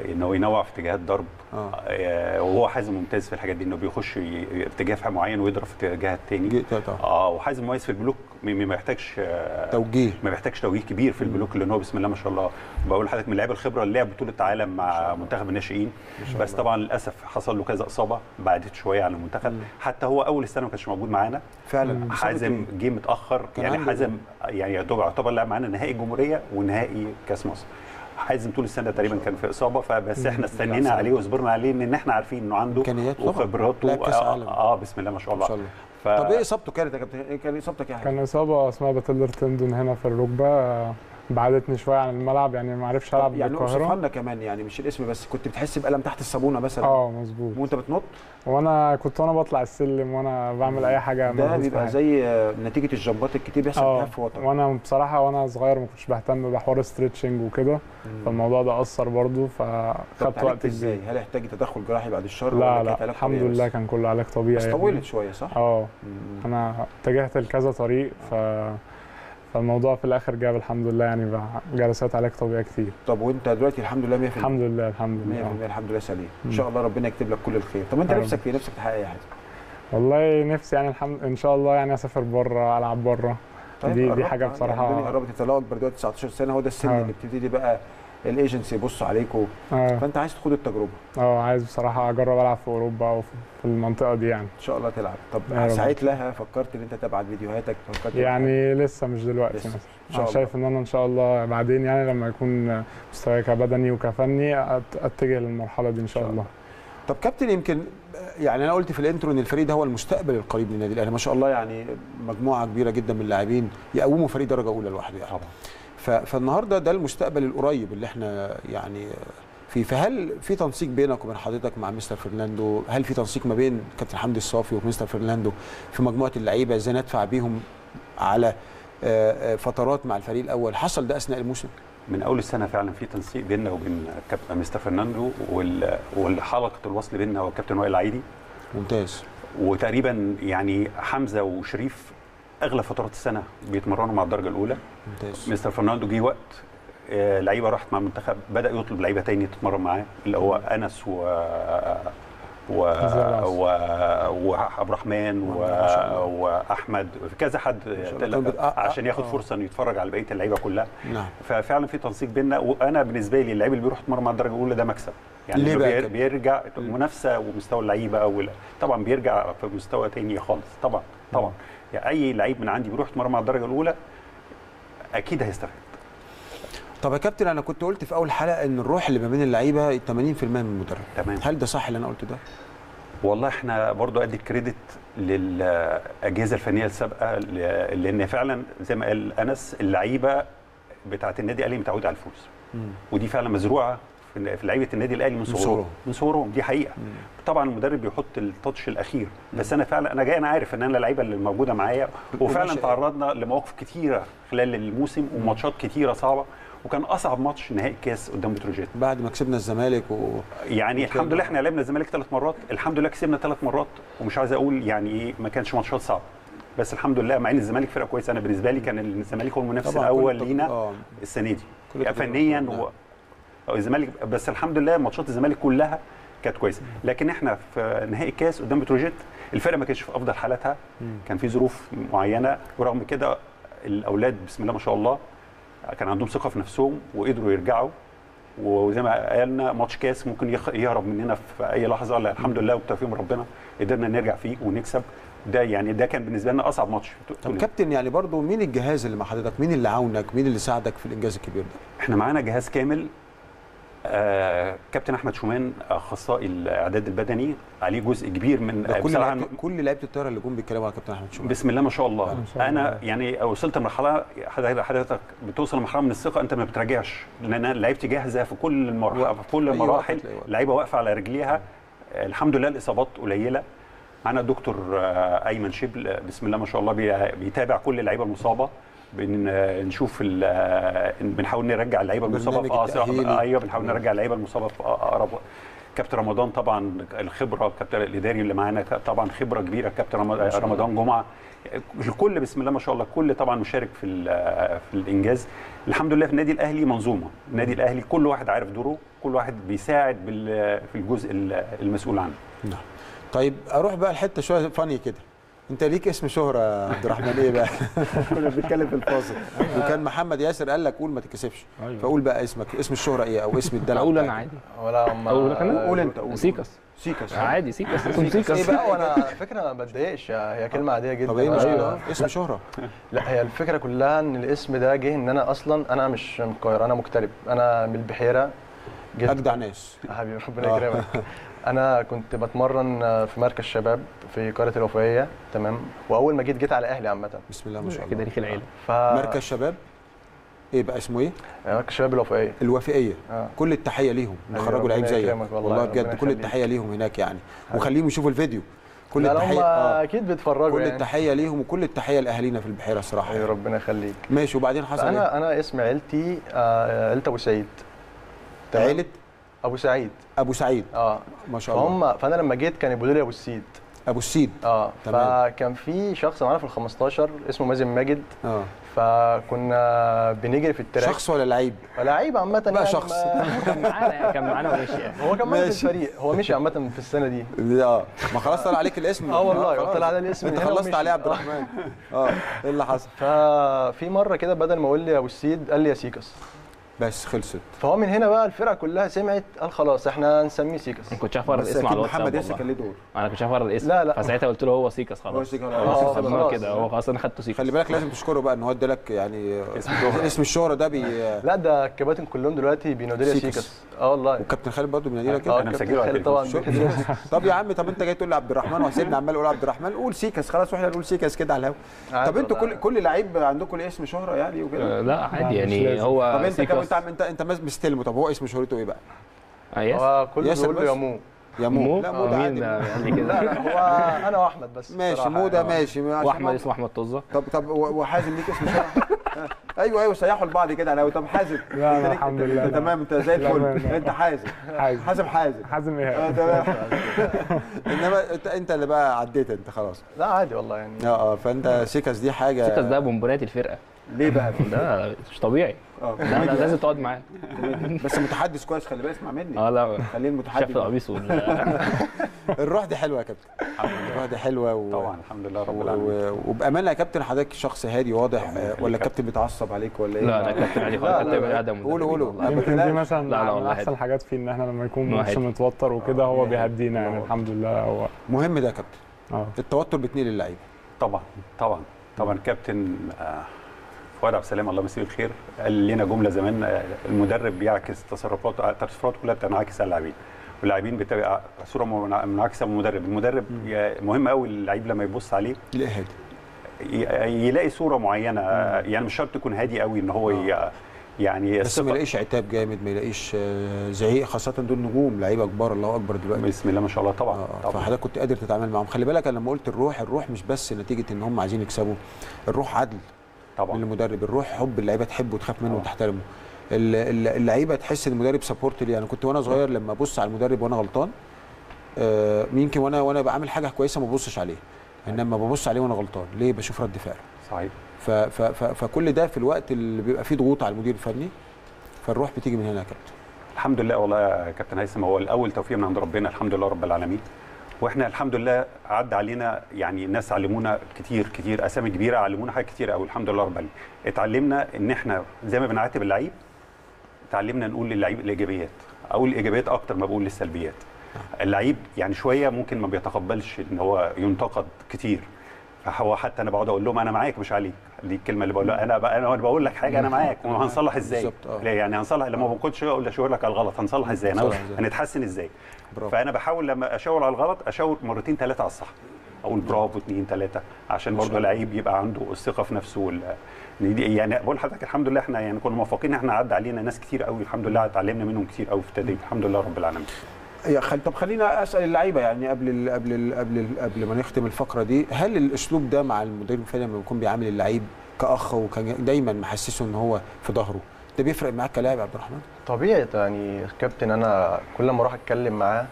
ان هو ينوع في اتجاهات ضرب. آه. وهو حازم ممتاز في الحاجات دي إنه بيخش اتجاه في معين ويضرب في اتجاه تاني. آه. وحازم مميز في البلوك ما بيحتاجش آه،
توجيه.
ما بيحتاجش توجيه كبير في البلوك لأن هو بسم الله ما شاء الله بقول لحضرتك من اللعيبه الخبرة اللي لعب بطولة عالم مع منتخب الناشئين. بس. طبعا للأسف حصل له كذا إصابة بعدت شوية عن المنتخب. حتى هو أول السنة ما كانش موجود معانا.
فعلا.
حازم جه
متأخر.
يعني حازم يعني يعتبر لعب معانا نهائي الجمهورية ونهائي كأس مصر. حازم طول السنة تقريبا كان في إصابة فبس. إحنا استنينا. عليه وصبرنا عليه إن إحنا عارفين إنه عنده. وخبراته آه. آه بسم الله ما شاء الله,
ما شاء الله.
ف...
طب إيه إصابته كانت يا كابتن إيه كان إصابتك يا حاج
كان إصابة اسمها باتيلر تندون هنا في الركبة بعدتني شوية عن الملعب يعني ما عرفش ألعب
يعني
بالقاهرة
لنا كمان يعني مش الاسم بس كنت بتحس بألم تحت الصابونة مثلا
آه مظبوط
وأنت بتنط
وأنا كنت وأنا بطلع السلم وأنا بعمل أي حاجة
ده بيبقى
حاجة.
زي آه، نتيجة الجمبات الكتير بيحصل
آه
التهاب في وتر
وأنا بصراحة وأنا صغير ما كنتش بهتم بحوار ستريتشنج وكده فالموضوع ده أثر برضو
طب
فخدت وقت إزاي؟
هل احتاج تدخل جراحي بعد الشر
لا لا الحمد؟ لله كان كله علاج طبيعي
بس. طولت شوية صح؟
آه أنا اتجهت لكذا طريق ف فالموضوع في الآخر جاب الحمد لله يعني جلسات علاج طبيعي كتير.
طب وانت دلوقتي الحمد لله 100%
الحمد لله الحمد
100%
لله
الحمد لله سليم.
إن.
شاء الله ربنا يكتب لك كل الخير. طب انت
رب.
نفسك في نفسك تحقق إيه يا حازم؟
والله نفسي يعني الحمد إن شاء الله يعني أسافر بره ألعب بره. دي دي
قربت،
حاجة
آه، يعني الدنيا
بصراحه
قربت. أنت لو أكبر دلوقتي 19 سنة هو ده السن
آه.
اللي بتبتدي بقى الايجنسي يبصوا عليكم
آه.
فأنت عايز تاخد التجربة.
آه عايز بصراحة أجرب ألعب في أوروبا أو في المنطقة دي يعني.
إن شاء الله تلعب. طب. سعيت لها؟ فكرت إن أنت تبعت فيديوهاتك؟ فكرت
يعني لسه مش دلوقتي
لسه.
مثلا.
إن شاء
أنا
الله.
شايف إن أنا إن شاء الله بعدين يعني لما يكون مستواي كبدني وكفني أتجه للمرحلة دي إن شاء الله.
طب كابتن يمكن يعني أنا قلت في الإنترو إن الفريق ده هو المستقبل القريب للنادي الأهلي. ما شاء الله يعني مجموعة كبيرة جدا من اللاعبين يقوموا فريق درجة أولى لوحده يعني. طبعا. فالنهارده ده المستقبل القريب اللي إحنا يعني فيه فهل في تنسيق بينك وبين حضرتك مع مستر فرناندو؟ هل في تنسيق ما بين كابتن حمدي الصافي ومستر فرناندو في مجموعة اللعيبة إزاي ندفع بيهم على آه، آه، فترات مع الفريق الأول؟ حصل ده أثناء الموسم؟
من أول السنة فعلا في تنسيق بيننا وبين كابتن مستر فرناندو وال- والحلقة الوصل بيننا والكابتن وائل العيدي
ممتاز.
وتقريبا يعني حمزة وشريف اغلب فترات السنة بيتمرنوا مع الدرجة الأولى.
ممتاز.
مستر فرناندو جه وقت آه، لعيبة راحت مع المنتخب بدأ يطلب لعيبة تاني تتمرن معاه اللي هو أنس و و. و وعبد الرحمن و... واحمد كذا حد
آه، آه،
عشان ياخد. فرصة إنه يتفرج على بقية اللعيبة كلها.
نعم.
ففعلا في تنسيق بيننا وأنا بالنسبة لي اللعيب اللي بيروح يتمرن مع الدرجة الأولى ده مكسب. يعني
ليه بقى؟
بيرجع منافسة ومستوى اللعيبة ولا طبعا بيرجع في مستوى تاني خالص طبعا طبعا. يعني أي لعيب من عندي بيروح يتمرن مع الدرجة الأولى أكيد هيستفاد.
طب يا كابتن أنا كنت قلت في أول حلقة إن الروح اللي ما بين اللعيبة 80% من المدرب.
تمام.
هل ده صح اللي أنا قلته ده؟
والله إحنا برضو أدي الكريدت للأجهزة الفنية السابقة لأن فعلا زي ما قال أنس اللعيبة بتاعة النادي الأهلي متعودة على الفوز. ودي فعلا مزروعة في في لعيبة النادي الأهلي من صغرهم. من صغرهم دي حقيقة. طبعا المدرب بيحط التاتش الأخير. بس أنا فعلا أنا جاي أنا عارف إن أنا اللعيبة اللي موجودة معايا. وفعلا. تعرضنا لمواقف كتيرة خلال الموسم وماتشات كتيرة صعبة. وكان أصعب ماتش نهائي الكاس قدام بتروجيت.
بعد ما كسبنا الزمالك و...
يعني. الحمد لله إحنا لعبنا الزمالك ثلاث مرات. الحمد لله كسبنا ثلاث مرات. ومش عايز أقول يعني إيه ما كانش ماتشات صعبة. بس الحمد لله مع إن الزمالك فرقة كويسة. أنا بالنسبة لي كان الزمالك هو المنافس
الأول
لينا
آه.
السنة دي. فنيا. و... الزمالك بس الحمد لله ماتشات الزمالك كلها كانت كويسة. لكن إحنا في نهائي الكاس قدام بتروجيت الفرقة ما كانتش في أفضل حالاتها. كان في ظروف معينة. ورغم كده الأولاد بسم الله ما شاء الله كان عندهم ثقة في نفسهم وقدروا يرجعوا. وزي ما قالنا ماتش كاس ممكن يهرب مننا في أي لحظة. لا الحمد لله وبتوفيق من ربنا قدرنا نرجع فيه ونكسب. ده يعني ده كان بالنسبة لنا أصعب ماتش
طب كابتن يعني برضو مين الجهاز اللي مع حضرتك؟ مين اللي عاونك؟ مين اللي ساعدك في الإنجاز الكبير ده؟
إحنا معانا جهاز كامل آه كابتن أحمد شومان أخصائي الإعداد البدني عليه جزء كبير من
كل لعيبه كل لعيبة الطايرة اللي جم بيتكلموا على كابتن أحمد شومان.
بسم الله ما شاء الله.
شاء الله.
أنا يعني وصلت لمرحلة حضرتك بتوصل لمرحلة من الثقة أنت ما بتراجعش لأن أنا لعيبتي جاهزة في كل المراحل في كل
أي وقت
المراحل.
وقت.
لعيبة واقفة على رجليها. الحمد لله الإصابات قليلة. معانا الدكتور آه، أيمن شبل بسم الله ما شاء الله بي- بيتابع كل اللعيبة المصابة. ال- آه، بنحاول نرجع اللعيبة المصابة في
التأهيلي.
أيوه بنحاول نرجع اللعيبة المصابة في أقرب. كابتن رمضان طبعا الخبرة الكابتن الإداري اللي معانا طبعا خبرة كبيرة. كابتن. رمضان جمعة. الكل بسم الله ما شاء الله الكل طبعا مشارك في في الإنجاز. الحمد لله في النادي الأهلي منظومة. النادي الأهلي كل واحد عارف دوره كل واحد بيساعد في الجزء ال- المسؤول عنه.
نعم. طيب أروح بقى لحتة شوية فاني كده. انت ليك اسم شهرة يا عبد الرحمن إيه بقى؟ كنا بنتكلم في الفاصل. وكان محمد ياسر قال لك قول ما تتكسفش.
أيوة.
فقول بقى اسمك اسم الشهرة إيه أو اسم الدلع؟
أقول
أنا.
عادي.
ولا هم
أقول لك أنا؟
قول أنت قول.
سيكس.
سيكس.
عادي سيكس. اسم سيكس.
إيه بقى؟ وأنا على فكره ما بتضايقش. هي كلمة عادية جدا.
طب
إيه
المشكلة؟ اسم شهرة.
لا هي الفكرة كلها إن الاسم ده جه إن أنا أصلا أنا مش من القاهرة أنا مغترب. أنا من البحيرة. جيت
أجدع ناس.
حبيبي ربنا
آه.
يكرمك. أنا كنت بتمرن في مركز شباب. في قريه الوفائيه تمام؟ وأول ما جيت جيت على أهلي عامة.
بسم الله ما شاء الله.
كده ريح العيله
ف
مركز شباب إيه بقى اسمه إيه؟
مركز شباب الوفائيه
الوفائية.
آه.
كل التحية ليهم
حبيبي
بيخرجوا لعيب زيك.
والله،
والله بجد كل. التحية ليهم هناك يعني. وخليهم يشوفوا الفيديو. كل
التحية
آه.
أكيد بيتفرجوا
كل
يعني.
التحية ليهم وكل التحية لأهالينا في البحيرة الصراحة
أيوة، ربنا يخليك.
ماشي وبعدين حصل
أنا
إيه؟
أنا اسم عيلتي آه، عيلة أبو سعيد؟
عيلة؟
أبو سعيد.
أبو سعيد.
آه.
ما شاء الله.
فأنا لما جيت كان يقولوا لي أبو السيد.
أبو السيد
آه
تمام.
فكان في شخص معانا في ال 15 اسمه مازن ماجد.
آه.
فكنا بنجري في التراك.
شخص ولا لعيب؟
لعيب عامة
بقى
يعني
شخص.
ما-
كان معانا كان معانا ومشي يعني.
هو كان معانا في. الفريق. هو مشي عامة في السنة دي.
آه ما خلاص طلع عليك الاسم.
آه والله
خلاص.
طلع على الاسم.
انت خلصت. عليه يا عبد الرحمن. آه. إيه اللي حصل؟
ففي مرة كده بدل ما يقول لي أبو السيد قال لي يا سيكس.
بس خلصت.
فهو من هنا بقى الفرقة كلها سمعت قال خلاص إحنا هنسميه سيكس
ما كنتش عارف الاسم على الواتساب
محمد ياسر. كان ليه دور.
أنا كنتش عارف الاسم.
لا، لا.
فساعتها قلت له هو سيكس
هو
خلاص
سيكس،
آه،
خلاص. كده. هو خلاص أنا خدته سيكس
خلي بالك لازم تشكره بقى إن هو ادالك يعني اسم الشهرة. ده بي
لا ده الكباتن كلهم دلوقتي بينادوا لي
سيكس.
سيكس آه والله.
وكابتن خالد برضه بينادي لك كده
أنا
كابتن
مسجله
طبعا.
طب يا عم طب أنت جاي تقول لي عبد الرحمن وسيبني عمال أقول عبد الرحمن. قول سيكس خلاص وإحنا نقول سيكس كده على الهوا. طب
أنتوا.
كل كل لعيب عندكم ليه اسم شهرة يعني وكده؟
آه، لا عادي يعني. هو
طب أنت كم
سيكس
انت انت انت مستلمه طب هو اسم شهرته إيه بقى؟
آه، ياسر
هو كله
ياسر
بيقول له؟ يا مو
يا مو
مو؟
لا مو
آه،
ده
مين
عادي
يعني
لا
كده
لا هو أنا وأحمد بس
ماشي مو ده. ماشي
واحمد اسمه أحمد طزة
طب طب وحازم ليك اسم؟ آه. أيوه أيوه سيحوا لبعض كده على الهوا. طب حازم
لا،
أنت
لا، الحمد
انت-
لله،
أنت
لا.
تمام أنت زي
لا،
الفل
لا، لا.
أنت حازم
حازم.
حازم حازم آه
ايهاب
تمام إنما انت أنت اللي بقى عديت أنت خلاص
لا عادي والله يعني
آه آه فأنت سيكس دي حاجة
سيكس ده بونبونات الفرقة
ليه بقى؟
ده مش طبيعي
آه
لا لا لازم تقعد معاه
بس متحدث كويس خلي بالك اسمع مني.
آه لا
خليه
شاف
المتحدث
القميص وال-
الروح دي حلوة يا كابتن. الروح دي حلوة و...
طبعا الحمد لله رب. العالمين.
و... وبأمانة يا كابتن حضرتك شخص هادي واضح. آه، ولا الكابتن بيتعصب عليك ولا إيه؟
لا لا كابتن عادي خالص.
لا، لا،
كابتن
لا.
آدم
قولوا قولوا.
يمكن دي. مثلا
لا، لا،
من
أحسن.
الحاجات فيه إن إحنا لما يكون ماتش
هادي.
متوتر وكده هو بيهدينا يعني الحمد لله. هو
مهم ده يا كابتن.
آه.
التوتر بتنقل اللعيبة.
طبعا طبعا. طبعا كابتن آه، فؤاد عبد السلام الله يمسيه بالخير قال لنا جملة زمان آه، المدرب بيعكس تصرفات التصرفات كلها بتنعكس على اللاعبين واللاعبين بتبقى صورة منع- منعكسة من المدرب المدرب مهم قوي اللعيب لما يبص عليه.
لا هادي.
ي- يلاقي صورة معينة آه، يعني مش شرط يكون هادي قوي إن هو ي- يعني
بس ما يلاقيش عتاب جامد ما يلاقيش آه، زعيق خاصة دول نجوم لعيبة كبار الله أكبر دلوقتي.
بسم الله ما شاء الله طبعا
آه،
طبعا.
فحضرتك كنت قادر تتعامل معاهم. خلي بالك أنا لما قلت الروح الروح مش بس نتيجة إن هم عايزين يكسبوا الروح عدل.
طبعا.
من المدرب الروح حب اللعيبة تحبه وتخاف منه. وتحترمه. ال- ال- اللعيبة تحس إن المدرب سبورت ليه أنا كنت وأنا صغير لما أبص على المدرب وأنا غلطان آه، يمكن وأنا وأنا بعمل حاجة كويسة ما ببصش عليه. إنما ببص عليه وأنا غلطان. ليه؟ بشوف رد فعله
صحيح.
ف ف ف فكل ده في الوقت اللي بيبقى فيه ضغوط على المدير الفني فالروح بتيجي من هنا يا كابتن.
الحمد لله. والله يا كابتن هيثم هو الأول توفيق من عند ربنا. الحمد لله رب العالمين. وإحنا الحمد لله عدى علينا يعني ناس علمونا كتير كتير أسامي كبيرة علمونا حاجات كتير قوي الحمد لله رب العالمين. اتعلمنا إن إحنا زي ما بنعاتب اللعيب اتعلمنا نقول للعيب الإيجابيات أقول الايجابيات أكتر ما بقول للسلبيات. اللعيب يعني شوية ممكن ما بيتقبلش إن هو ينتقد كتير. فهو حتى أنا بقعد أقول لهم أنا معاك مش عليك. دي الكلمة اللي بقولها أنا بقى أنا بقول لك حاجة أنا معاك. وهنصلح إزاي؟
بالظبط، آه.
لا يعني هنصلح؟ لما ما كنتش أقول اشاور لك على الغلط. هنصلح إزاي؟
إزاي.
هنتحسن إزاي.
برافو.
فأنا بحاول لما أشاور على الغلط أشاور مرتين ثلاثة على الصح. أقول برافو اثنين ثلاثة عشان برضه. اللعيب يبقى عنده الثقة في نفسه وال- يعني بقول لحضرتك الحمد لله إحنا يعني كنا موفقين إن إحنا عدى علينا ناس كتير قوي الحمد لله اتعلمنا منهم كتير قوي في التدريب. الحمد لله رب العالمين.
يا خل... طب خلينا أسأل اللعيبة يعني قبل ال... قبل ال... قبل ال... قبل ما نختم الفقرة دي هل الأسلوب ده مع المدير الفني لما بيكون بيعامل اللعيب كأخ وكان دايما محسسه إن هو في ظهره ده بيفرق معاك كلاعب يا عبد الرحمن؟
طبيعي يعني كابتن أنا كل ما أروح أتكلم معاه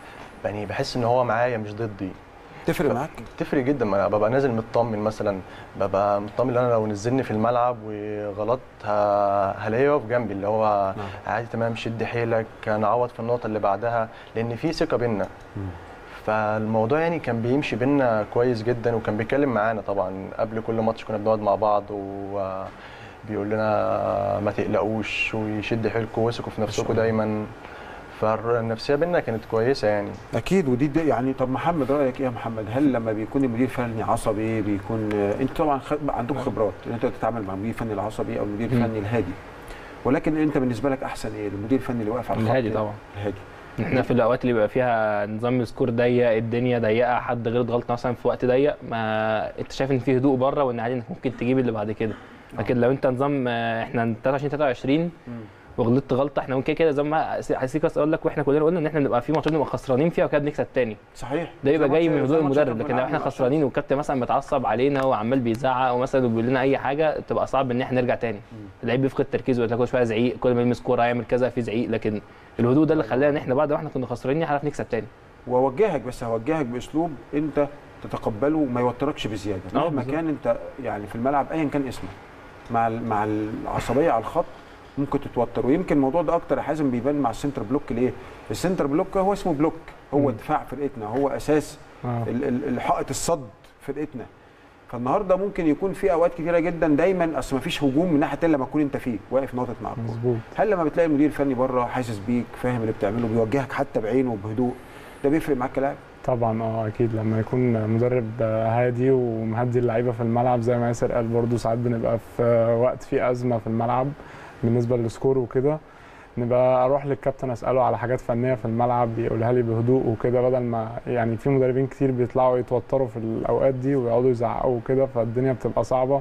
يعني بحس إن هو معايا مش ضدي
تفرق معاك؟
تفرق جدا. ما أنا ببقى نازل مطمن مثلا ببقى مطمن إن أنا لو نزلني في الملعب وغلطت هلاقيه واقف جنبي اللي هو عادي تمام شد حيلك نعوض في النقطة اللي بعدها لأن في ثقة بينا. فالموضوع يعني كان بيمشي بينا كويس جدا وكان بيتكلم معانا طبعا. قبل كل ماتش كنا بنقعد مع بعض وبيقول لنا ما تقلقوش ويشد حيلكم وثقوا في نفسكم دايما. فالنفسيه بينا كانت كويسة يعني.
أكيد ودي دي يعني طب محمد رأيك إيه يا محمد؟ هل لما بيكون المدير الفني عصبي بيكون انت طبعا خ... عندكم خبرات إن انت تتعامل مع المدير الفني العصبي أو المدير. الفني الهادي. ولكن أنت بالنسبة لك أحسن إيه؟ المدير الفني اللي واقف على الخط
الهادي طبعا.
الهادي.
إحنا في الأوقات اللي بيبقى فيها نظام السكور ضيق الدنيا ضيقة حد غلط غلطه مثلا في وقت ضيق ما أنت شايف إن في هدوء بره وإن عادي إنك ممكن تجيب اللي بعد كده. لكن لو أنت نظام آه، إحنا 23 23 وغلطت غلطة إحنا ممكن كده زي ما سيكاس أقول لك وإحنا كلنا قلنا إن إحنا بنبقى في ماتشات بنبقى خسرانين فيها وكده بنكسب تاني.
صحيح.
ده يبقى جاي من هدوء المدرب لكن لو
إحنا
خسرانين والكابتن مثلا متعصب علينا وعمال بيزعق ومثلا بيقول لنا أي حاجة تبقى صعب إن إحنا نرجع تاني. اللعيب بيفقد تركيزه كل شوية زعيق كل ما يلمس كورة يعمل كذا في زعيق لكن الهدوء ده اللي خلانا إن إحنا بعد ما إحنا كنا خسرانين نعرف نكسب تاني.
واوجهك بس هوجهك بأسلوب أنت تتقبله وما يوتركش بزيادة.
آه،
مهما. كان أنت يعني في الملعب ايا كان اسمك مع مع العصبية على الخط ممكن تتوتر. ويمكن الموضوع ده أكتر يا حازم بيبان مع ال center block. ليه؟ ال center block هو اسمه block. هو دفاع فرقتنا. هو أساس
آه.
ال- ال- الحائط الصد فرقتنا. فالنهارده ممكن يكون في أوقات كتيرة جدا دايما أصل ما فيش هجوم من ناحية الا لما تكون أنت فيه واقف ناطط مع
الكورة.
هل لما بتلاقي المدير الفني بره حاسس بيك فاهم اللي بتعمله بيوجهك حتى بعينه وبهدوء ده بيفرق معاك كلاعب؟
طبعا آه أكيد. لما يكون مدرب هادي ومهدي اللعيبة في الملعب زي ما ياسر قال برضو ساعات بنبقى في وقت فيه أزمة في الملعب. بالنسبة للسكور وكده نبقى أروح للكابتن أسأله على حاجات فنية في الملعب يقولها لي بهدوء وكده بدل ما يعني في مدربين كتير بيطلعوا يتوتروا في الأوقات دي ويقعدوا يزعقوا وكده فالدنيا بتبقى صعبة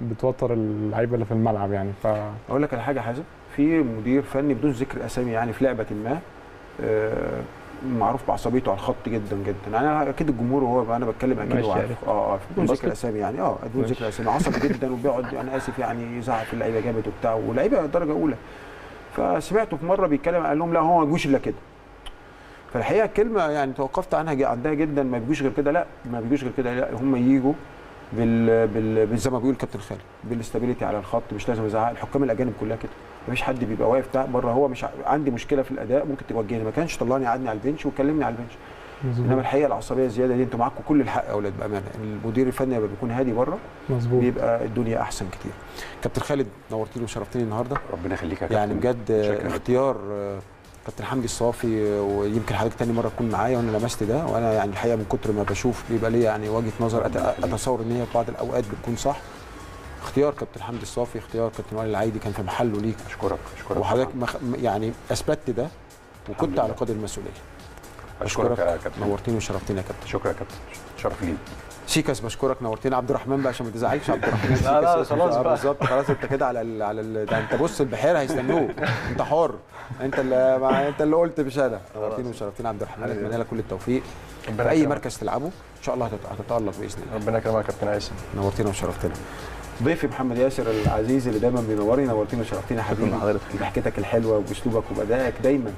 بتوتر اللعيبة اللي في الملعب يعني. ف
أقول لك على حاجة حازم في مدير فني بدون ذكر أسامي يعني في لعبة ما آه، معروف بعصبيته على الخط جدا جدا. أنا أكيد الجمهور وهو أنا بتكلم
أكيد
هو عارف. آه آه بدون؟ ذكر أسامي يعني. آه بدون. ذكر أسامي. عصبي جدا وبيقعد أنا آسف يعني يزعق في اللعيبة جامد وبتاع ولعيبه درجة أولى. فسمعته في مرة بيتكلم قال لهم لا هو ما بيجوش إلا كده. فالحقيقة الكلمة يعني توقفت عنها عندها جدا ما بيجوش غير كده لا ما بيجوش غير كده لا هم يجوا بال, بال... بال... زي ما بيقول كابتن خالد بالاستابيليتي على الخط مش لازم يزعق الحكام الأجانب كلها كده. مفيش حد بيبقى واقف تحت بره هو مش عندي مشكلة في الأداء ممكن توجهني. ما كانش طلعني قعدني على البنش وكلمني على البنش. إنما الحقيقة العصبية الزيادة دي أنتوا معاكم كل الحق يا أولاد بأمانة. المدير الفني لما بيكون هادي بره
مظبوط.
بيبقى الدنيا أحسن كتير. كابتن خالد نورتني وشرفتني النهارده.
ربنا يخليك يا
يعني
كابتن.
بجد آه،
شكراً.
اختيار كابتن حمدي الصافي ويمكن حضرتك تاني مرة تكون معايا وأنا لمست ده. وأنا يعني الحقيقة من كتر ما بشوف بيبقى ليا يعني وجهة نظر أت- أتصور إن هي في بعض الأوقات بتكون صح. اختيار كابتن حمدي الصافي اختيار كابتن وائل العيدي كان في محله ليك.
أشكرك أشكرك.
وحضرتك مخ... يعني أثبتت ده وكنت على قدر المسؤولية.
أشكرك يا كابتن.
نورتني وشرفتني يا كابتن.
شكرا يا كابتن. شرف لينا
شيكاس بشكرك. نورتني. عبد الرحمن بقى عشان ما تزعلش. عبد الرحمن
لا، لا،. خلاص بقى.
بالظبط. خلاص انت كده على ال على ال ده انت بص البحيرة هيستنوك انت حر. انت اللي ما انت اللي قلت مش أنا نورتني وشرفتني. عبد الرحمن اتمنى لك كل التوفيق. في
أي.
مركز تلعبه إن شاء الله هتت- هتتألق بإذن الله.
ربنا يكرمك يا كابتن عايسن
نورتنا وشرفتنا. ضيفي محمد ياسر العزيز اللي دايما بينورني نورتني وشرفتني يا حبيبي. بضحكتك الحلوة وباسلوبك وبادائك دايما.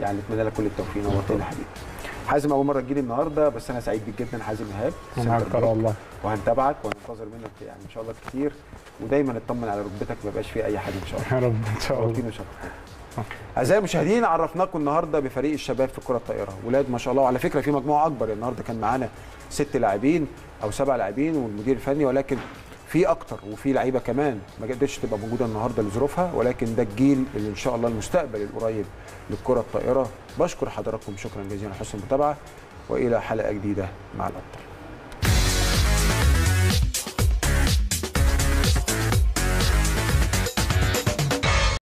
يعني أتمنى لك كل التوفيق. نورتني يا حبيبي. حازم أول مرة تجيلي النهارده بس أنا سعيد بيك جدا حازم ايهاب
أنا
أكتر.
والله.
وهنتابعك وهننتظر منك يعني إن شاء الله كتير. ودايما اطمن على ركبتك ما يبقاش فيه أي حاجة إن شاء الله.
يا رب إن شاء الله.
أعزائي المشاهدين عرفناكم النهارده بفريق الشباب في كرة الطائرة. ولاد ما شاء الله. وعلى فكرة في مجموعة أكبر. النهارده كان معانا ست لاعبين أو سبع لاعبين والمدير الفني ولكن في أكتر وفي لعيبة كمان ما قدرتش تبقى موجودة النهارده لظروفها ولكن ده الجيل اللي إن شاء الله المستقبل القريب للكرة الطائرة. بشكر حضراتكم شكرا جزيلا على حسن المتابعة وإلى حلقة جديدة مع الأبطال.